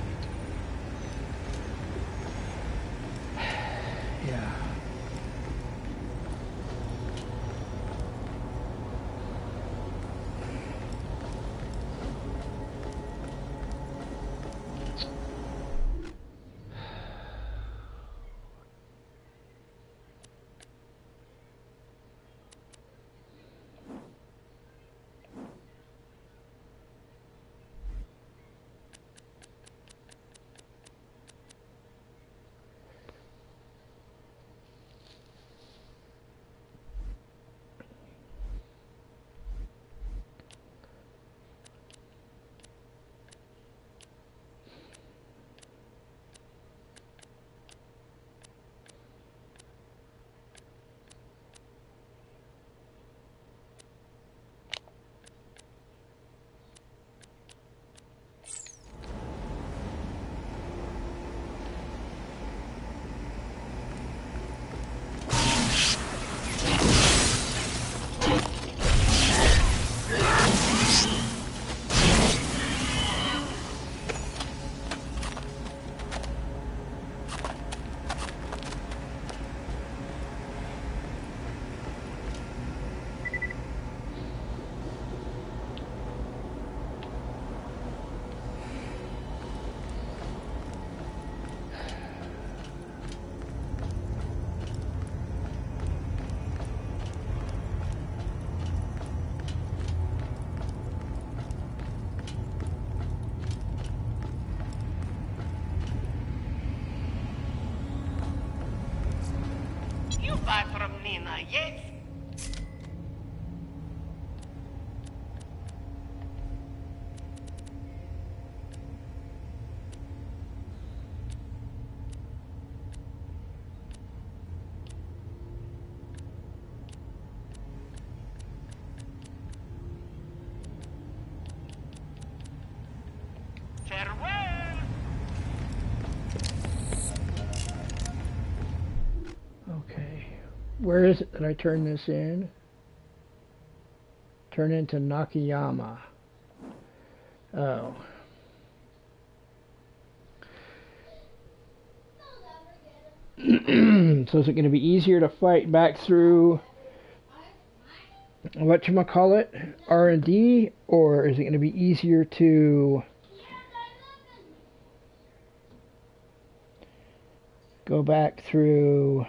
Emma, yes? Farewell! Okay. Where is it that I turn this in? Turn into Nakayama. Oh. so is it going to be easier to fight back through what you call it R&D or is it going to be easier to go back through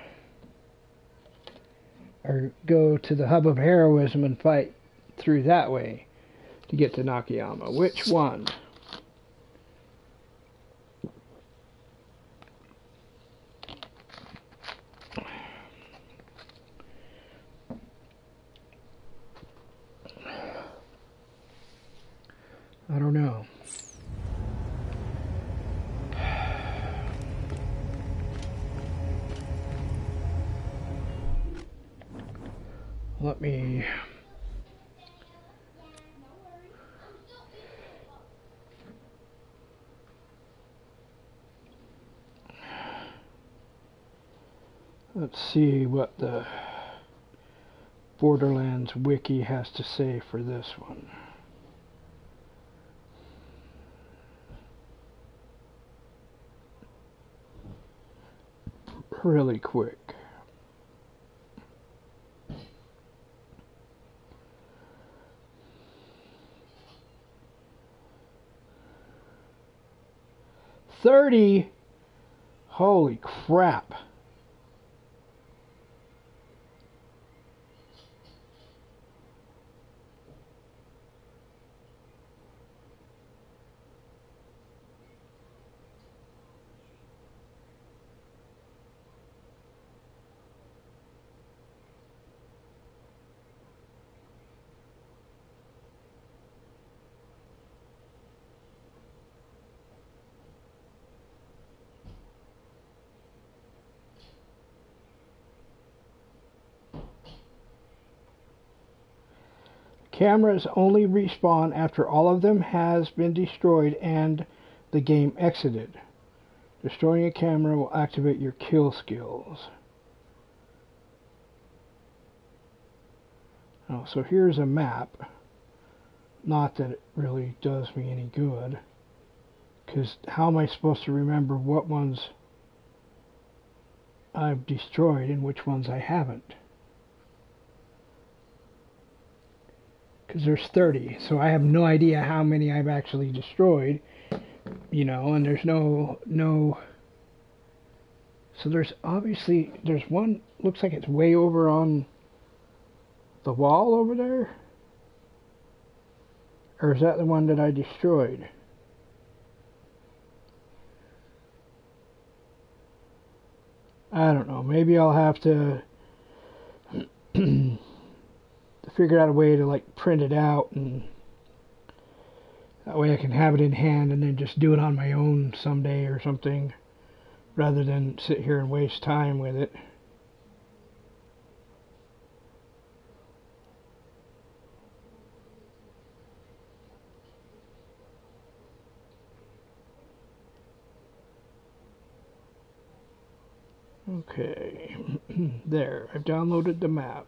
or go to the hub of heroism and fight through that way to get to Nakayama. Which one? Borderlands wiki has to say for this one. Really quick. Thirty. Holy crap. Cameras only respawn after all of them has been destroyed and the game exited. Destroying a camera will activate your kill skills. Oh, so here's a map. Not that it really does me any good. Because how am I supposed to remember what ones I've destroyed and which ones I haven't? Because there's 30 so I have no idea how many I've actually destroyed you know and there's no no so there's obviously there's one looks like it's way over on the wall over there. Or is that the one that I destroyed? I don't know maybe I'll have to figure out a way to like print it out and that way I can have it in hand and then just do it on my own someday or something rather than sit here and waste time with it. Okay, there, I've downloaded the map.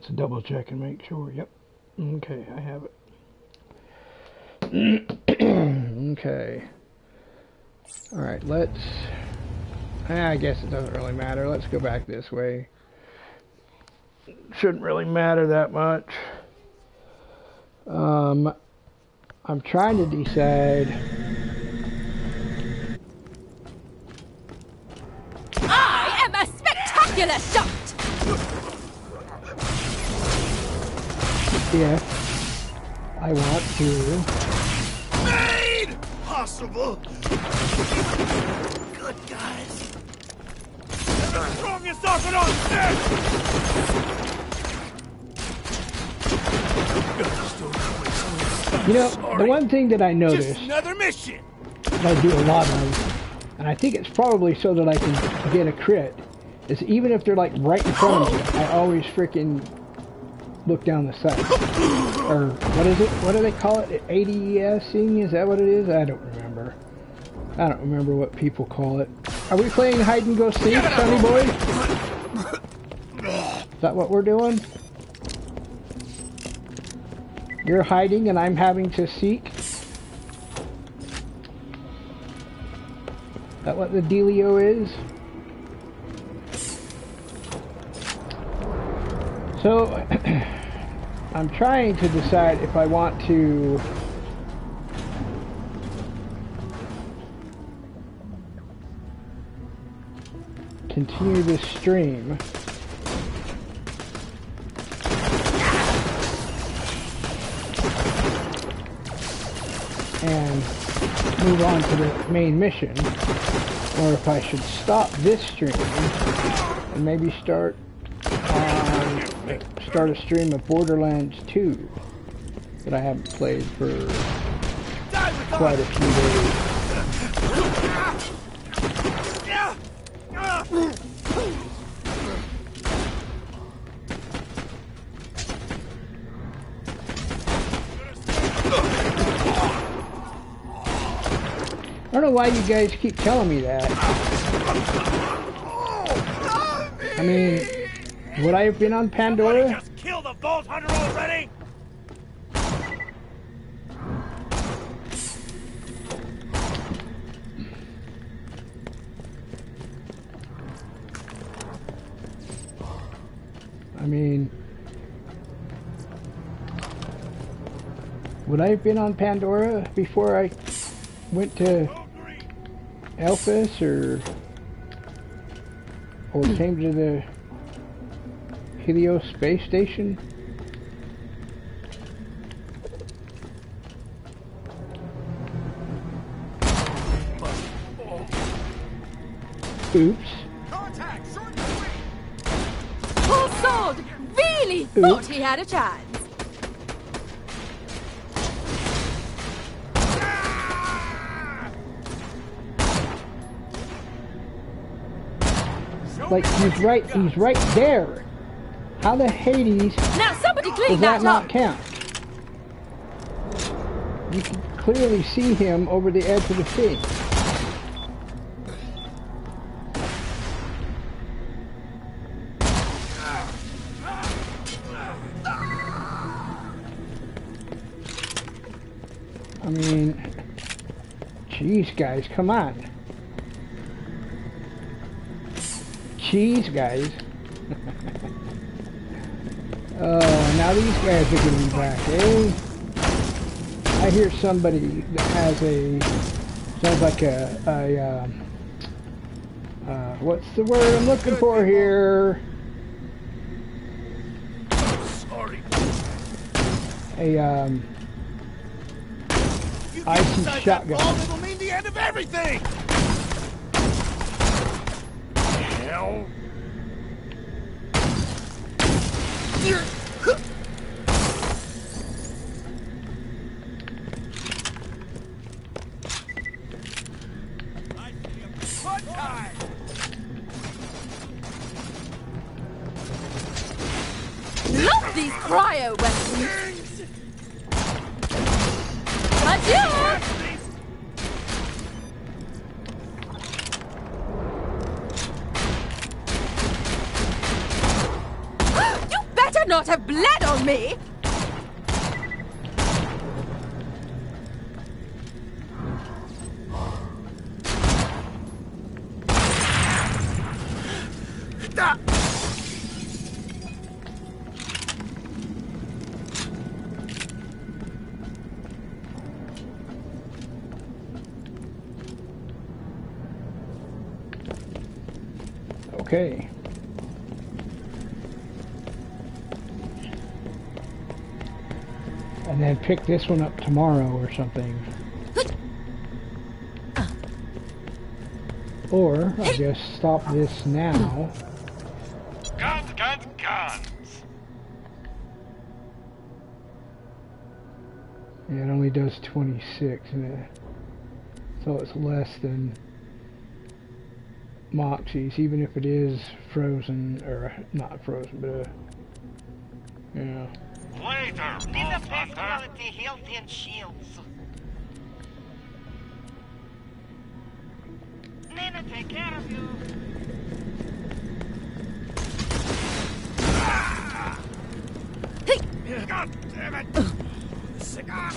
Let's double check and make sure. Yep. Okay, I have it. okay. Alright, let's... I guess it doesn't really matter. Let's go back this way. Shouldn't really matter that much. Um, I'm trying to decide... Yeah. I want to. Made possible. Good guys. They're the strongest on You know, the one thing that I noticed Just another mission. that I do a lot of, and I think it's probably so that I can get a crit, is even if they're like right in front of me, I always freaking look down the sight. or what is it? What do they call it? ADSing? Is that what it is? I don't remember. I don't remember what people call it. Are we playing hide and go seek, Sonny boy? Is that what we're doing? You're hiding and I'm having to seek? Is that what the dealio is? So, I'm trying to decide if I want to continue this stream. And move on to the main mission. Or if I should stop this stream and maybe start start a stream of Borderlands 2 that I haven't played for quite a few days. I don't know why you guys keep telling me that. I mean, would I have been on Pandora? Just kill the Vault Hunter already. I mean, would I have been on Pandora before I went to Elpis or or came to the Helios space station? Oops. Poor sword really thought he had a chance. Like he's right he's right there. How the Hades Now somebody clean does that that not count? You can clearly see him over the edge of the sea. I mean, jeez, guys, come on. Jeez, guys. oh, now these guys are getting back, eh? I hear somebody that has a sounds like a, a um, uh, what's the word I'm looking for here? Sorry. A um, icy shotgun. vault, it'll mean the end of everything. Fun pick this one up tomorrow or something. Or I just stop this now. Guns, guns, guns! Yeah, it only does 26, so it's less than Moxxi's, even if it is frozen, or not frozen, but uh, yeah. Later, Be the best quality healthy and shields. Nina, take care of you. God damn it! Cigar!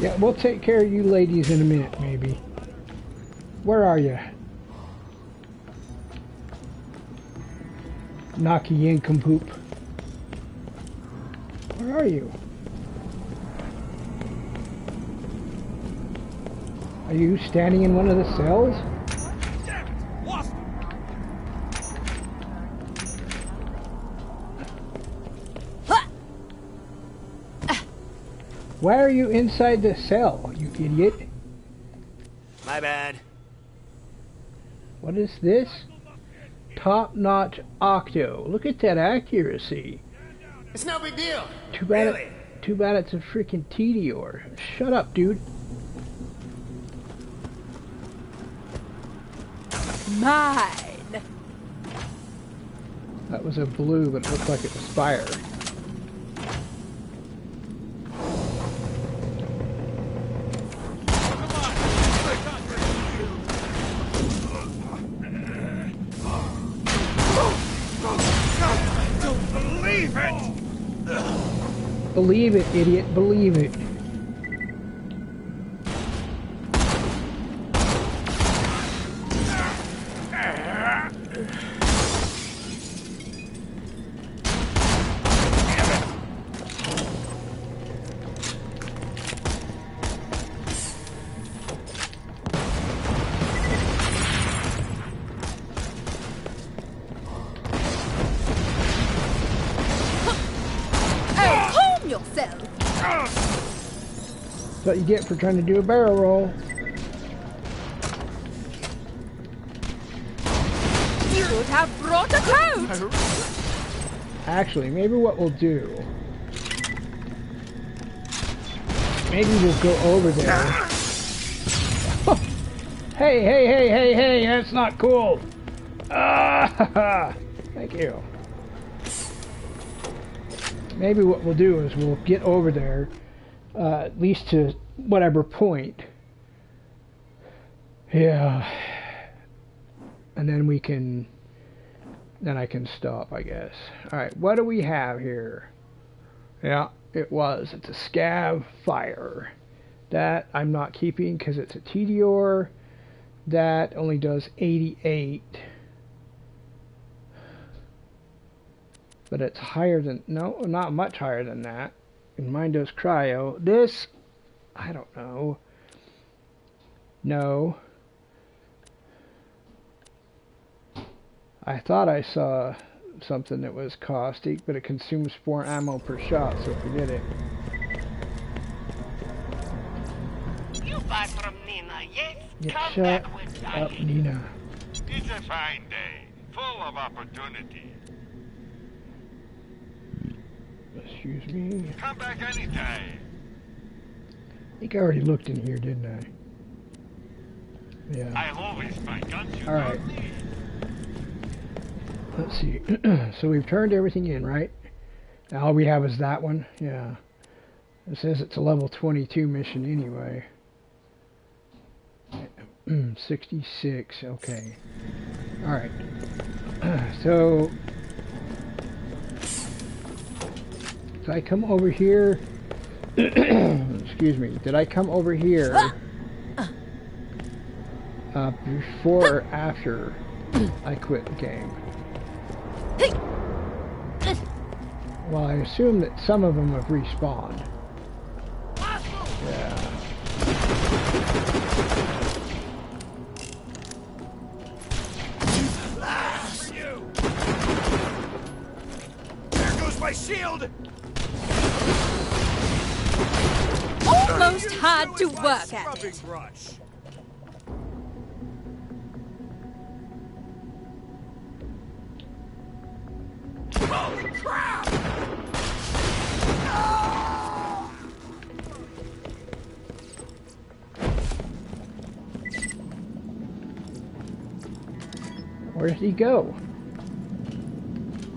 Yeah, we'll take care of you ladies in a minute, maybe. Where are you? Knocky Yincompoop. Where are you? Are you standing in one of the cells? Why are you inside the cell, you idiot? My bad. What is this? Top-notch octo. Look at that accuracy. It's no big deal. Too bad. Really? It, too bad it's a freaking Tediore. Shut up, dude. Mine. That was a blue, but it looked like it was fire. Believe it, idiot. Believe it. Get for trying to do a barrel roll. You'd have brought a coat. Actually, maybe what we'll do. Maybe we'll go over there. hey, hey, hey, hey, hey, that's not cool. Ah, thank you. Maybe what we'll do is we'll get over there, uh, at least to whatever point. Yeah. And then we can, then I can stop, I guess. Alright, what do we have here? Yeah, it was. It's a scav fire. That I'm not keeping because it's a Tediore. That only does 88. But it's higher than, no, not much higher than that. And mine cryo. This, I don't know. No. I thought I saw something that was caustic, but it consumes four ammo per shot, so forget it. You buy from Nina, yes? Yeah, Come shut back with up, Nina. It's a fine day, full of opportunity. Excuse me. Come back anytime. I think I already looked in here, didn't I? Yeah. I always find guns you Alright. need. Let's see. so we've turned everything in, right? Now all we have is that one. Yeah. It says it's a level 22 mission anyway. 66. Okay. Alright. So... Did I come over here? Excuse me. Did I come over here uh, before or after I quit the game? Well, I assume that some of them have respawned. Yeah. There goes my shield! Almost had to work at it. Holy crap! Where did he go?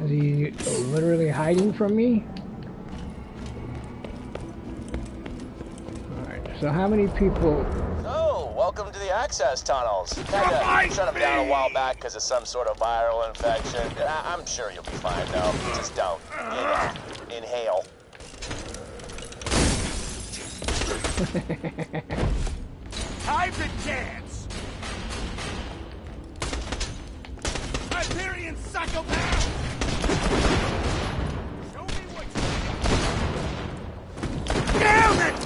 Is he literally hiding from me? So how many people... Oh, welcome to the access tunnels. Kinda uh, shut them down a while back because of some sort of viral infection. I am sure you'll be fine though. Just don't, you know, inhale. Time to dance! Hyperion psychopath! Show me what you Damn, that's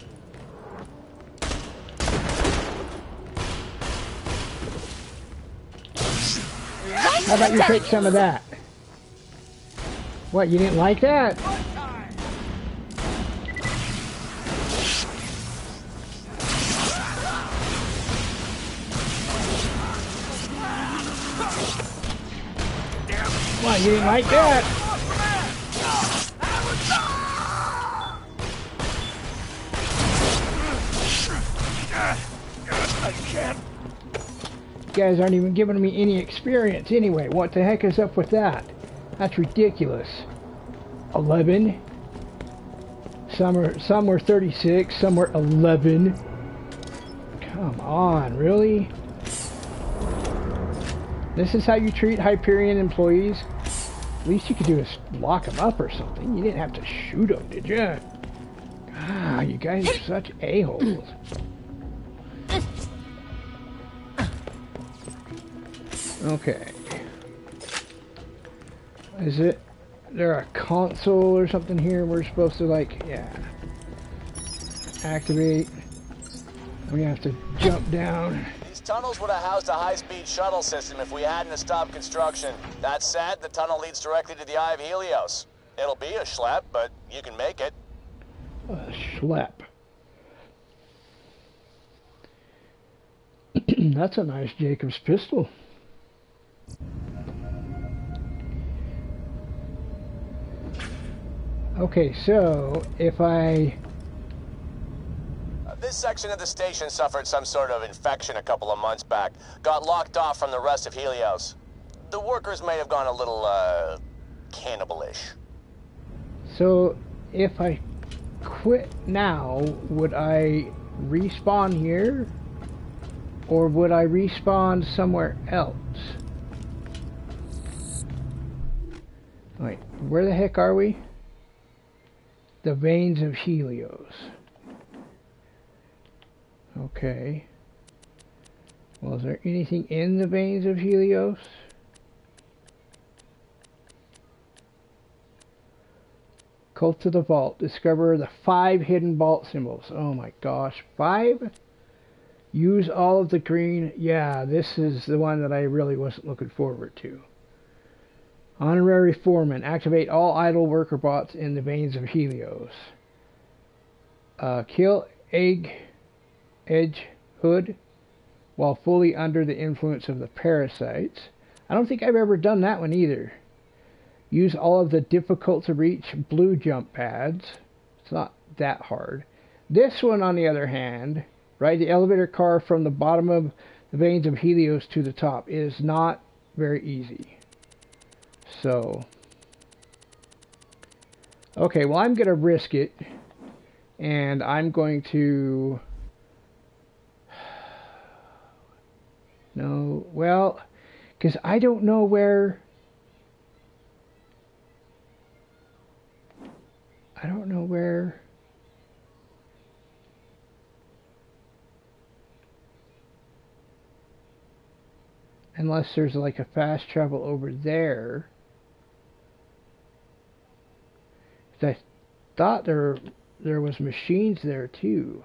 about you take some of that? What, you didn't like that? What, you didn't like that? Guys aren't even giving me any experience anyway. What the heck is up with that? That's ridiculous. 11. Some are, some were 36, some were 11. Come on, really? This is how you treat Hyperion employees? At least you could do is lock them up or something. You didn't have to shoot them, did you? Ah, you guys are such a-holes. Okay. Is it there a console or something here we're supposed to like yeah activate we have to jump down These tunnels would have housed a high-speed shuttle system if we hadn't stopped construction. That said, the tunnel leads directly to the Eye of Helios. It'll be a schlep, but you can make it. a schlep that's a nice Jakobs pistol okay so if I This section of the station suffered some sort of infection a couple of months back. Got locked off from the rest of Helios. The workers may have gone a little, uh, cannibalish. So, if I quit now, would I respawn here? Or would I respawn somewhere else? Wait, where the heck are we? The veins of Helios. Okay. Well, is there anything in the veins of Helios? Cult to the vault. Discover the five hidden vault symbols. Oh my gosh. Five? Use all of the green. Yeah, this is the one that I really wasn't looking forward to. Honorary Foreman. Activate all idle worker bots in the veins of Helios. Uh, kill Egg Edge Hood while fully under the influence of the parasites. I don't think I've ever done that one either. Use all of the difficult to reach blue jump pads. It's not that hard. This one, on the other hand, ride the elevator car from the bottom of the veins of Helios to the top is not very easy. So, okay, well, I'm going to risk it, and I'm going to. No, well, because I don't know where. I don't know where. Unless there's like a fast travel over there. Thought there there was machines there too.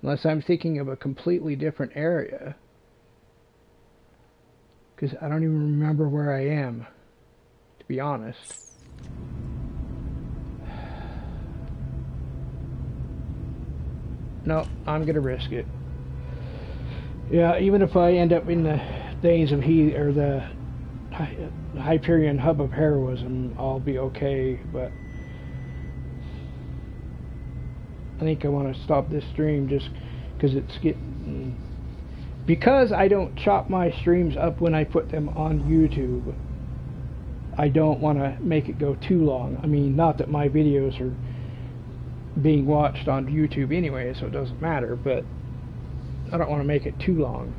Unless I'm thinking of a completely different area. Because I don't even remember where I am, to be honest. No, I'm gonna risk it. Yeah, even if I end up in the days of he or the Hyperion hub of heroism, I'll be okay. But I think I want to stop this stream just because it's getting because I don't chop my streams up when I put them on YouTube. I don't want to make it go too long. I mean, not that my videos are being watched on YouTube anyway, so it doesn't matter, but I don't want to make it too long.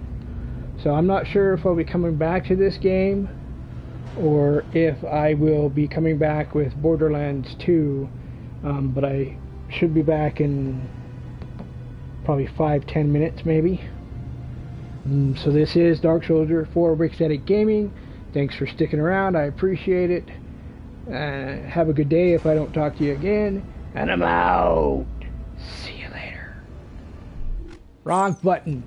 So I'm not sure if I'll be coming back to this game or if I will be coming back with Borderlands 2, um, but I should be back in probably 5-10 minutes maybe. Um, so this is Dark Soldier for Wick's Attic Gaming. Thanks for sticking around. I appreciate it. Uh, have a good day if I don't talk to you again. And I'm out. See you later. Wrong button.